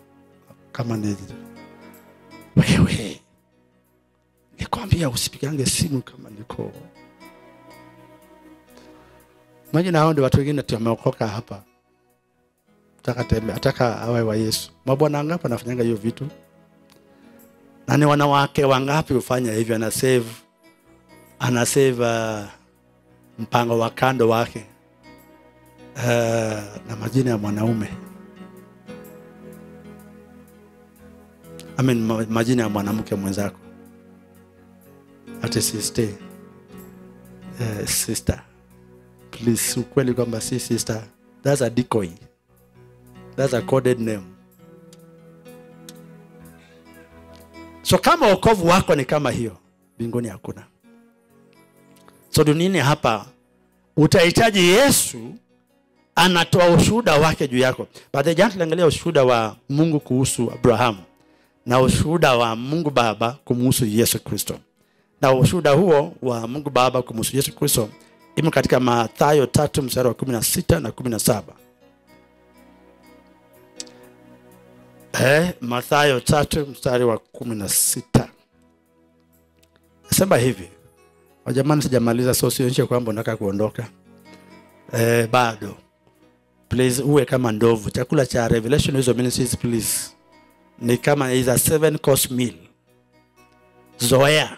kama ni wewe. Nikwambia usipigange simu kama niko. Majina hao ndio watu wengine tu wameokoka hapa. Taka tembe ataka awe wa Yesu. Mabwana ngapi anafanyanga hiyo vitu? Na ni wanawake wangapi ufanya hivyo ana save ana save uh, mpango wa kando wake uh, na majina ya mwanaume. I mean, majina ya mwanamke mwenzako. Ati sister uh, sister. Please ukweli kwamba si sister. That's a decoy. That's a coded name. So kama wokovu wako ni kama hiyo mbinguni hakuna so hapa? Utahitaji yesu anatoa ushuhuda wake juu yako. Baadaye jana tuliangalia ushuhuda wa mungu kuhusu abrahamu na ushuhuda wa mungu baba kumhusu yesu kristo. Na ushuhuda huo wa mungu baba kumuhusu yesu kristo imo katika mathayo tatu mstari wa kumi na sita na kumi na saba. Eh, mathayo tatu mstari wa kumi na sita. Nasema hivi wajamani sijamaliza so sionyeshe kwamba unataka kuondoka. Eh, bado. Please uwe kama ndovu. Chakula cha revelation hizo ministries please. Ni kama is a seven course meal. Zoea.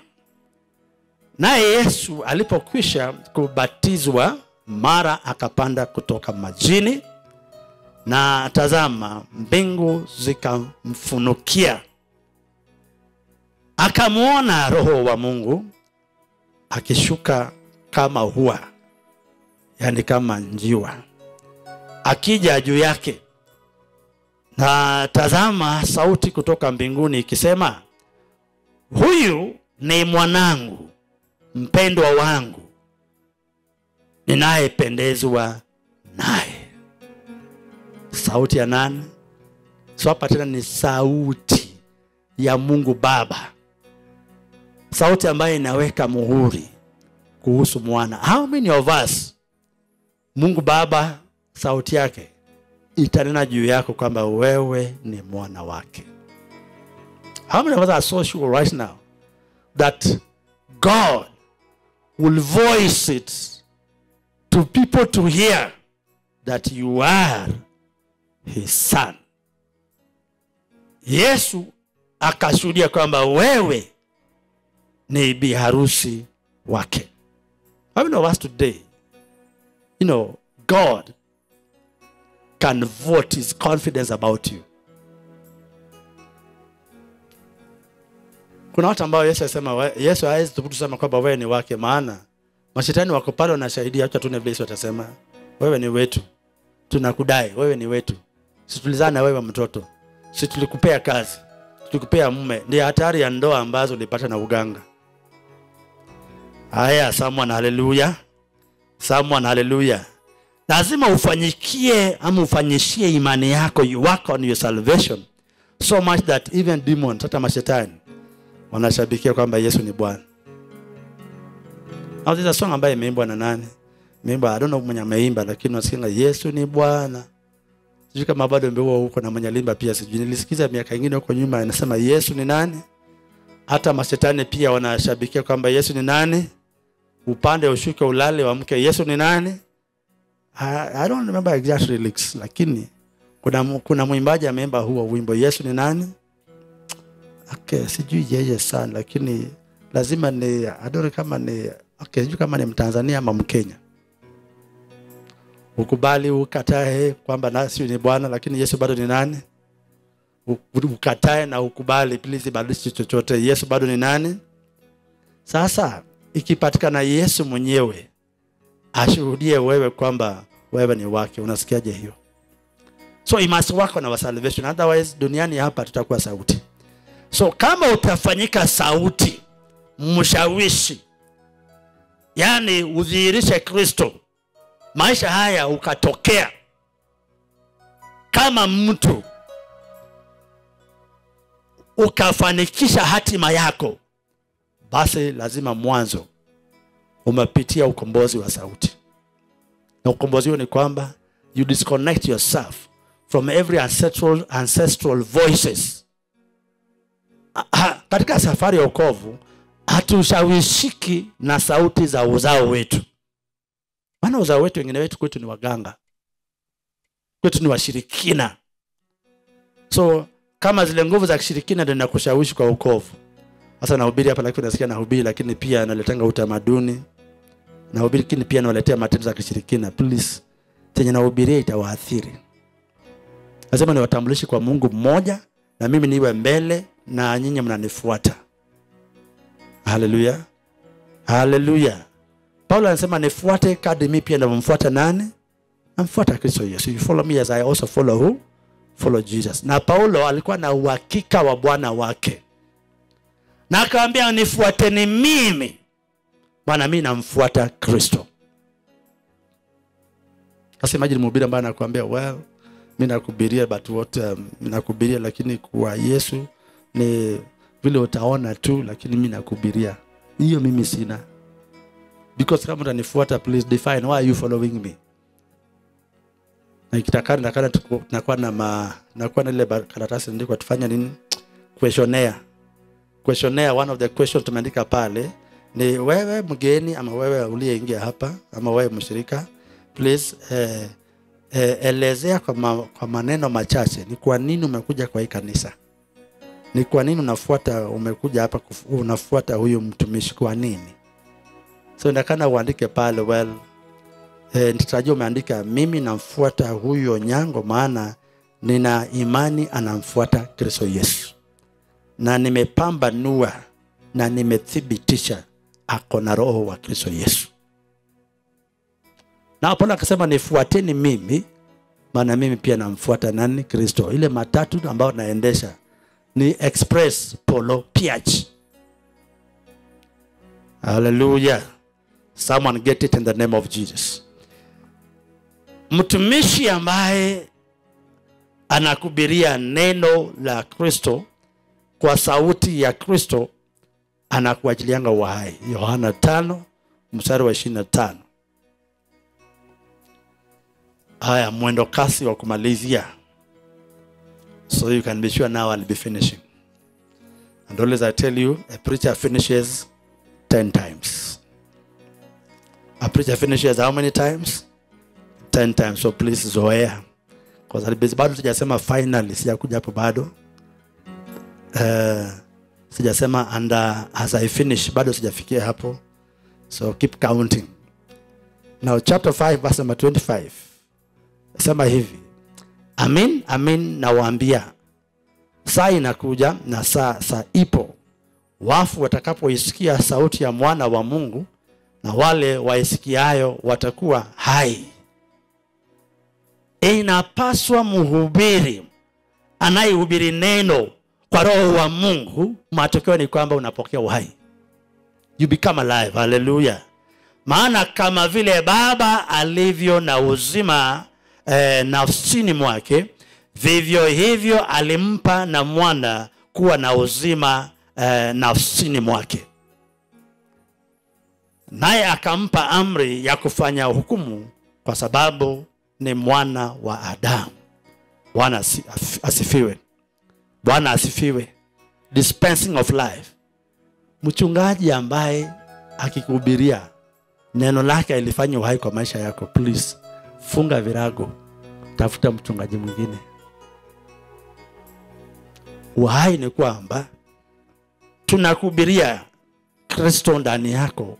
Naye yesu alipokwisha kubatizwa mara akapanda kutoka majini. Na tazama mbingu zikamfunukia. Akamwona roho wa mungu akishuka kama hua yani kama njiwa. Akija juu yake. Na tazama sauti kutoka mbinguni ikisema huyu ni mwanangu mpendwa wangu ninayependezwa naye. Sauti ya nani? So hapa tena ni sauti ya mungu baba sauti ambayo inaweka muhuri kuhusu mwana. How many of us mungu baba sauti yake itanena juu yako kwamba wewe ni mwana wake? How many of us are so sure right now that god will voice it to people to hear that you are his son? Yesu akashuhudia kwamba wewe ni harusi wake. How many of us today you know god can vote his confidence about you? Kuna watu ambao yesu asema yesu hawezi thubutu kusema kwamba wewe ni wake maana mashetani wako pale wanashahidia acha tune vile yesu atasema wewe ni wetu tunakudai wewe ni wetu. Situlizana na wewe mtoto si tulikupea kazi tulikupea mume. Ndio hatari ya ndoa ambazo ulipata na uganga haya someone haleluya someone haleluya lazima ufanyikie ama ufanyishie imani yako you work on your salvation. So much that even demons hata mashetani wanashabikia kwamba yesu ni bwana. Au a song ambayo imeimbwa na nani? Imeimbwa I don't know mwenye ameimba lakini nasikia yesu ni bwana. Sijui kama bado mbeo huko na mwenye limba pia sijui. Nilisikiza miaka ingine huko nyuma inasema yesu ni nani? Hata mashetani pia wanashabikia kwamba yesu ni nani upande ushuke ulale wamke yesu ni nani? I, I don't remember exact lyrics lakini kuna, kuna mwimbaji ameimba huo wimbo yesu ni nani? Okay, sijui yeye sana lakini lazima ni adore kama ni okay, sijui kama ni mtanzania ama mkenya. Ukubali ukatae kwamba nasi ni bwana lakini yesu bado ni nani? Ukatae na ukubali please badilishe chochote. Yesu bado ni nani? Sasa ikipatikana yesu mwenyewe ashuhudie wewe kwamba wewe ni wake. Unasikiaje hiyo? So he must work on our salvation. Otherwise duniani hapa tutakuwa sauti. So kama utafanyika sauti mshawishi yani udhihirishe kristo maisha haya ukatokea kama mtu ukafanikisha hatima yako basi lazima mwanzo umepitia ukombozi wa sauti. Na ukombozi huo ni kwamba you disconnect yourself from every ancestral, ancestral voices. Ah, katika safari ya ukovu hatushawishiki na sauti za uzao wetu. Maana uzao wetu wengine wetu kwetu ni waganga. Kwetu ni washirikina. So kama zile nguvu za kishirikina ndio nakushawishi kwa ukovu sasa nahubiri hapa lakini nasikia nahubiri lakini pia naletanga utamaduni. Nahubiri lakini pia nawaletea matendo za kishirikina. Please chenye nahubiria itawaathiri. Lazima niwatambulishe kwa mungu mmoja na mimi niwe mbele na nyinyi mnanifuata. Haleluya haleluya paulo anasema nifuate kadi mi pia navyomfuata nani? Namfuata kristo yesu. You follow me as i also follow who? Follow jesus. Na paulo alikuwa na uhakika wa bwana wake na akawambia nifuateni mimi. Bwana mi namfuata kristo. Sasa imagine mhubiri ambaye anakuambia well mi nakubiria but what um, nakubiria lakini kwa yesu ni vile utaona tu lakini mi nakubiria. Hiyo mimi sina. Because kama utanifuata please define why are you following me? Na ikitakana nakana nakuwa na ma nakuwa na ile karatasi ndiko tufanya nini? Questionnaire questionnaire one of the questions tumeandika pale ni wewe mgeni ama wewe uliyeingia hapa ama wewe mshirika please eh, eh, elezea kwa, ma, kwa maneno machache ni kwa nini umekuja kwa hii kanisa? Ni kwa nini unafuata umekuja hapa unafuata huyu mtumishi? Kwa nini? So ndakana uandike pale well eh, nitarajia umeandika mimi namfuata huyo nyango maana nina imani anamfuata kristo yesu na nimepambanua na nimethibitisha ako na roho wa kristo yesu. Na paulo akasema nifuateni mimi maana mimi pia namfuata nani? Kristo. Ile matatu ambayo naendesha ni express polo piach haleluya someone get it in the name of jesus. Mtumishi ambaye anakubiria neno la kristo kwa sauti ya kristo anakuajilianga uhai. Yohana tano mstari wa ishirini na tano. Haya mwendo kasi wa kumalizia. So you can be sure now I'll be finishing. And always I tell you a preacher finishes 10 times. A preacher finishes how many times? 10 times. So please zoea. Kwa sababu bado sijasema finally sijakuja hapo bado uh, sijasema and uh, as I finish bado sijafikia hapo. So keep counting. Now chapter 5 verse number 25 sema hivi. Amin amin nawaambia. Saa inakuja na saa saa ipo. Wafu watakapoisikia sauti ya mwana wa mungu na wale waisikiayo watakuwa hai. Inapaswa mhubiri anayehubiri neno kwa roho wa mungu matokeo ni kwamba unapokea uhai. You become alive haleluya maana kama vile baba alivyo na uzima eh, nafsini mwake vivyo hivyo alimpa na mwana kuwa na uzima eh, nafsini mwake. Naye akampa amri ya kufanya hukumu kwa sababu ni mwana wa adamu. Bwana asifiwe bwana asifiwe. Dispensing of life. Mchungaji ambaye akikuhubiria neno lake ilifanya uhai kwa maisha yako please funga virago tafuta mchungaji mwingine. Uhai ni kwamba tunakuhubiria kristo ndani yako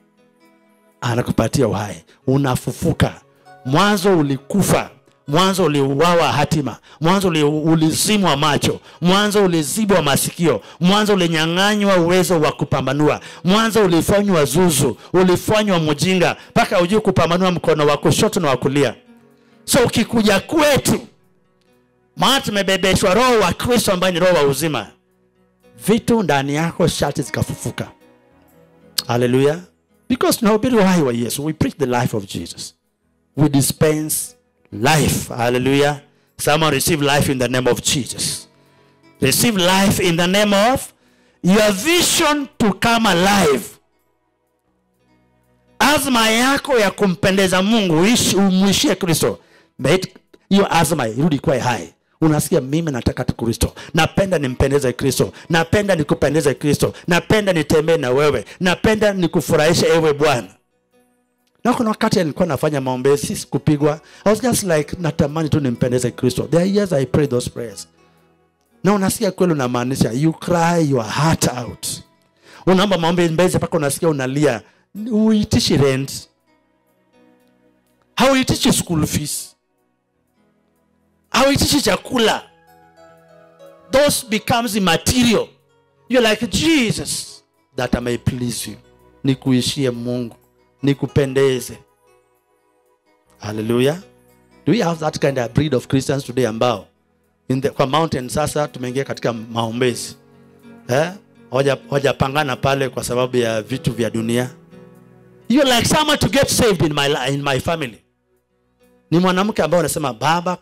anakupatia uhai. Unafufuka. Mwanzo ulikufa mwanzo uliuawa hatima. Mwanzo ulizimwa macho. Mwanzo ulizibwa masikio. Mwanzo ulinyang'anywa uwezo wa kupambanua. Mwanzo ulifanywa zuzu ulifanywa mjinga mpaka ujui kupambanua mkono wa kushoto na wa kulia. So ukikuja kwetu maana tumebebeshwa roho wa kristo ambaye ni roho wa uzima. Vitu ndani yako shati zikafufuka. Haleluya because tunahubiri uhai wa yesu we preach the life of jesus. We dispense life hallelujah. Someone receive life in the name of jesus. Receive life in the name of your vision to come alive. Azma yako ya kumpendeza mungu ishi umwishie kristo. Hiyo azma irudi kwa hai. Unasikia mimi nataka kristo. Napenda nimpendeze kristo. Napenda nikupendeze kristo. Napenda nitembee na wewe. Napenda nikufurahishe ewe bwana na kuna wakati alikuwa nafanya maombezi sikupigwa. I was just like natamani tu nimpendeze kristo. There are years i pray those prayers. Na unasikia kweli unamaanisha you cry your heart out. Unaomba maombezi mpaka unasikia unalia. Uitishi rent hauitishi school fees. Hauitishi chakula. Those becomes immaterial. You're like jesus that i may please you. Nikuishie mungu nikupendeze. Haleluya do we have that kind of breed of christians today ambao in the, kwa mountain sasa tumeingia katika maombezi? Eh? Hojapangana pale kwa sababu ya vitu vya dunia. You like someone to get saved in my, in my family. Ni mwanamke ambaye unasema baba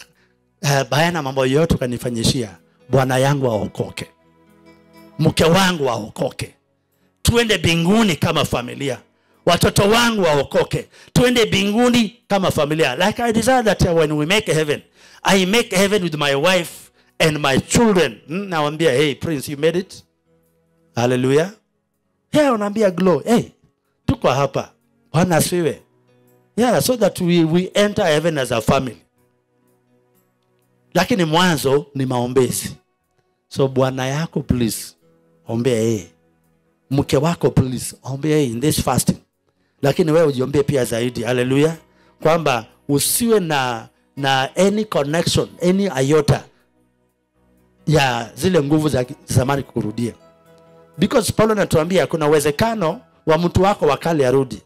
eh, bayana mambo yote ukanifanyishia bwana yangu aokoke. Mke wangu aokoke. Tuende binguni kama familia watoto wangu waokoke. Tuende binguni kama familia. Like i desire that when we make heaven i make heaven with my wife and my children. Hmm, nawambia hey prince you made it. Haleluya hey, unaambia glow. Hey tuko hapa. Bwana asifiwe. Yeah so that we, we enter heaven as a family. Lakini mwanzo ni maombezi. So bwana yako please ombea yeye. Mke wako please ombea yeye in this fasting lakini wewe ujiombee pia zaidi. Haleluya kwamba usiwe na na any connection any iota ya zile nguvu za zamani kurudia because paulo anatuambia kuna uwezekano wa mtu wako wa kale arudi.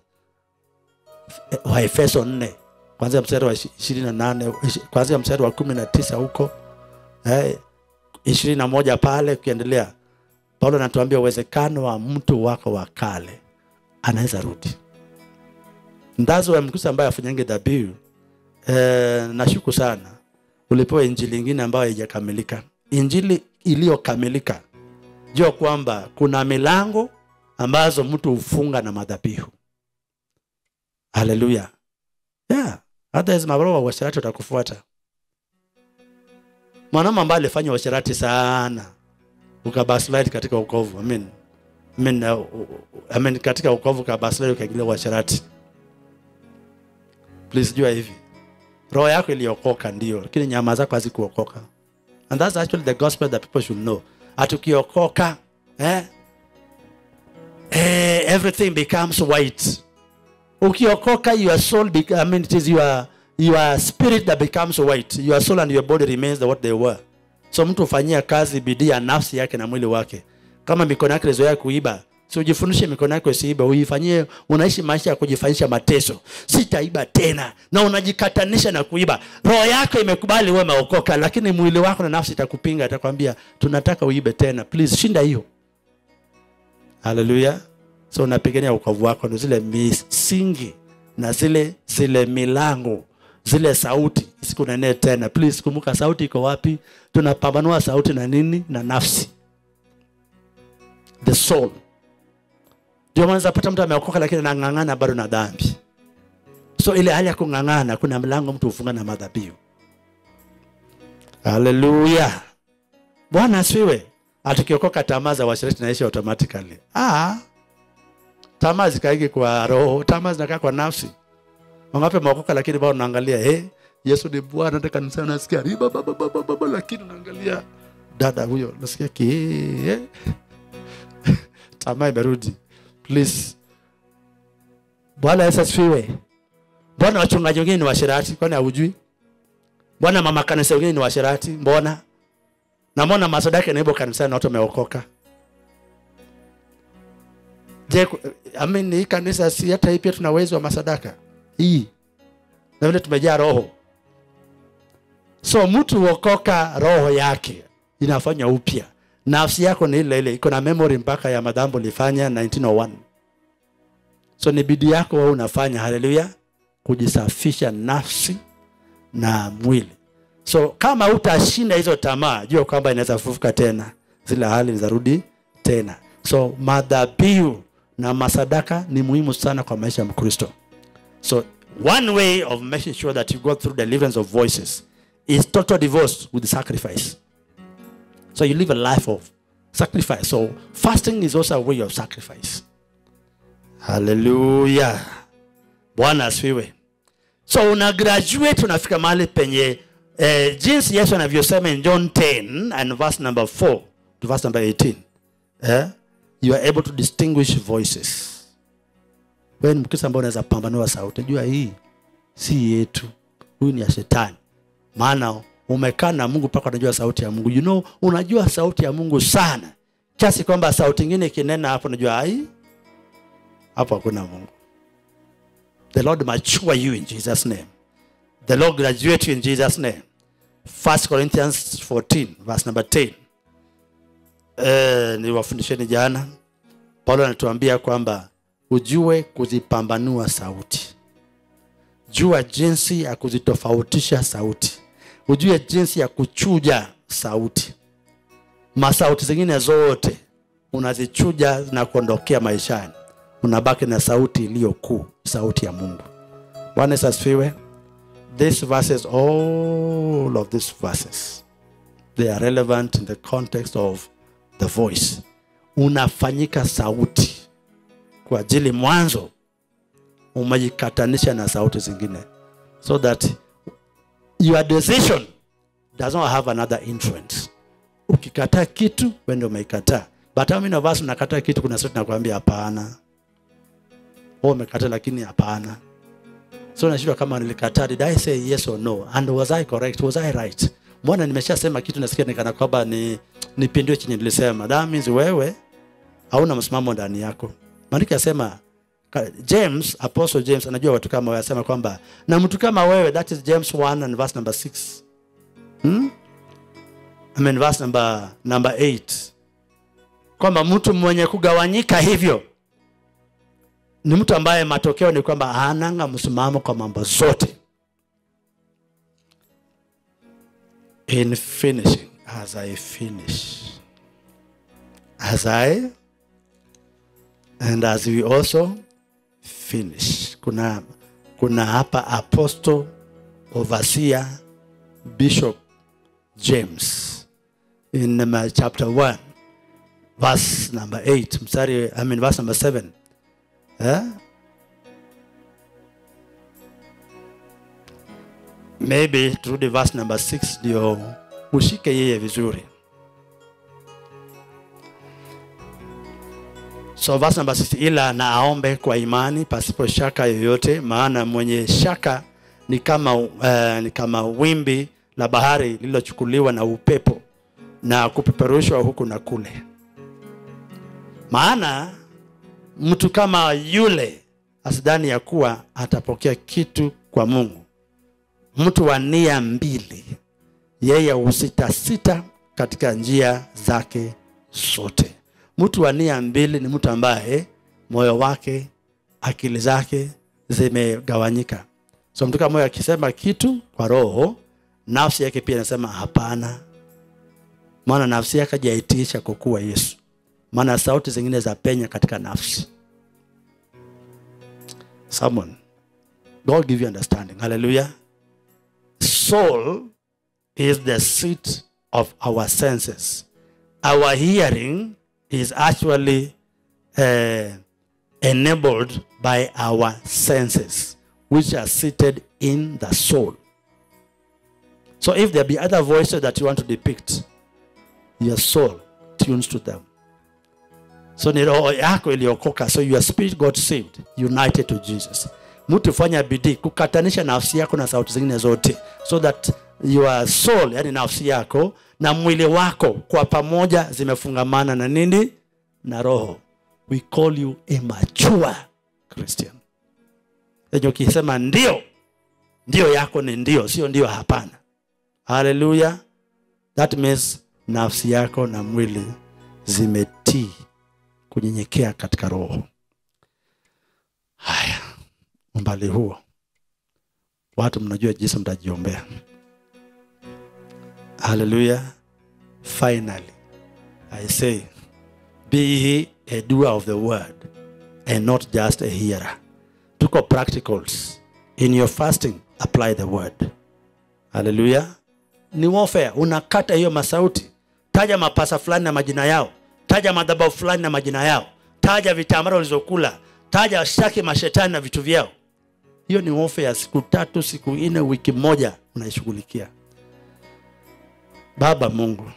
Waefeso nne 4 kwanzia mstari wa ishirini na nane kwanzia mstari wa kumi na tisa huko eh, ishirini na moja pale ukiendelea. Paulo anatuambia uwezekano wa mtu wako wa kale anaweza rudi ndazo wa mkristo ambaye afanyange dhabihu eh, nashuku sana. Ulipewa injili ingine ambayo haijakamilika. Injili iliyokamilika. Jua kwamba kuna milango ambazo mtu hufunga na madhabihu. Haleluya yeah. otherwise maroho wa uasherati watakufuata. Mwanaume ambaye alifanya uasherati sana ukabaslide katika ukovu uh, I mean, katika ukovu ukabaslide ukaingilia uasherati please jua hivi. Roho yako iliokoka ndio. Lakini nyama zako hazikuokoka. And that's actually the gospel that people should know. Atukiokoka eh? eh, everything becomes white. Ukiokoka your soul I mean, it is your, your spirit that becomes white. Your soul and your body remains the what they were. So mtu hufanyia kazi bidii ya nafsi yake na mwili wake. Kama mikono yake ilizoea kuiba si ujifundishe mikono yako isiibe uifanyie unaishi maisha ya kujifanyisha mateso. Sitaiba tena. Na unajikatanisha na kuiba. Roho yako imekubali wewe umeokoka lakini mwili wako na nafsi itakupinga itakwambia tunataka uibe tena. Please shinda hiyo. Haleluya so unapigania ukovu wako ndo zile misingi na zile zile milango zile sauti. Sikunenee tena. Please kumbuka sauti iko wapi? Tunapambanua sauti na nini? Na nafsi. The soul ndio maana zapata mtu ameokoka lakini anang'ang'ana bado na dhambi. So ile hali ya kung'ang'ana kuna mlango mtu hufunga na madhabihu. Haleluya bwana asifiwe. Atukiokoka tamaa za washiriki naishi automatically. Ah tamaa zikaiki kwa roho tamaa zinakaa kwa nafsi. Wangapi maokoka lakini bado unaangalia hey, yesu ni bwana hata kanisa nasikia riba baba baba baba lakini unaangalia dada huyo nasikia ki eh. tamaa imerudi please. Bwana yesu asifiwe. Mbona wachungaji wengine ni washirati kwani haujui? Mbona mama kanisa wengine ni washirati mbona? Na mbona masadaka naibo kanisani na watu wameokoka. Je amen, hii kanisa si hata hii pia tuna uwezo wa masadaka? Hii. Na vile tumejaa roho. So mtu huokoka roho yake inafanywa upya nafsi yako ni ile ile iko na memory mpaka ya madhambo ulifanya 1901 so ni bidii yako wewe unafanya haleluya kujisafisha nafsi na mwili. So kama utashinda hizo tamaa jua kwamba inaweza kufufuka tena zile hali zinarudi tena. So madhabihu na masadaka ni muhimu sana kwa maisha ya mkristo. So one way of making sure that you go through deliverance of voices is total divorce with sacrifice so you live a life of sacrifice. So fasting is also a way of sacrifice. Haleluya bwana asifiwe. So una graduate unafika mahali penye eh, jinsi yesu anavyosema in john 10 and verse number 4 to verse number 18 eh, you are able to distinguish voices. Wewe ni mkristo ambao unaweza pambanua sauti. Jua hii si yetu. Huyu ni ya shetani. Maana umekaa na mungu mpaka unajua sauti ya mungu. You know unajua sauti ya mungu sana. Kiasi kwamba sauti nyingine ikinena hapo unajua ai hapo hakuna mungu. The lord mature you in jesus name. The lord graduate you in jesus name. 1 corinthians 14 verse number 10 eh, niwafundisheni jana paulo anatuambia kwamba ujue kuzipambanua sauti. Jua jinsi ya kuzitofautisha sauti ujue jinsi ya kuchuja sauti. Masauti zingine zote unazichuja na kuondokea maishani. Unabaki na sauti iliyo kuu sauti ya mungu. Bwana asifiwe. These verses all of these verses they are relevant in the context of the voice. Unafanyika sauti kwa ajili mwanzo. Umejikatanisha na sauti zingine. So that your decision does not have another influence. Ukikataa kitu wendo umeikataa. But how many of us unakataa kitu kuna sauti nakwambia hapana? Wewe umekataa lakini hapana. So nashindwa kama nilikataa did i say yes or no? And was i correct? Was i right? Mbona nimeshasema kitu nasikia nikana kwamba ni nipindue chenye nilisema. That means wewe hauna msimamo ndani yako. Maandiko yasema james apostle james anajua watu kama wewe asema kwamba na mtu kama wewe that is james 1 and verse number 6 hmm? I mean verse number, number 8 kwamba mtu mwenye kugawanyika hivyo ni mtu ambaye matokeo ni kwamba ananga msimamo kwa mambo zote. In finishing as i finish as i and as we also finish. Kuna kuna hapa apostle overseer bishop james in chapter 1 verse number 8 mstari i mean verse number 7 eh? maybe turudi verse number 6 ndio ushike yeye vizuri so verse number 6 ila na aombe kwa imani pasipo shaka yoyote maana mwenye shaka ni kama uh, ni kama wimbi la bahari lililochukuliwa na upepo na kupeperushwa huku na kule. Maana mtu kama yule asidhani ya kuwa atapokea kitu kwa mungu. Mtu wa nia mbili yeye husitasita katika njia zake zote mtu wa nia mbili ni mtu ambaye moyo wake akili zake zimegawanyika. So mtu kama moyo akisema kitu kwa roho nafsi yake pia inasema hapana. Maana nafsi yake hajaitisha kukuwa yesu. Maana sauti zingine za penya katika nafsi. Someone god give you understanding. Hallelujah. Soul is the seat of our senses. Our hearing is actually uh, enabled by our senses, which are seated in the soul. So if there be other voices that you want to depict, your soul tunes to them. So iliokoka, so your spirit got saved, united to Jesus. Mtu fanya bidii kukatanisha nafsi yako na sauti zingine zote, so that your soul, yani nafsi yako na mwili wako kwa pamoja zimefungamana na nini? Na roho. We call you a mature Christian. Yenye ukisema ndio, ndio yako ni ndio, sio ndio hapana. Haleluya. That means nafsi yako na mwili zimetii kunyenyekea katika roho. Haya, umbali huo, watu mnajua jinsi mtajiombea. Haleluya. Finally, I say, be a doer of the word and not just a hearer. Tuko practicals. In your fasting, apply the word. Haleluya. Ni warfare. Unakata hiyo masauti. Taja mapasa fulani na majina yao. Taja madhabahu fulani na majina yao. Taja vitambara ulizokula. Taja shaki mashetani na vitu vyao. Hiyo ni ofa ya siku tatu, siku nne, wiki moja unaishughulikia. Baba Mungu,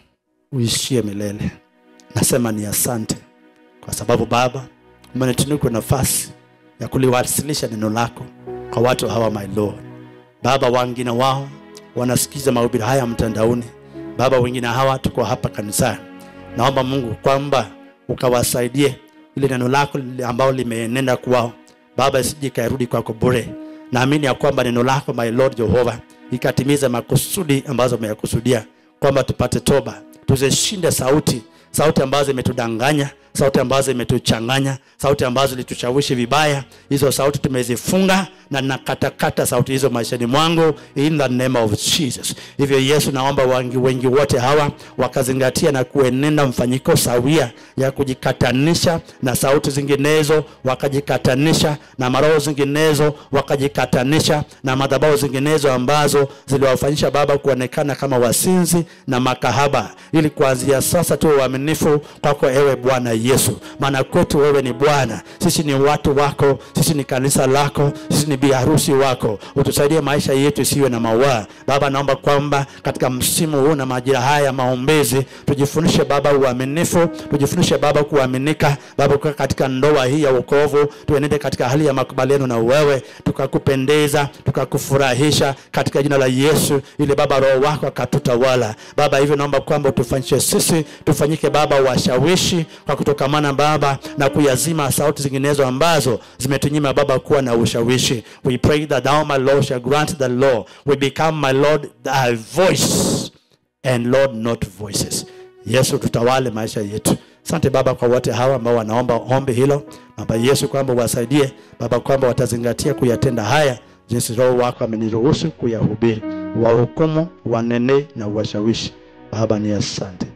uishie milele. Nasema ni asante kwa sababu Baba umenitunuku nafasi ya kuliwasilisha neno lako kwa watu hawa, my Lord. Baba, wengine wao wanasikiza mahubiri haya mtandaoni. Baba, wengine hawa tuko hapa kanisani. Naomba Mungu kwamba ukawasaidie ile neno lako ambalo limeenenda kwao Baba, isije kairudi kwako bure. Naamini ya kwamba neno lako my Lord Jehova ikatimiza makusudi ambazo umeyakusudia kwamba tupate toba, tuzishinde sauti sauti ambazo zimetudanganya, sauti ambazo imetuchanganya, sauti ambazo ilitushawishi vibaya. Hizo sauti tumezifunga na nakatakata sauti hizo maishani mwangu in the name of Jesus. Hivyo Yesu, naomba wengi, wengi wote hawa wakazingatia na kuenenda mfanyiko sawia ya kujikatanisha na sauti zinginezo, wakajikatanisha na maroho zinginezo, wakajikatanisha na madhabahu zinginezo ambazo ziliwafanyisha Baba kuonekana kama wasinzi na makahaba, ili kuanzia sasa tuwe waaminifu kwako, ewe Bwana Yesu, maana kwetu wewe ni Bwana, sisi ni watu wako, sisi ni kanisa lako, sisi ni biharusi wako. Utusaidie maisha yetu isiwe na mawaa. Baba, naomba kwamba katika msimu huu na majira haya ya maombezi tujifundishe Baba uaminifu, tujifundishe Baba kuaminika, Baba kwa katika ndoa hii ya wokovu, tuenende katika hali ya makubaliano na wewe, tukakupendeza, tukakufurahisha katika jina la Yesu, ili Baba roho wako akatutawala Baba. Hivyo naomba kwamba utufanyishe sisi tufanyike Baba washawishi kwa kutokamana Baba na kuyazima sauti zinginezo ambazo zimetunyima Baba kuwa na ushawishi. We pray that thou my Lord shall grant the law we become my Lord thy voice and Lord not voices. Yesu tutawale maisha yetu. Asante Baba kwa wote hawa ambao wanaomba ombi hilo. Baba Yesu kwamba wasaidie Baba kwamba watazingatia kuyatenda haya jinsi Roho wako ameniruhusu kuyahubiri, wahukumu, wanene na washawishi. Baba ni asante.